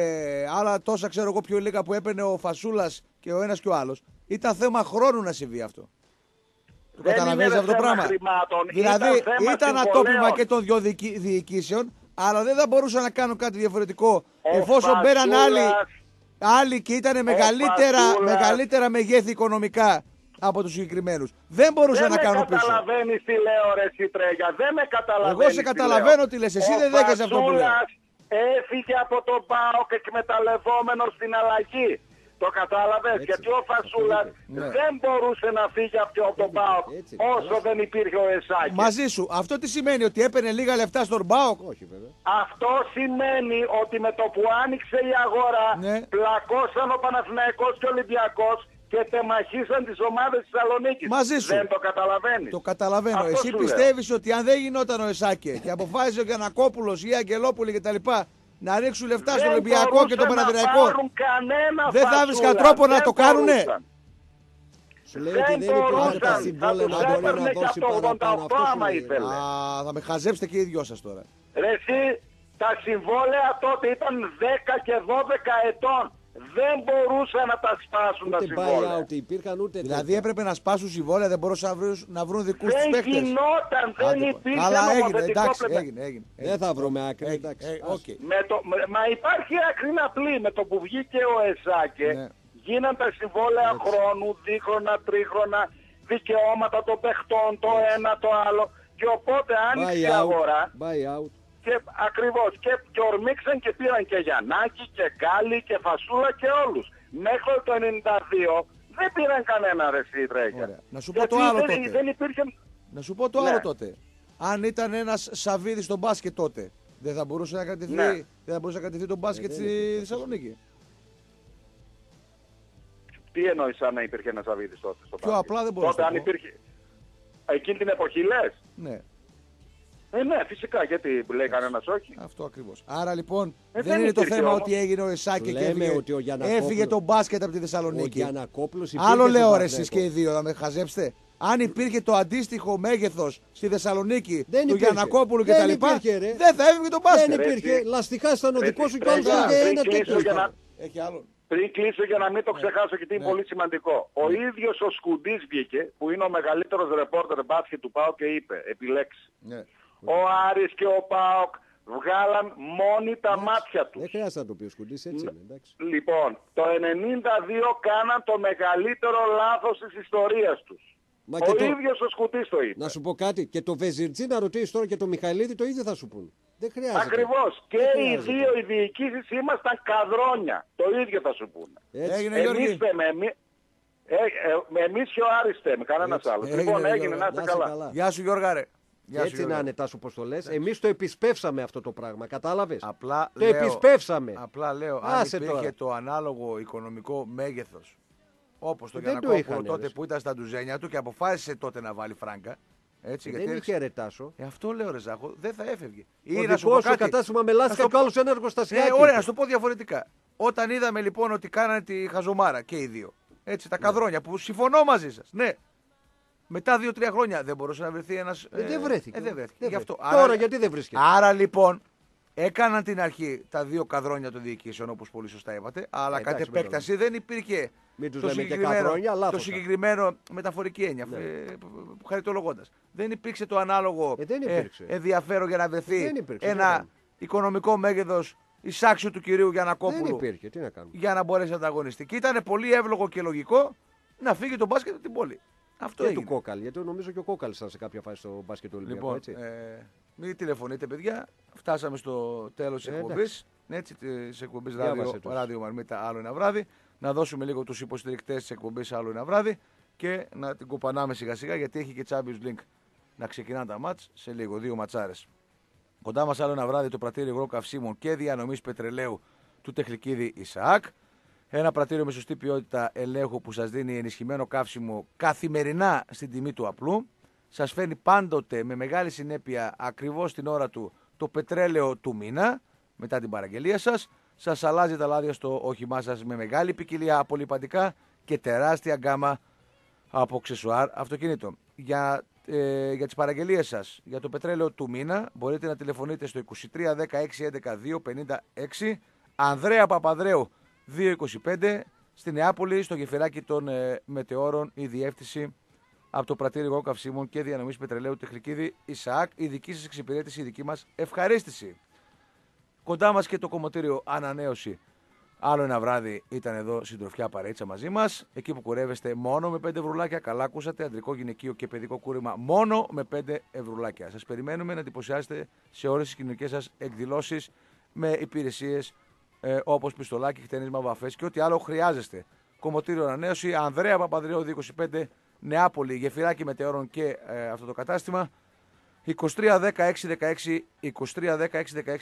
άλλα τόσα ξέρω εγώ πιο λίγα που έπαιρνε ο Φασούλας και ο ένας και ο άλλος. Ήταν θέμα χρόνου να συμβεί αυτό. Το Δεν καταλαβαίνεις είναι αυτό το θέμα πράγμα. χρημάτων, Δηλαδή ήταν θέμα ήταν συμβολέων. ατόπιμα και των δυο διοικη- διοικήσεων, αλλά δεν θα μπορούσαν να κάνουν κάτι διαφορετικό Ο εφόσον μπαίναν Φασούλας- άλλοι, άλλοι και ήταν μεγαλύτερα, Φασούλας- μεγαλύτερα μεγέθη οικονομικά από τους συγκεκριμένους. Δεν μπορούσαν Δεν να με κάνουν πίσω. καταλαβαίνεις τι λέω ρε εσύ Τρέγια. Δεν με καταλαβαίνεις Εγώ σε τι καταλαβαίνω λέω. τι λες. Εσύ Ο δεν δέχεσαι αυτό που λέω. Φασούλας έφυγε από τον ΠΑΟΚ εκμεταλλευόμενος στην αλλαγή. Το κατάλαβες, Έτσι. γιατί ο Φασούλας Ναι. δεν μπορούσε να φύγει από τον ΠΑΟΚ Έτσι. όσο Καλά. δεν υπήρχε ο Εσάκης. Μαζί σου. Αυτό τι σημαίνει, ότι έπαιρνε λίγα λεφτά στον Μπάοκ. Όχι βέβαια. Αυτό σημαίνει ότι με το που άνοιξε η αγορά Ναι. πλακώσαν ο Παναθηναϊκός και ο Ολυμπιακός και τεμαχίσαν τις ομάδες της Θεσσαλονίκης. Μαζί σου. Δεν το καταλαβαίνεις. Το καταλαβαίνω. Αυτό Εσύ σου λέω. πιστεύεις ότι αν δεν γινόταν ο Εσάκε και αποφάσισε ο Γιανακόπουλος ή η Αγγελόπουλη κτλ. Να ρίξουν λεφτά στον Δεν Ολυμπιακό και τον μπορούσαν να Παναδημιακό. πάρουν κανένα Δεν θα φασούλα. έβρισκαν τρόπο να Δεν το κάνουνε. μπορούσαν. Σου λέει Δεν ότι δεν υπήρχαν μπορούσαν. τα Θα συμβόλαια τους να μπορεί έπαιρνε να και δώσει από το παραπάνω. 88 Αυτό σου άμα λέει. ήθελε. Α, θα με χαζέψετε και οι δυο σας τώρα. Ρε εσύ, τα συμβόλαια τότε ήταν 10 και 12 ετών. Δεν μπορούσαν να τα σπάσουν τα Ούτε συμβόλαια. buyout υπήρχαν ούτε Δηλαδή τέτοια. έπρεπε να σπάσουν συμβόλαια, δεν μπορούσαν να βρουν, να βρουν δικούς τους Δεν παίχτε. γινόταν, δεν υπήρχε Καλά, έγινε, νομοθετικό εντάξει, πλαίσιο. έγινε, έγινε. Δεν θα βρούμε άκρη. έγινε, εντάξει. ε, οκ. Με το, με- μα υπάρχει άκρη απλή. Με το που βγήκε ο ΕΣΑΚΕ, Ναι. γίναν τα συμβόλαια χρόνου, δίχρονα, τρίχρονα, δικαιώματα των παιχτών, το ένα, το άλλο. Και οπότε άνοιξε η αγορά Buyout. Buyout. Και ακριβώς και, και ορμήξαν και πήραν και Γιαννάκη και Γκάλι και Φασούλα και όλους. Μέχρι το 92 δεν πήραν κανένα ρε εσύ τρέγια. Ωραία. Να σου πω Γιατί το άλλο δεν, τότε. δεν υπήρχε... Να σου πω το Ναι. άλλο τότε. Αν ήταν ένας Σαββίδης στο μπάσκετ τότε, δεν θα μπορούσε να κρατηθεί, Ναι. δεν θα μπορούσε να κρατηθεί το μπάσκετ Ε, δεν στη υπήρχε. Θεσσαλονίκη. Τι εννοείς αν να υπήρχε ένας Σαββίδης τότε στο Πιο μπάσκετ; απλά δεν μπορώ να Τότε το αν πω. υπήρχε... Εκείνη την εποχή λες; Ναι, Ε, ναι, φυσικά. Γιατί λέει κανένας όχι. αυτό ακριβώς. Άρα λοιπόν Ε, δεν δεν είναι το υπήρχε θέμα όμως. ότι έγινε ο Εσάκη και Λέμε έφυγε, ότι ο Γιαννακόπουλος- έφυγε το μπάσκετ από τη Ο Θεσσαλονίκη. Γιανακόπουλος Άλλο υπήρχε λέω στον ρε εσείς και οι Παναθηναϊκό. δύο, να με χαζέψετε. Αν υπήρχε το αντίστοιχο μέγεθος στη Θεσσαλονίκη Δεν του υπήρχε. Γιανακόπουλου Δεν κτλ. υπήρχε, ρε. Δεν θα έφυγε το μπάσκετ. Δεν Ρε, υπήρχε. εσύ. Λαστικά ήταν ο Ρε, δικό σου ρε, και άλλος ρε, έλεγε ρε, ένα κλείσω τέτοιο. για να- Έχει άλλο. Πριν κλείσω για να μην το ξεχάσω και τι είναι Ναι. πολύ σημαντικό. Ο ίδιος ο Σκουντής βγήκε, που είναι ο μεγαλύτερος ρεπόρτερ μπάσκετ του ΠΑΟΚ και είπε, επιλέξει. Ναι. Ο Άρης και ο ΠΑΟΚ βγάλαν μόνοι τα μάτια Δεν τους. χρειάζεται να το πει ο Σκουντής, έτσι είναι. Εντάξει. Λοιπόν, το 92 κάναν το μεγαλύτερο λάθος της ιστορίας τους. Μα ο και το- ίδιος ο Σκουτής το είπε. Να σου πω κάτι. Και το Βεζιρτζή να ρωτήσεις τώρα και το Μιχαηλίδη το ίδιο θα σου πούν. Δεν χρειάζεται. Ακριβώς. Και Δεν οι χρειάζεται. δύο οι διοικήσεις ήμασταν καδρόνια. Το ίδιο θα σου πούνε. Έτσι. Έγινε Γιώργη. Εμείς θέμε, εμεί... ε, ε, εμείς και ο Άρης θέμε, κανένας Έτσι. άλλος. Έγινε, Λοιπόν, έγινε, Γιώργο. να είστε Να είσαι καλά. καλά. Γεια σου Γιώργα ρε. Γεια σου, Έτσι Γιώργα. να είναι τάσο πως το λες. Εμείς το επισπεύσαμε αυτό το πράγμα. Κατάλαβες; Απλά το λέω, επισπεύσαμε. Απλά λέω, αν Άσε υπήρχε τώρα. το ανάλογο οικονομικό μέγεθος. Όπως το Δεν το Γιανακόπουλο είχαν, τότε ρε. που ήταν στα ντουζένια του και αποφάσισε τότε να βάλει φράγκα. Έτσι, Δεν γιατί είχε ρε Τάσο. Ε, αυτό λέω ρε Ζάχο, δεν θα έφευγε. Ή Ο να σου πω δικό σου κάτι. κατάστημα με Να λάστιχα σου και άλλος ένα εργοστασιάκι. Ε, ωραία, να σου το πω διαφορετικά. Όταν είδαμε λοιπόν ότι κάνανε τη χαζομάρα και οι δύο. Έτσι, τα καδρόνια που συμφωνώ μαζί σας. Ναι. Μετά δύο-τρία χρόνια δεν μπορούσε να βρεθεί ένας. Ε, δεν βρέθηκε. Ε, δεν βρέθηκε. Δεν Γι' αυτό. βρέθηκε. Τώρα γιατί δεν βρίσκεται; Άρα λοιπόν έκαναν την αρχή τα δύο καδρόνια των διοικήσεων όπως πολύ σωστά είπατε. Αλλά Ε, κατ' εντάξει, επέκταση δεν υπήρχε. Μην τους το λέμε και συγκεκριμένο- καδρόνια, λάθος Το θα. συγκεκριμένο μεταφορική έννοια. Ναι. Ε, χαριτολογώντας. Δεν υπήρξε το ανάλογο Ε, δεν υπήρξε. ενδιαφέρον για να βρεθεί Δεν υπήρξε, ένα δεν οικονομικό μέγεθος εισάξιο του κυρίου Δεν Γιανακόπουλου υπήρχε. Τι να κάνουμε. για να μπορέσει να ανταγωνιστεί. Και ήταν πολύ εύλογο και λογικό να φύγει το μπάσκετ από την πόλη. Αυτό Και έγινε. του Κόκαλ. Γιατί νομίζω και ο Κόκαλ ήταν σε κάποια φάση στο μπάσκετ του Ολυμπιακού. Λοιπόν, έτσι. ε, μην τηλεφωνείτε, παιδιά. Φτάσαμε στο τέλος της Ε, εκπομπής. Έτσι, της εκπομπής Διάβασε ράδιο, τους. ράδιο Μαρμίτα άλλο ένα βράδυ. Να δώσουμε λίγο τους υποστηρικτές της εκπομπής άλλο ένα βράδυ και να την κουπανάμε σιγά σιγά γιατί έχει και Champions League να ξεκινά τα μάτς σε λίγο, δύο ματσάρες. Κοντά μας άλλο ένα βράδυ το πρατήριο υγρό καυσίμων και διανομής πετρελαίου του Τεχνικίδη Ισαάκ. Ένα πρατήριο με σωστή ποιότητα ελέγχου που σας δίνει ενισχυμένο καύσιμο καθημερινά στην τιμή του απλού. Σας φέρνει πάντοτε με μεγάλη συνέπεια ακριβώς την ώρα του το πετρέλαιο του μήνα μετά την παραγγελία σας. Σας αλλάζει τα λάδια στο όχημά σας με μεγάλη ποικιλία απολυπαντικά και τεράστια γκάμα από αξεσουάρ αυτοκίνητο. Για, ε, για τις παραγγελίες σας για το πετρέλαιο του μήνα μπορείτε να τηλεφωνείτε στο 23 16 11 256 Ανδρέα Παπαδρέου 225 στη Νεάπολη στο γεφυράκι των ε, μετεώρων η διεύθυνση από το πρατήριο εγώ καυσίμων και διανομής πετρελαίου Τεχνικίδη Ισαάκ η δική σας εξυπηρέτηση η δική μας ευχαρίστηση Κοντά μας και το κομμωτήριο Ανανέωση. Άλλο ένα βράδυ ήταν εδώ συντροφιά παρέτσα μαζί μας. Εκεί που κουρεύεστε μόνο με 5 ευρουλάκια. Καλά ακούσατε. Αντρικό, γυναικείο και παιδικό κούρεμα μόνο με 5 ευρουλάκια. Σας περιμένουμε να εντυπωσιάσετε σε όλες τις κοινωνικές σας εκδηλώσεις με υπηρεσίες ε, όπως πιστολάκι, χτενίσμα, βαφές και ό,τι άλλο χρειάζεστε. Κομμωτήριο ανανέωση, Ανδρέα Παπαδρέου 25, Νεάπολη, γεφυράκι μετεώρων και ε, αυτό το κατάστημα. 23 16 16 23 16 16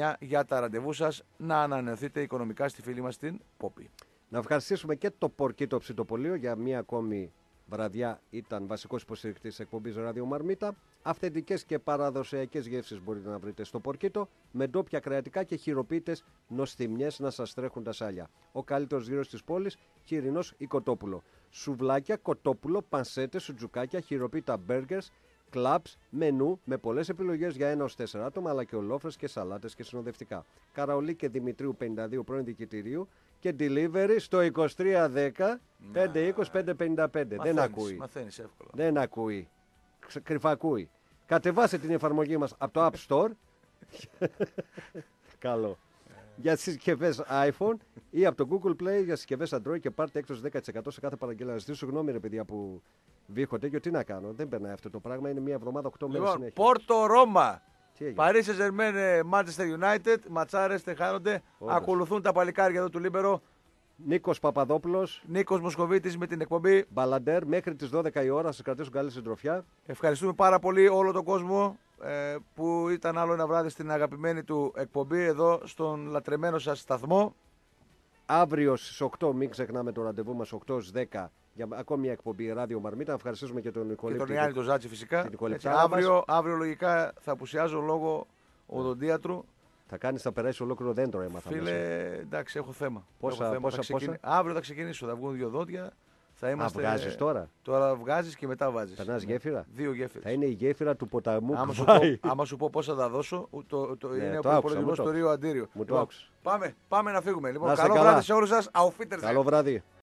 999 για τα ραντεβού σας να ανανεωθείτε οικονομικά στη φίλη μας την Πόπη. Να ευχαριστήσουμε και το Πορκίτο Ψητοπολείο για μία ακόμη βραδιά. Ήταν βασικός υποστηρικτής εκπομπής Ράδιο Μαρμίτα. Αυθεντικές και παραδοσιακές γεύσεις μπορείτε να βρείτε στο Πορκίτο με ντόπια κρεατικά και χειροποίητες νοστιμιές να σας τρέχουν τα σάλια. Ο καλύτερος γύρος της πόλης, χοιρινός ή κοτόπουλο. Σουβλάκια, κοτόπουλο, πανσέτες, σουτζουκάκια, χειροποίητα μπέργκερς, κλαμπς, μενού με πολλές επιλογές για ένα ως τέσσερα άτομα αλλά και ολόφρες και σαλάτες και συνοδευτικά. Καραολί και Δημητρίου 52 πρώην διοικητηρίου και delivery στο 2310 520 555. Δεν ακούει. Μαθαίνεις εύκολα. Δεν ακούει. Ξε- Κρυφακούει. Κατεβάστε την εφαρμογή μας από το App Store. Καλό. Για τις συσκευές iPhone ή από το Google Play για συσκευές Android και πάρτε έκπτωση 10% σε κάθε παραγγελία. Ζητήσω συγγνώμη ρε παιδιά που βήχω και τι να κάνω. Δεν περνάει αυτό το πράγμα. Είναι μια εβδομάδα 8 μέρες Λοιπόν, συνέχεια. Πόρτο Ρώμα. Τι έγινε; Παρίσι Ζερμέν, Manchester United. Ματσάρες δεν χάνονται. Όντως. Ακολουθούν τα παλικάρια εδώ του Λίμπερο. Νίκος Παπαδόπουλος, Νίκος Μοσχοβίτης με την εκπομπή. Μπαλαντέρ, μέχρι τις 12 η ώρα σας κρατήσουν καλή συντροφιά. Ευχαριστούμε πάρα πολύ όλο τον κόσμο ε, που ήταν άλλο ένα βράδυ στην αγαπημένη του εκπομπή εδώ στον λατρεμένο σας σταθμό. Αύριο στις 8, μην ξεχνάμε το ραντεβού μας 8 στις 10 για ακόμη μια εκπομπή Ράδιο Μαρμίτα. Να ευχαριστήσουμε και τον Και Νικολίτη. τον Ιάννη τον Ζάτσι φυσικά. την Έτσι, κολυψάρα αύριο, αύριο λογικά θα απουσιάζω λόγω οδοντίατρου. Θα κάνεις, θα περάσει ολόκληρο δέντρο έμαθα. μέσα. Φίλε, εντάξει, έχω θέμα. Πόσα- έχω θέμα. πόσα- θα ξεκινη- Αύριο θα ξεκινήσω. Θα βγουν δύο δόντια. Θα είμαστε... βγάζεις τώρα; Τώρα βγάζεις και μετά βάζεις. Περνάς γέφυρα; Δύο γέφυρες. Θα είναι η γέφυρα του ποταμού Άμα σου, Κβάη. πω, άμα σου πω πόσα θα δώσω, ου- το, το, Ναι, είναι το ο άκουσα, υπολογισμό μου το στο Ρίο Αντίριο. Μου το Λοιπόν, άκουσα. πάμε, πάμε να φύγουμε. Λοιπόν, Να είστε καλό καλά. βράδυ σε όλους σας. Auf Wiedersehen. Καλό βράδυ.